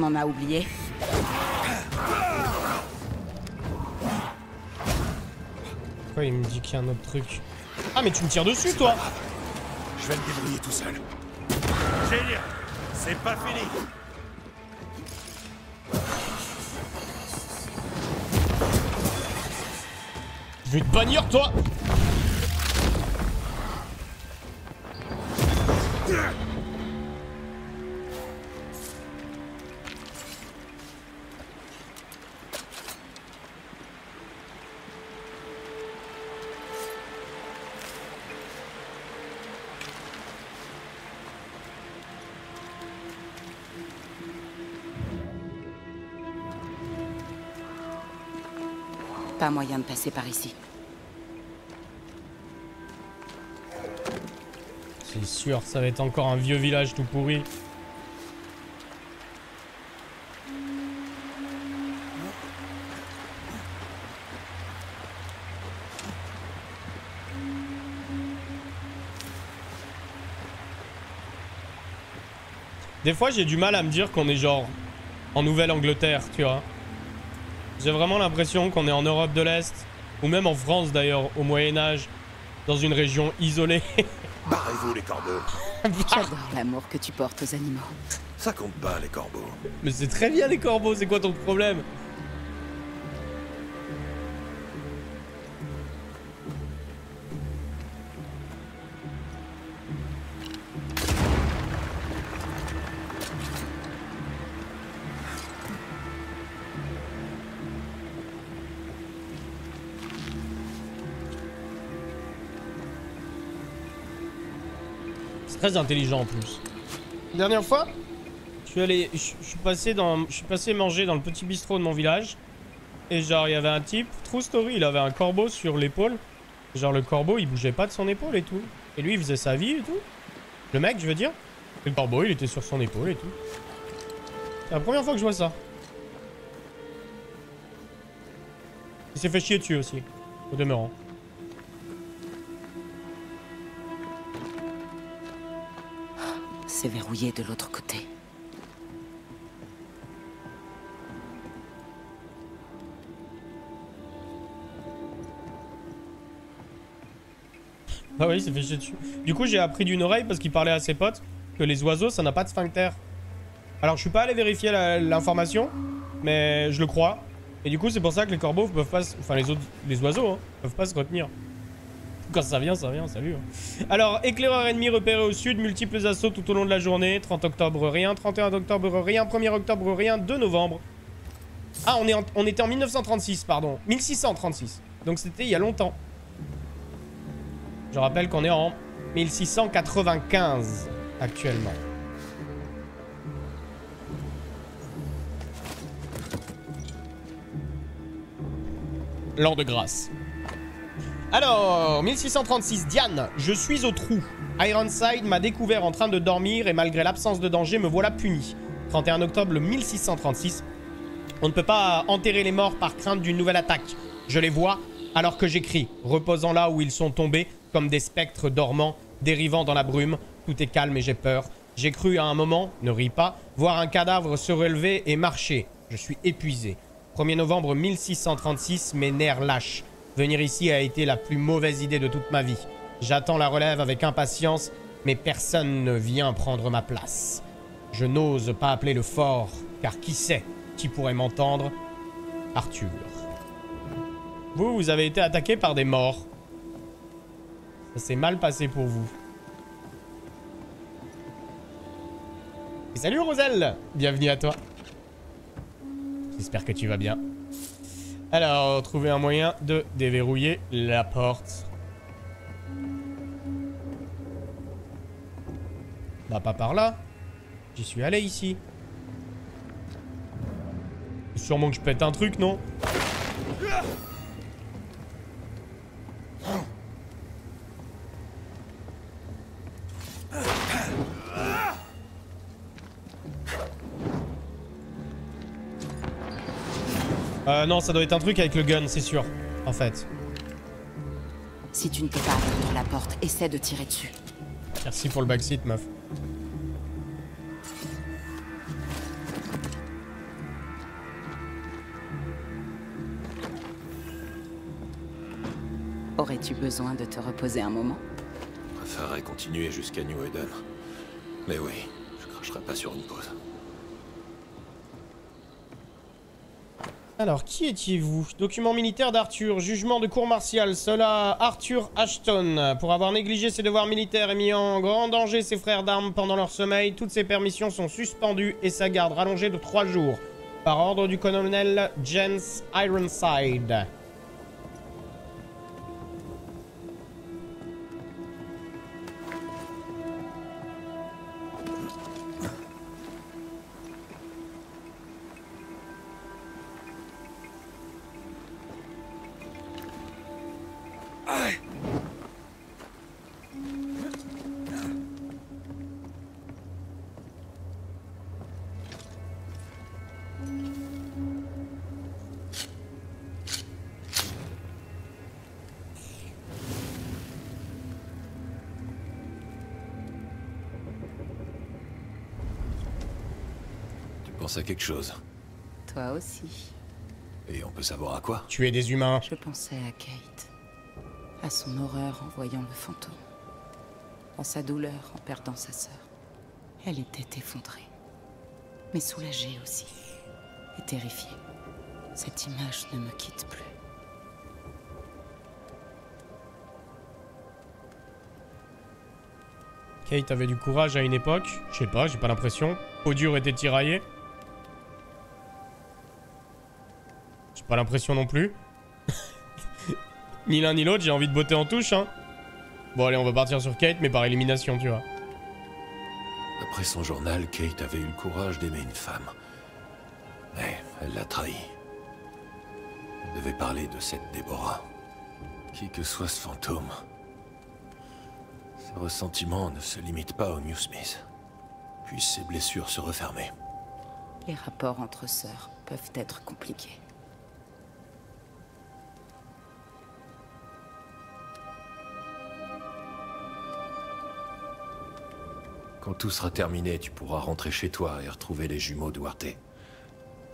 En a oublié. Pourquoi il me dit qu'il y a un autre truc Ah, mais tu me tires dessus, toi Je vais me débrouiller tout seul. Génial. C'est pas fini. Je vais te bannir, toi Moyen de passer par ici. C'est sûr, ça va être encore un vieux village tout pourri. Des fois, j'ai du mal à me dire qu'on est genre en Nouvelle-Angleterre, tu vois. J'ai vraiment l'impression qu'on est en Europe de l'Est, ou même en France d'ailleurs, au Moyen-Âge, dans une région isolée. Barrez-vous les corbeaux J'adore l'amour que tu portes aux animaux. Ça compte pas les corbeaux. Mais c'est très bien les corbeaux, c'est quoi ton problème? Très intelligent en plus. Dernière fois, je suis allé, je, je suis passé dans, je suis passé manger dans le petit bistrot de mon village. Et genre, il y avait un type, true story, il avait un corbeau sur l'épaule. Genre, le corbeau, il bougeait pas de son épaule et tout. Et lui, il faisait sa vie et tout. Le mec, je veux dire. Et le corbeau, il était sur son épaule et tout. C'est la première fois que je vois ça. Il s'est fait chier dessus aussi, au demeurant. C'est verrouillé de l'autre côté. Ah oui, il s'est fait chier dessus. Du coup, j'ai appris d'une oreille parce qu'il parlait à ses potes que les oiseaux, ça n'a pas de sphincter. Alors, je suis pas allé vérifier l'information, mais je le crois. Et du coup, c'est pour ça que les corbeaux peuvent pas... Enfin, les autres... Les oiseaux, hein, peuvent pas se retenir. Quand ça vient, ça vient, salut. hein. Alors, éclaireur ennemi repéré au sud, multiples assauts tout au long de la journée. 30 octobre, rien. 31 octobre, rien. 1er octobre, rien. 2 novembre. Ah, on, est on était en 1936, pardon. 1636. Donc c'était il y a longtemps. Je rappelle qu'on est en 1695 actuellement. L'an de grâce. Alors, 1636, Diane, je suis au trou. Ironside m'a découvert en train de dormir et malgré l'absence de danger, me voilà puni. 31 octobre 1636. On ne peut pas enterrer les morts par crainte d'une nouvelle attaque. Je les vois alors que j'écris, reposant là où ils sont tombés, comme des spectres dormants, dérivant dans la brume. Tout est calme et j'ai peur. J'ai cru à un moment, ne ris pas, voir un cadavre se relever et marcher. Je suis épuisé. 1er novembre 1636, mes nerfs lâchent. Venir ici a été la plus mauvaise idée de toute ma vie. J'attends la relève avec impatience, mais personne ne vient prendre ma place. Je n'ose pas appeler le fort, car qui sait qui pourrait m'entendre? Arthur. Vous, vous avez été attaqué par des morts. Ça s'est mal passé pour vous. Salut Roselle Bienvenue à toi. J'espère que tu vas bien. Alors, trouver un moyen de déverrouiller la porte. Bah pas par là. J'y suis allé ici. Sûrement que je pète un truc, non? non, ça doit être un truc avec le gun, c'est sûr. En fait. Si tu ne t'es pas ouvrir la porte, essaie de tirer dessus. Merci pour le backseat, meuf. Aurais-tu besoin de te reposer un moment? Je préférerais continuer jusqu'à New Eden. Mais oui, je cracherai pas sur une pause. Alors, qui étiez-vous Document militaire d'Arthur, jugement de cour martiale. Cela, Arthur Ashton, pour avoir négligé ses devoirs militaires et mis en grand danger ses frères d'armes pendant leur sommeil, toutes ses permissions sont suspendues et sa garde rallongée de 3 jours. Par ordre du colonel Jens Ironside. Quelque chose Toi aussi. Et on peut savoir à quoi? Tuer des humains. Je pensais à Kate. À son horreur en voyant le fantôme. À sa douleur en perdant sa sœur. Elle était effondrée. Mais soulagée aussi. Et terrifiée. Cette image ne me quitte plus. Kate avait du courage à une époque. Je sais pas, j'ai pas l'impression. Odur était tiraillé. Pas l'impression non plus. ni l'un ni l'autre, j'ai envie de botter en touche, hein. Bon, allez, on va partir sur Kate, mais par élimination, tu vois. Après son journal, Kate avait eu le courage d'aimer une femme. Mais elle l'a trahi. Elle devait parler de cette Déborah. Qui que soit ce fantôme. Ses ressentiments ne se limitent pas au New Smith. Puissent ses blessures se refermer. Les rapports entre sœurs peuvent être compliqués. Quand tout sera terminé, tu pourras rentrer chez toi et retrouver les jumeaux Duarte.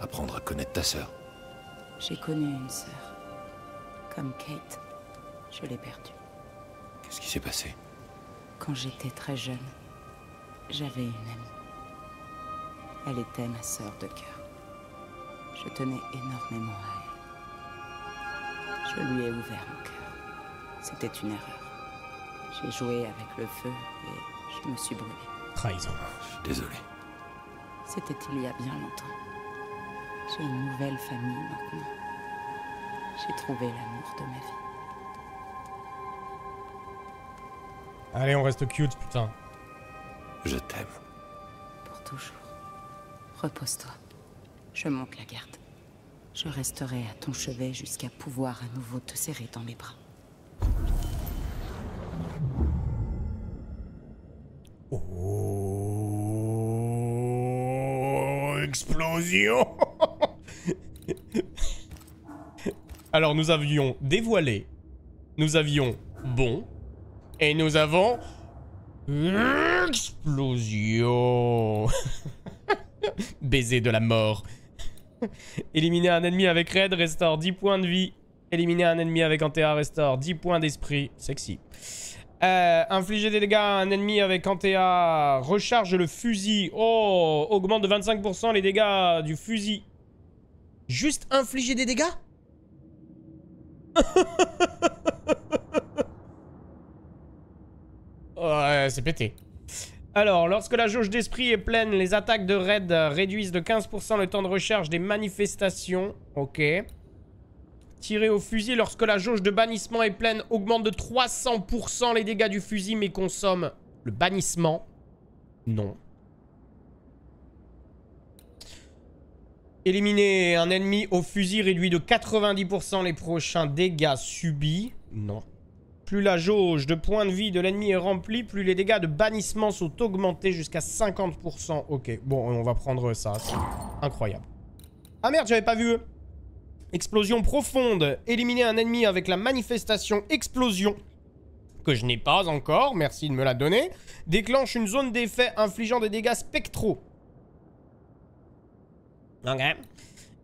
Apprendre à connaître ta sœur. J'ai connu une sœur. Comme Kate, je l'ai perdue. Qu'est-ce qui s'est passé? Quand j'étais très jeune, j'avais une amie. Elle était ma sœur de cœur. Je tenais énormément à elle. Je lui ai ouvert mon cœur. C'était une erreur. J'ai joué avec le feu et je me suis brûlée. Trahison. Je suis désolé. C'était il y a bien longtemps. J'ai une nouvelle famille maintenant. J'ai trouvé l'amour de ma vie. Allez, on reste cute, putain. Je t'aime. Pour toujours. Repose-toi. Je monte la garde. Je resterai à ton chevet jusqu'à pouvoir à nouveau te serrer dans mes bras. Oh, explosion Alors nous avions dévoilé, nous avions bon, et nous avons explosion. Baiser de la mort. Éliminer un ennemi avec raid, restaure 10 points de vie. Éliminer un ennemi avec Antea, restaure 10 points d'esprit. Sexy. Euh, infliger des dégâts à un ennemi avec Antea. Recharge le fusil. Oh, augmente de 25% les dégâts du fusil. Juste infliger des dégâts? Ouais, c'est pété. Alors, lorsque la jauge d'esprit est pleine, les attaques de raid réduisent de 15% le temps de recharge des manifestations. Ok. Tirer au fusil lorsque la jauge de bannissement est pleine augmente de 300% les dégâts du fusil mais consomme le bannissement. Non. Éliminer un ennemi au fusil réduit de 90% les prochains dégâts subis. Non. Plus la jauge de points de vie de l'ennemi est remplie, plus les dégâts de bannissement sont augmentés jusqu'à 50%. Ok, bon, on va prendre ça. Incroyable. Ah merde, j'avais pas vu. Explosion profonde. Éliminer un ennemi avec la manifestation explosion. Que je n'ai pas encore, merci de me la donner. Déclenche une zone d'effet infligeant des dégâts spectraux. Ok.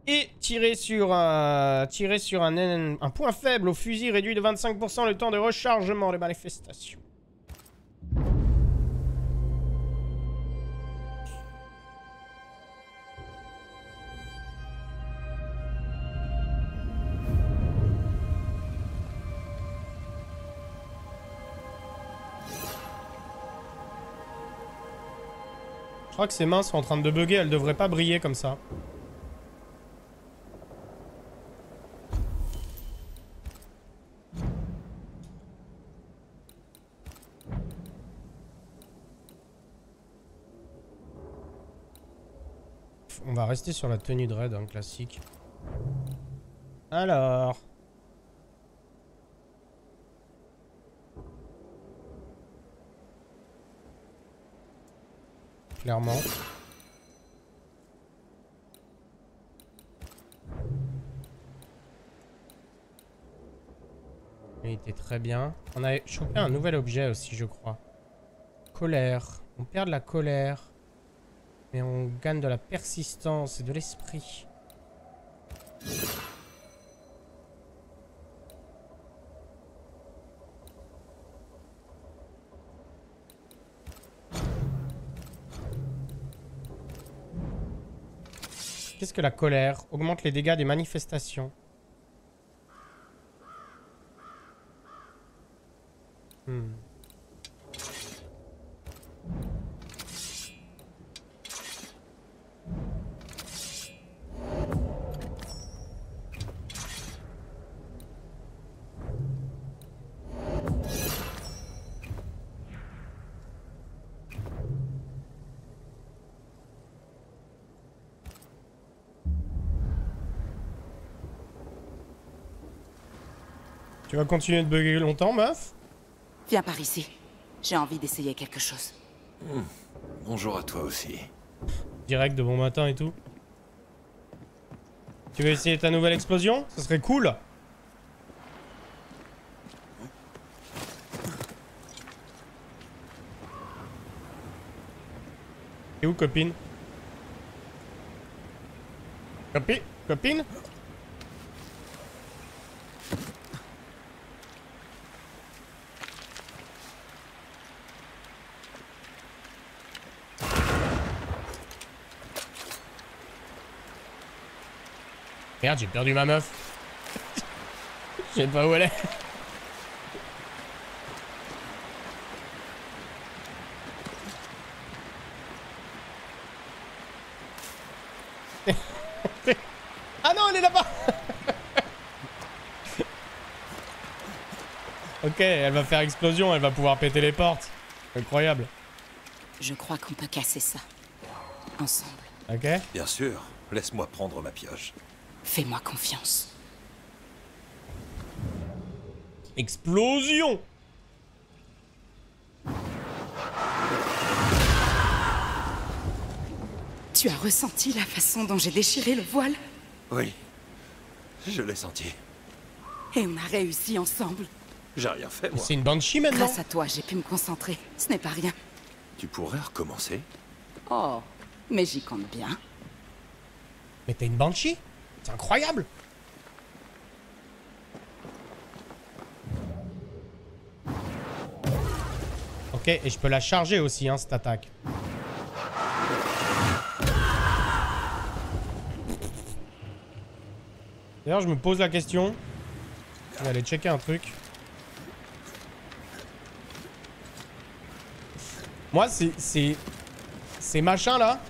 Et tirer sur un, un point faible au fusil réduit de 25% le temps de rechargement des manifestations. Crois que ses mains sont en train de bugger, elles devraient pas briller comme ça. On va rester sur la tenue de raid, hein, classique. Alors... Clairement. Il était très bien. On a chopé un nouvel objet aussi, je crois. Colère. On perd de la colère. Mais on gagne de la persistance et de l'esprit. Qu'est-ce que la colère Augmente les dégâts des manifestations. Hmm. Vas continuer de bugger longtemps, meuf Viens par ici. J'ai envie d'essayer quelque chose. Hmm. Bonjour à toi aussi. Direct de bon matin et tout. Tu veux essayer ta nouvelle explosion? Ce serait cool. Et où, copine? Copine? Copine? Merde, j'ai perdu ma meuf. Je sais pas où elle est. ah non, elle est là-bas Ok, elle va faire explosion, elle va pouvoir péter les portes. Incroyable. Je crois qu'on peut casser ça. Ensemble. Ok. Bien sûr. Laisse-moi prendre ma pioche. Fais-moi confiance. Explosion Tu as ressenti la façon dont j'ai déchiré le voile? Oui. Je l'ai senti. Et on a réussi ensemble. J'ai rien fait, moi. C'est une banshee maintenant Grâce à toi, j'ai pu me concentrer. Ce n'est pas rien. Tu pourrais recommencer Oh, mais j'y compte bien. Mais t'es une banshee? Incroyable Ok, et je peux la charger aussi, hein, cette attaque. D'ailleurs, je me pose la question. Je vais aller checker un truc. Moi, c'est... c'est- Ces machins là,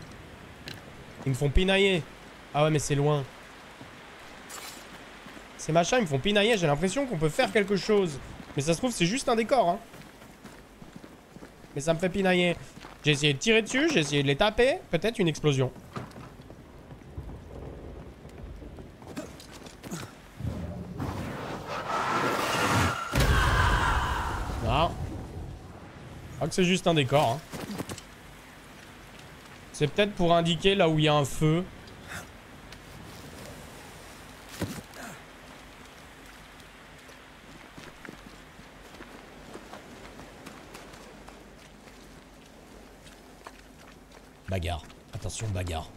ils me font pinailler. Ah ouais, mais c'est loin. Ces machins, ils me font pinailler. J'ai l'impression qu'on peut faire quelque chose. Mais ça se trouve, c'est juste un décor. Hein. Mais ça me fait pinailler. J'ai essayé de tirer dessus, j'ai essayé de les taper. Peut-être une explosion. Non. Je crois que c'est juste un décor. hein. C'est peut-être pour indiquer là où il y a un feu. Bagarre.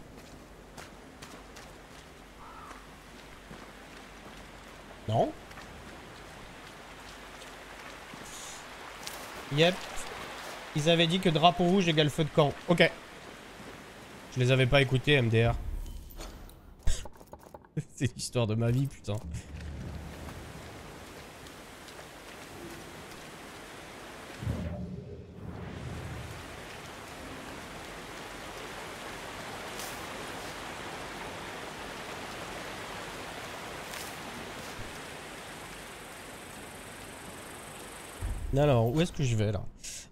Non Yep. Ils avaient dit que drapeau rouge égale feu de camp. Ok. Je les avais pas écoutés, MDR. C'est l'histoire de ma vie, putain. Alors, où est-ce que je vais là?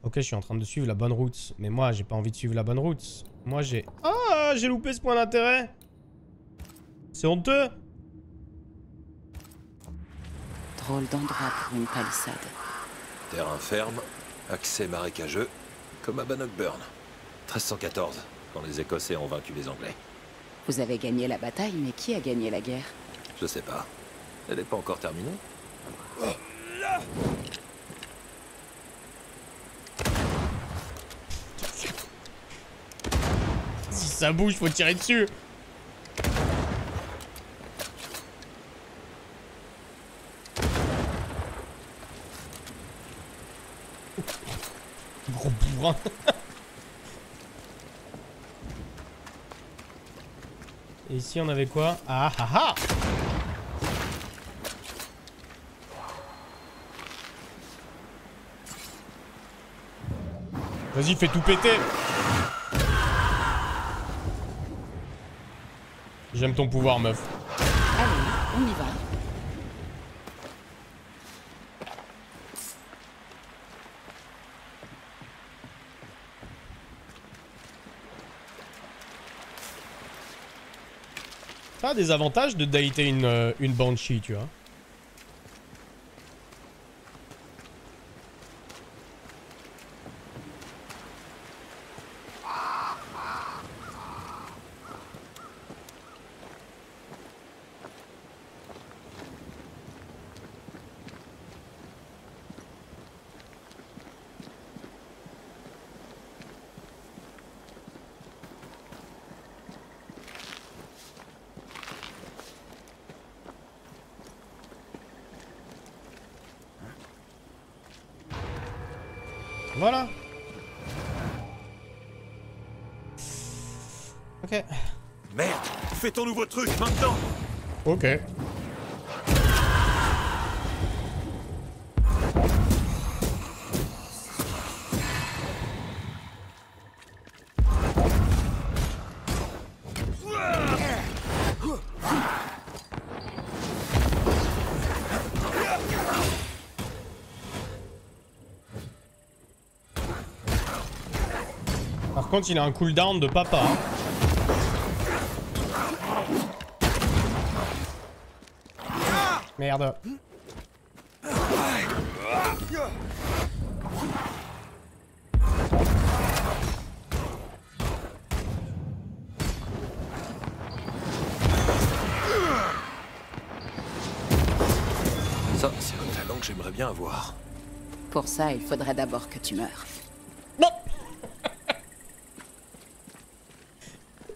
Ok, je suis en train de suivre la bonne route. Mais moi, j'ai pas envie de suivre la bonne route. Moi, j'ai... Ah, j'ai loupé ce point d'intérêt C'est honteux Drôle d'endroit pour une palissade. Terrain ferme, accès marécageux, comme à Bannockburn. 1314, quand les Écossais ont vaincu les Anglais. Vous avez gagné la bataille, mais qui a gagné la guerre? Je sais pas. Elle n'est pas encore terminée Si ça bouge, faut tirer dessus. Gros bourrin. Et ici on avait quoi? Ah ah ah! Vas-y, fais tout péter J'aime ton pouvoir, meuf. Allez, on y va. Ça a des avantages de dater une, euh, une Banshee, tu vois. Ok. Par contre, il a un cooldown de papa. hein. Merde. Ça, c'est un talent que j'aimerais bien avoir. Pour ça, il faudrait d'abord que tu meurs.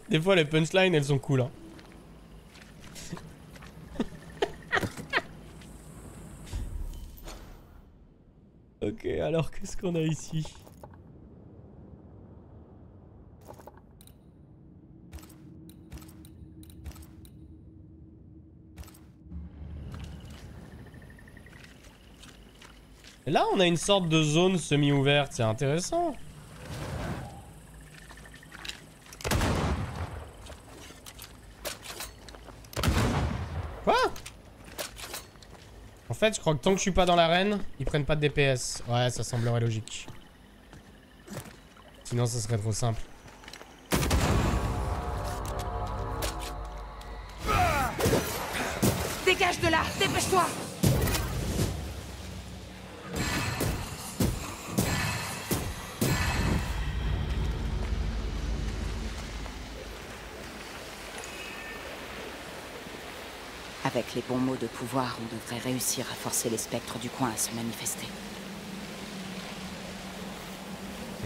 Des fois, les punchlines, elles sont cool. Hein. ok, alors qu'on a ici Là, on a une sorte de zone semi-ouverte, c'est intéressant. Quoi En fait, je crois que tant que je suis pas dans l'arène, ils prennent pas de DPS. Ouais, ça semblerait logique. Sinon, ça serait trop simple. Pouvoir, on devrait réussir à forcer les spectres du coin à se manifester.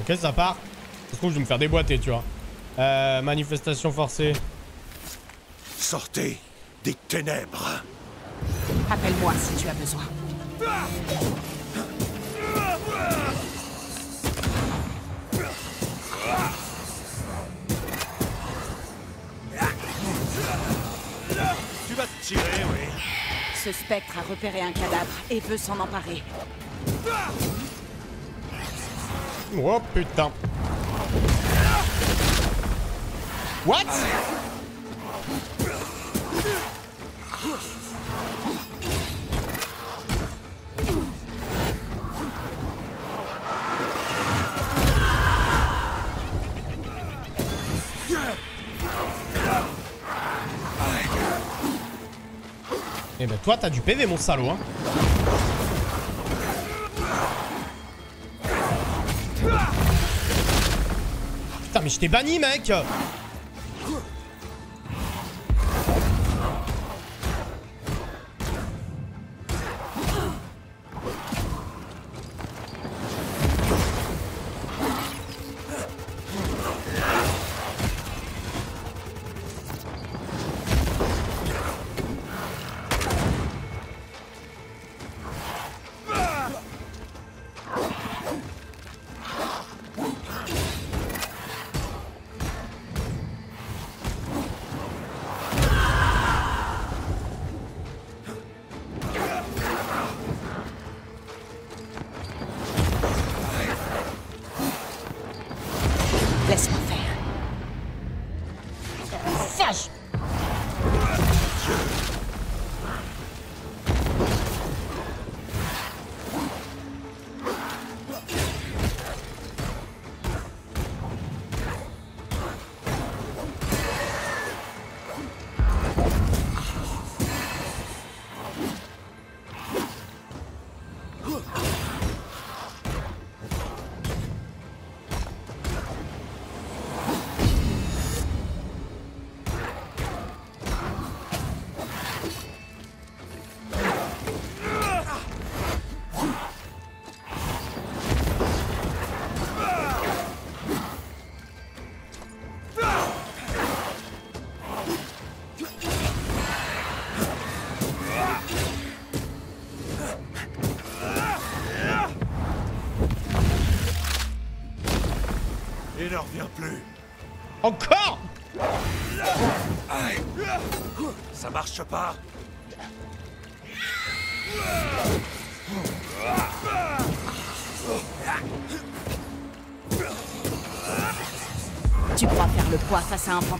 Ok, ça part. Se trouve, je vais me faire déboîter, tu vois. Euh, manifestation forcée. Sortez des ténèbres Appelle-moi si tu as besoin. Tu Ce spectre a repéré un cadavre et veut s'en emparer. Oh putain. What? Toi t'as du PV mon salaud hein. Putain mais je t'ai banni mec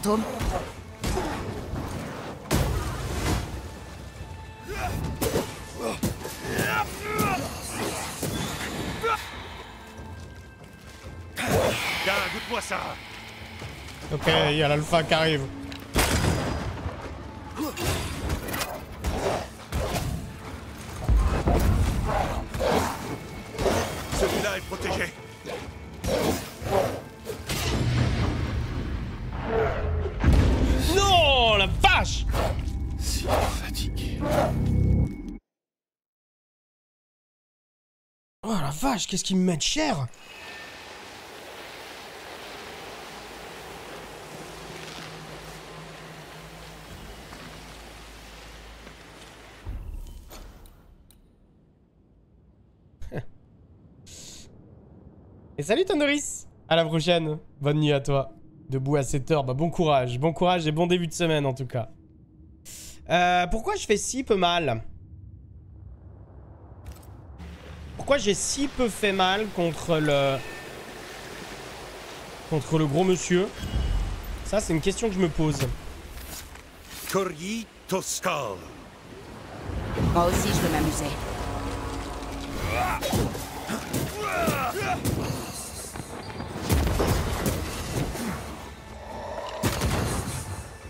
fantôme Tiens, goûte-moi ça. Ok, il y a l'alpha qui arrive. Qu'est-ce qu'ils me mettent cher Et salut Tondoris À la prochaine. Bonne nuit à toi. Debout à 7h, bah bon courage, bon courage et bon début de semaine en tout cas. Euh, pourquoi je fais si peu mal? Pourquoi j'ai si peu fait mal contre le... Contre le gros monsieur? Ça c'est une question que je me pose. Corgi Toscal. Moi aussi, je veux m'amuser.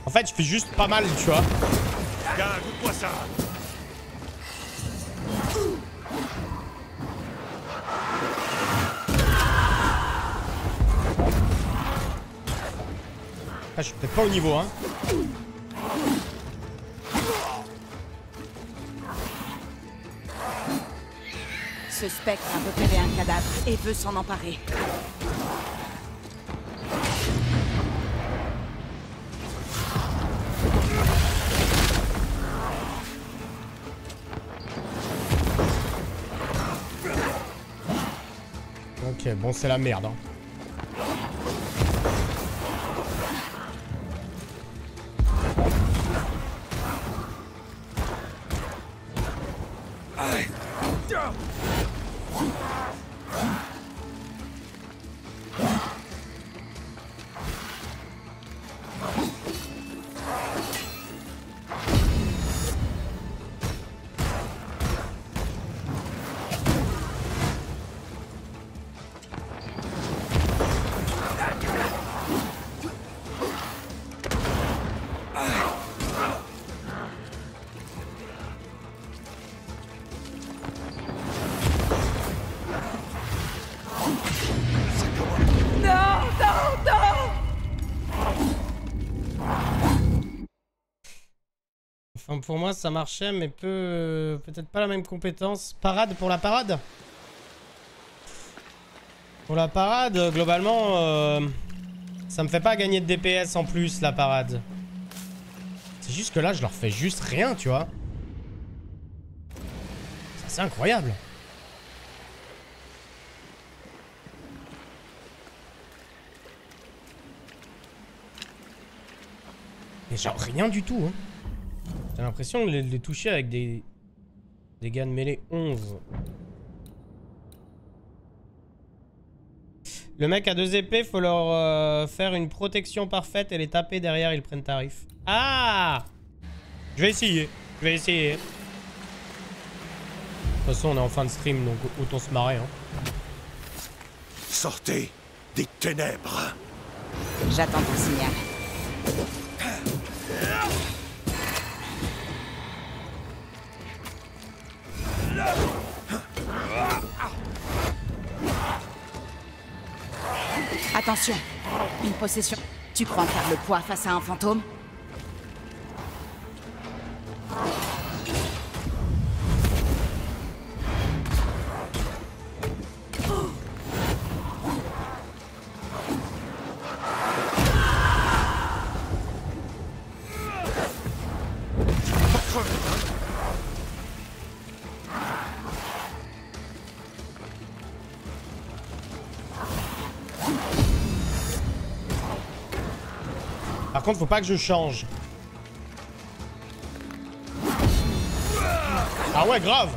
En fait je fais juste pas mal tu vois. Ça. je suis peut-être pas au niveau, hein. Ce spectre a repéré un cadavre et veut s'en emparer. Ok, bon c'est la merde. Hein. Pour moi, ça marchait, mais peu... Peut-être pas la même compétence. Parade pour la parade? Pour la parade, globalement, euh, ça me fait pas gagner de DPS en plus, la parade. C'est juste que là, je leur fais juste rien, tu vois. C'est incroyable. Mais genre rien du tout, hein. J'ai l'impression de les, de les toucher avec des... Des gars de mêlée 11. Le mec a deux épées, faut leur euh, faire une protection parfaite et les taper derrière, ils prennent tarif. Ah Je vais essayer. Je vais essayer. De toute façon, on est en fin de stream, donc autant se marrer. Hein. Sortez des ténèbres. J'attends ton signal. Attention, une possession. Tu crois faire le poids face à un fantôme faut pas que je change. Ah ouais, grave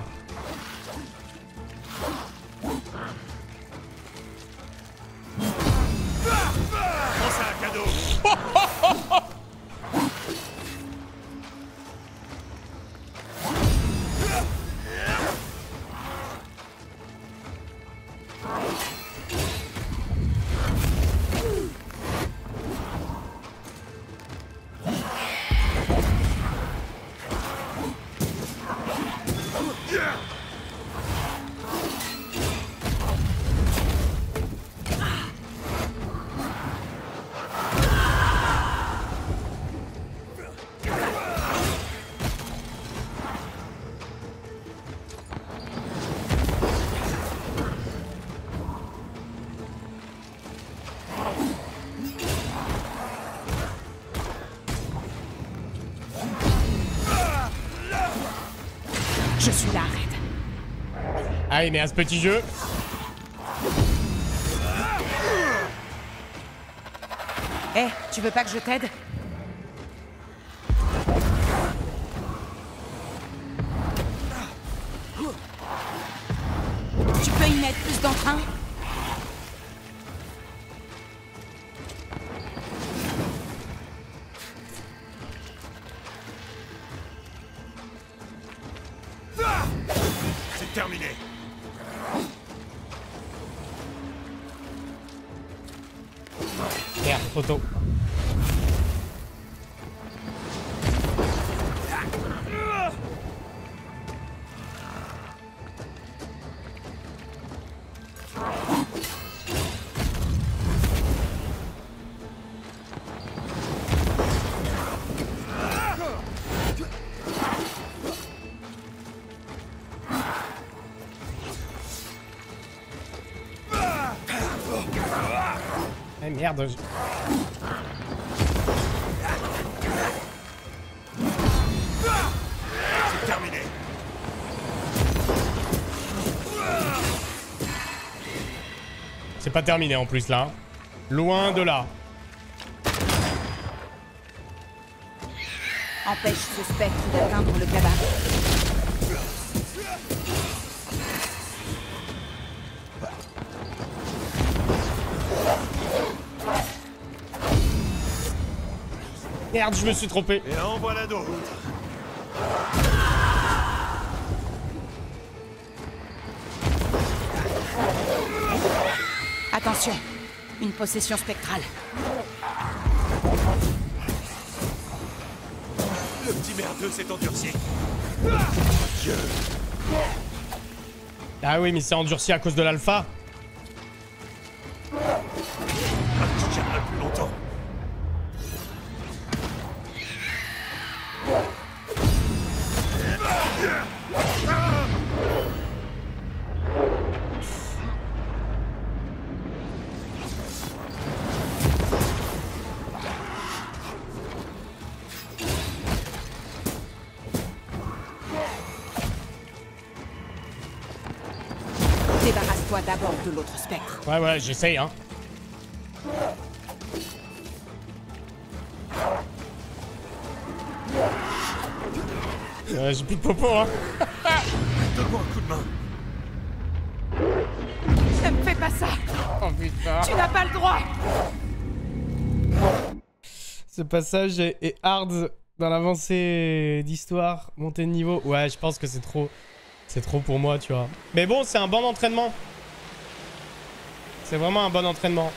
Allez, mais à ce petit jeu. Eh, tu veux pas que je t'aide? Merde. je- C'est terminé. pas terminé en plus là. Loin de là. Empêche ce spectre d'atteindre le cadavre. Merde, je me suis trompé. Et en voilà d'autres. Attention, une possession spectrale. Le petit merdeux s'est endurci. Ah oui, mais c'est endurci à cause de l'alpha. Ouais, ouais, j'essaye, hein. Euh, J'ai plus de popo, hein. Donne-moi un coup de main. Ne me fais pas ça Oh putain. Tu n'as pas le droit Ce passage est, est hard dans l'avancée d'histoire, montée de niveau. Ouais, je pense que c'est trop. C'est trop pour moi, tu vois. Mais bon, c'est un bon entraînement. C'est vraiment un bon entraînement.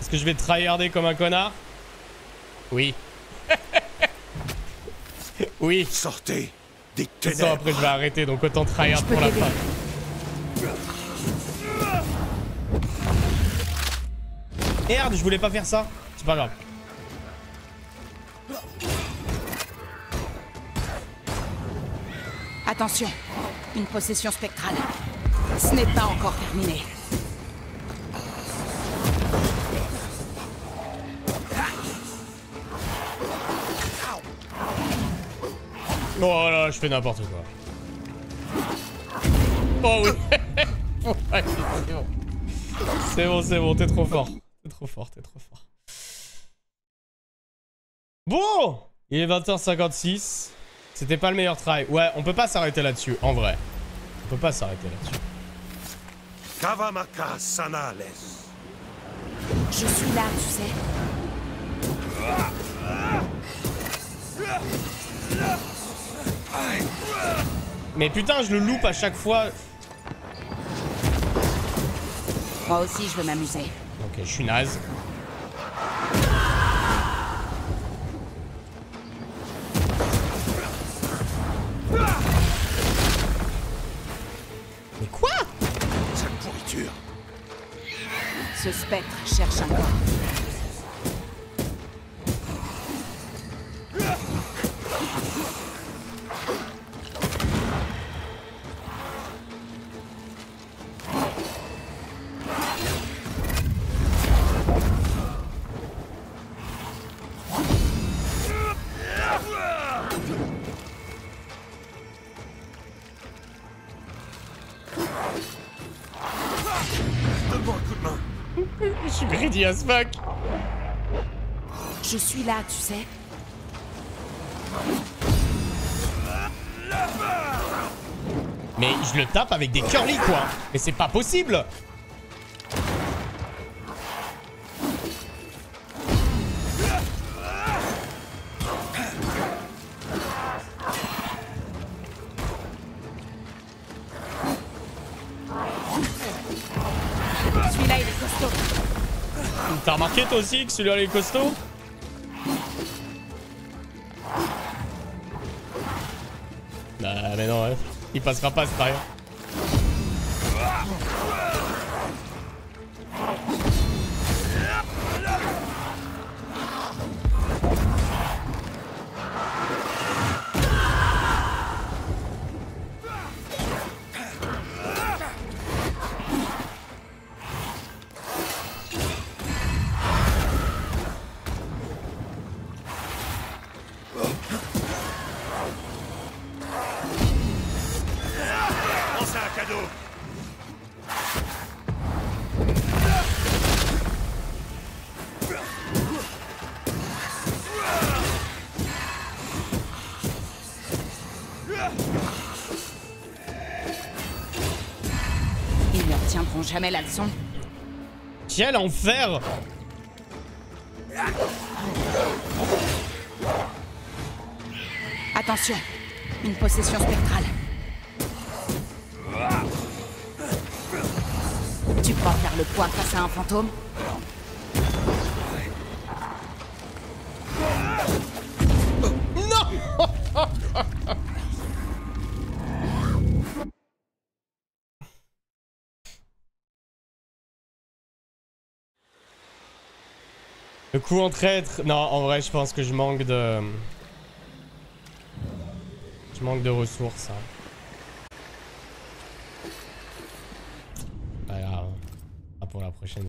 Est-ce que je vais tryharder comme un connard? Oui. oui. Sortez des ténèbres. après, je vais arrêter, donc autant tryhard pour la fin. Merde, je voulais pas faire ça. C'est pas grave. Attention, une possession spectrale. Ce n'est pas encore terminé. Oh là, je fais n'importe quoi. Oh oui. C'est bon, c'est bon, t'es trop fort. T'es trop fort, t'es trop fort. Bon Il est 20h56. C'était pas le meilleur try. Ouais, on peut pas s'arrêter là-dessus, en vrai. On peut pas s'arrêter là-dessus. Kavamaka Sanales. Je suis là, tu sais. Mais putain, je le loupe à chaque fois. Moi aussi, je veux m'amuser. Ok, je suis naze. Mais quoi? Cette pourriture. Ce spectre cherche un corps. Je suis greedy as fuck. Je suis là, tu sais. Mais je le tape avec des curly quoi. Mais c'est pas possible. Aussi que celui-là il est costaud Bah mais non, ouais. il passera pas c'est pas Quel enfer Attention, une possession spectrale. Tu crois faire le poids face à un fantôme? Coup en traître. Non, en vrai, je pense que je manque de. Je manque de ressources. hein.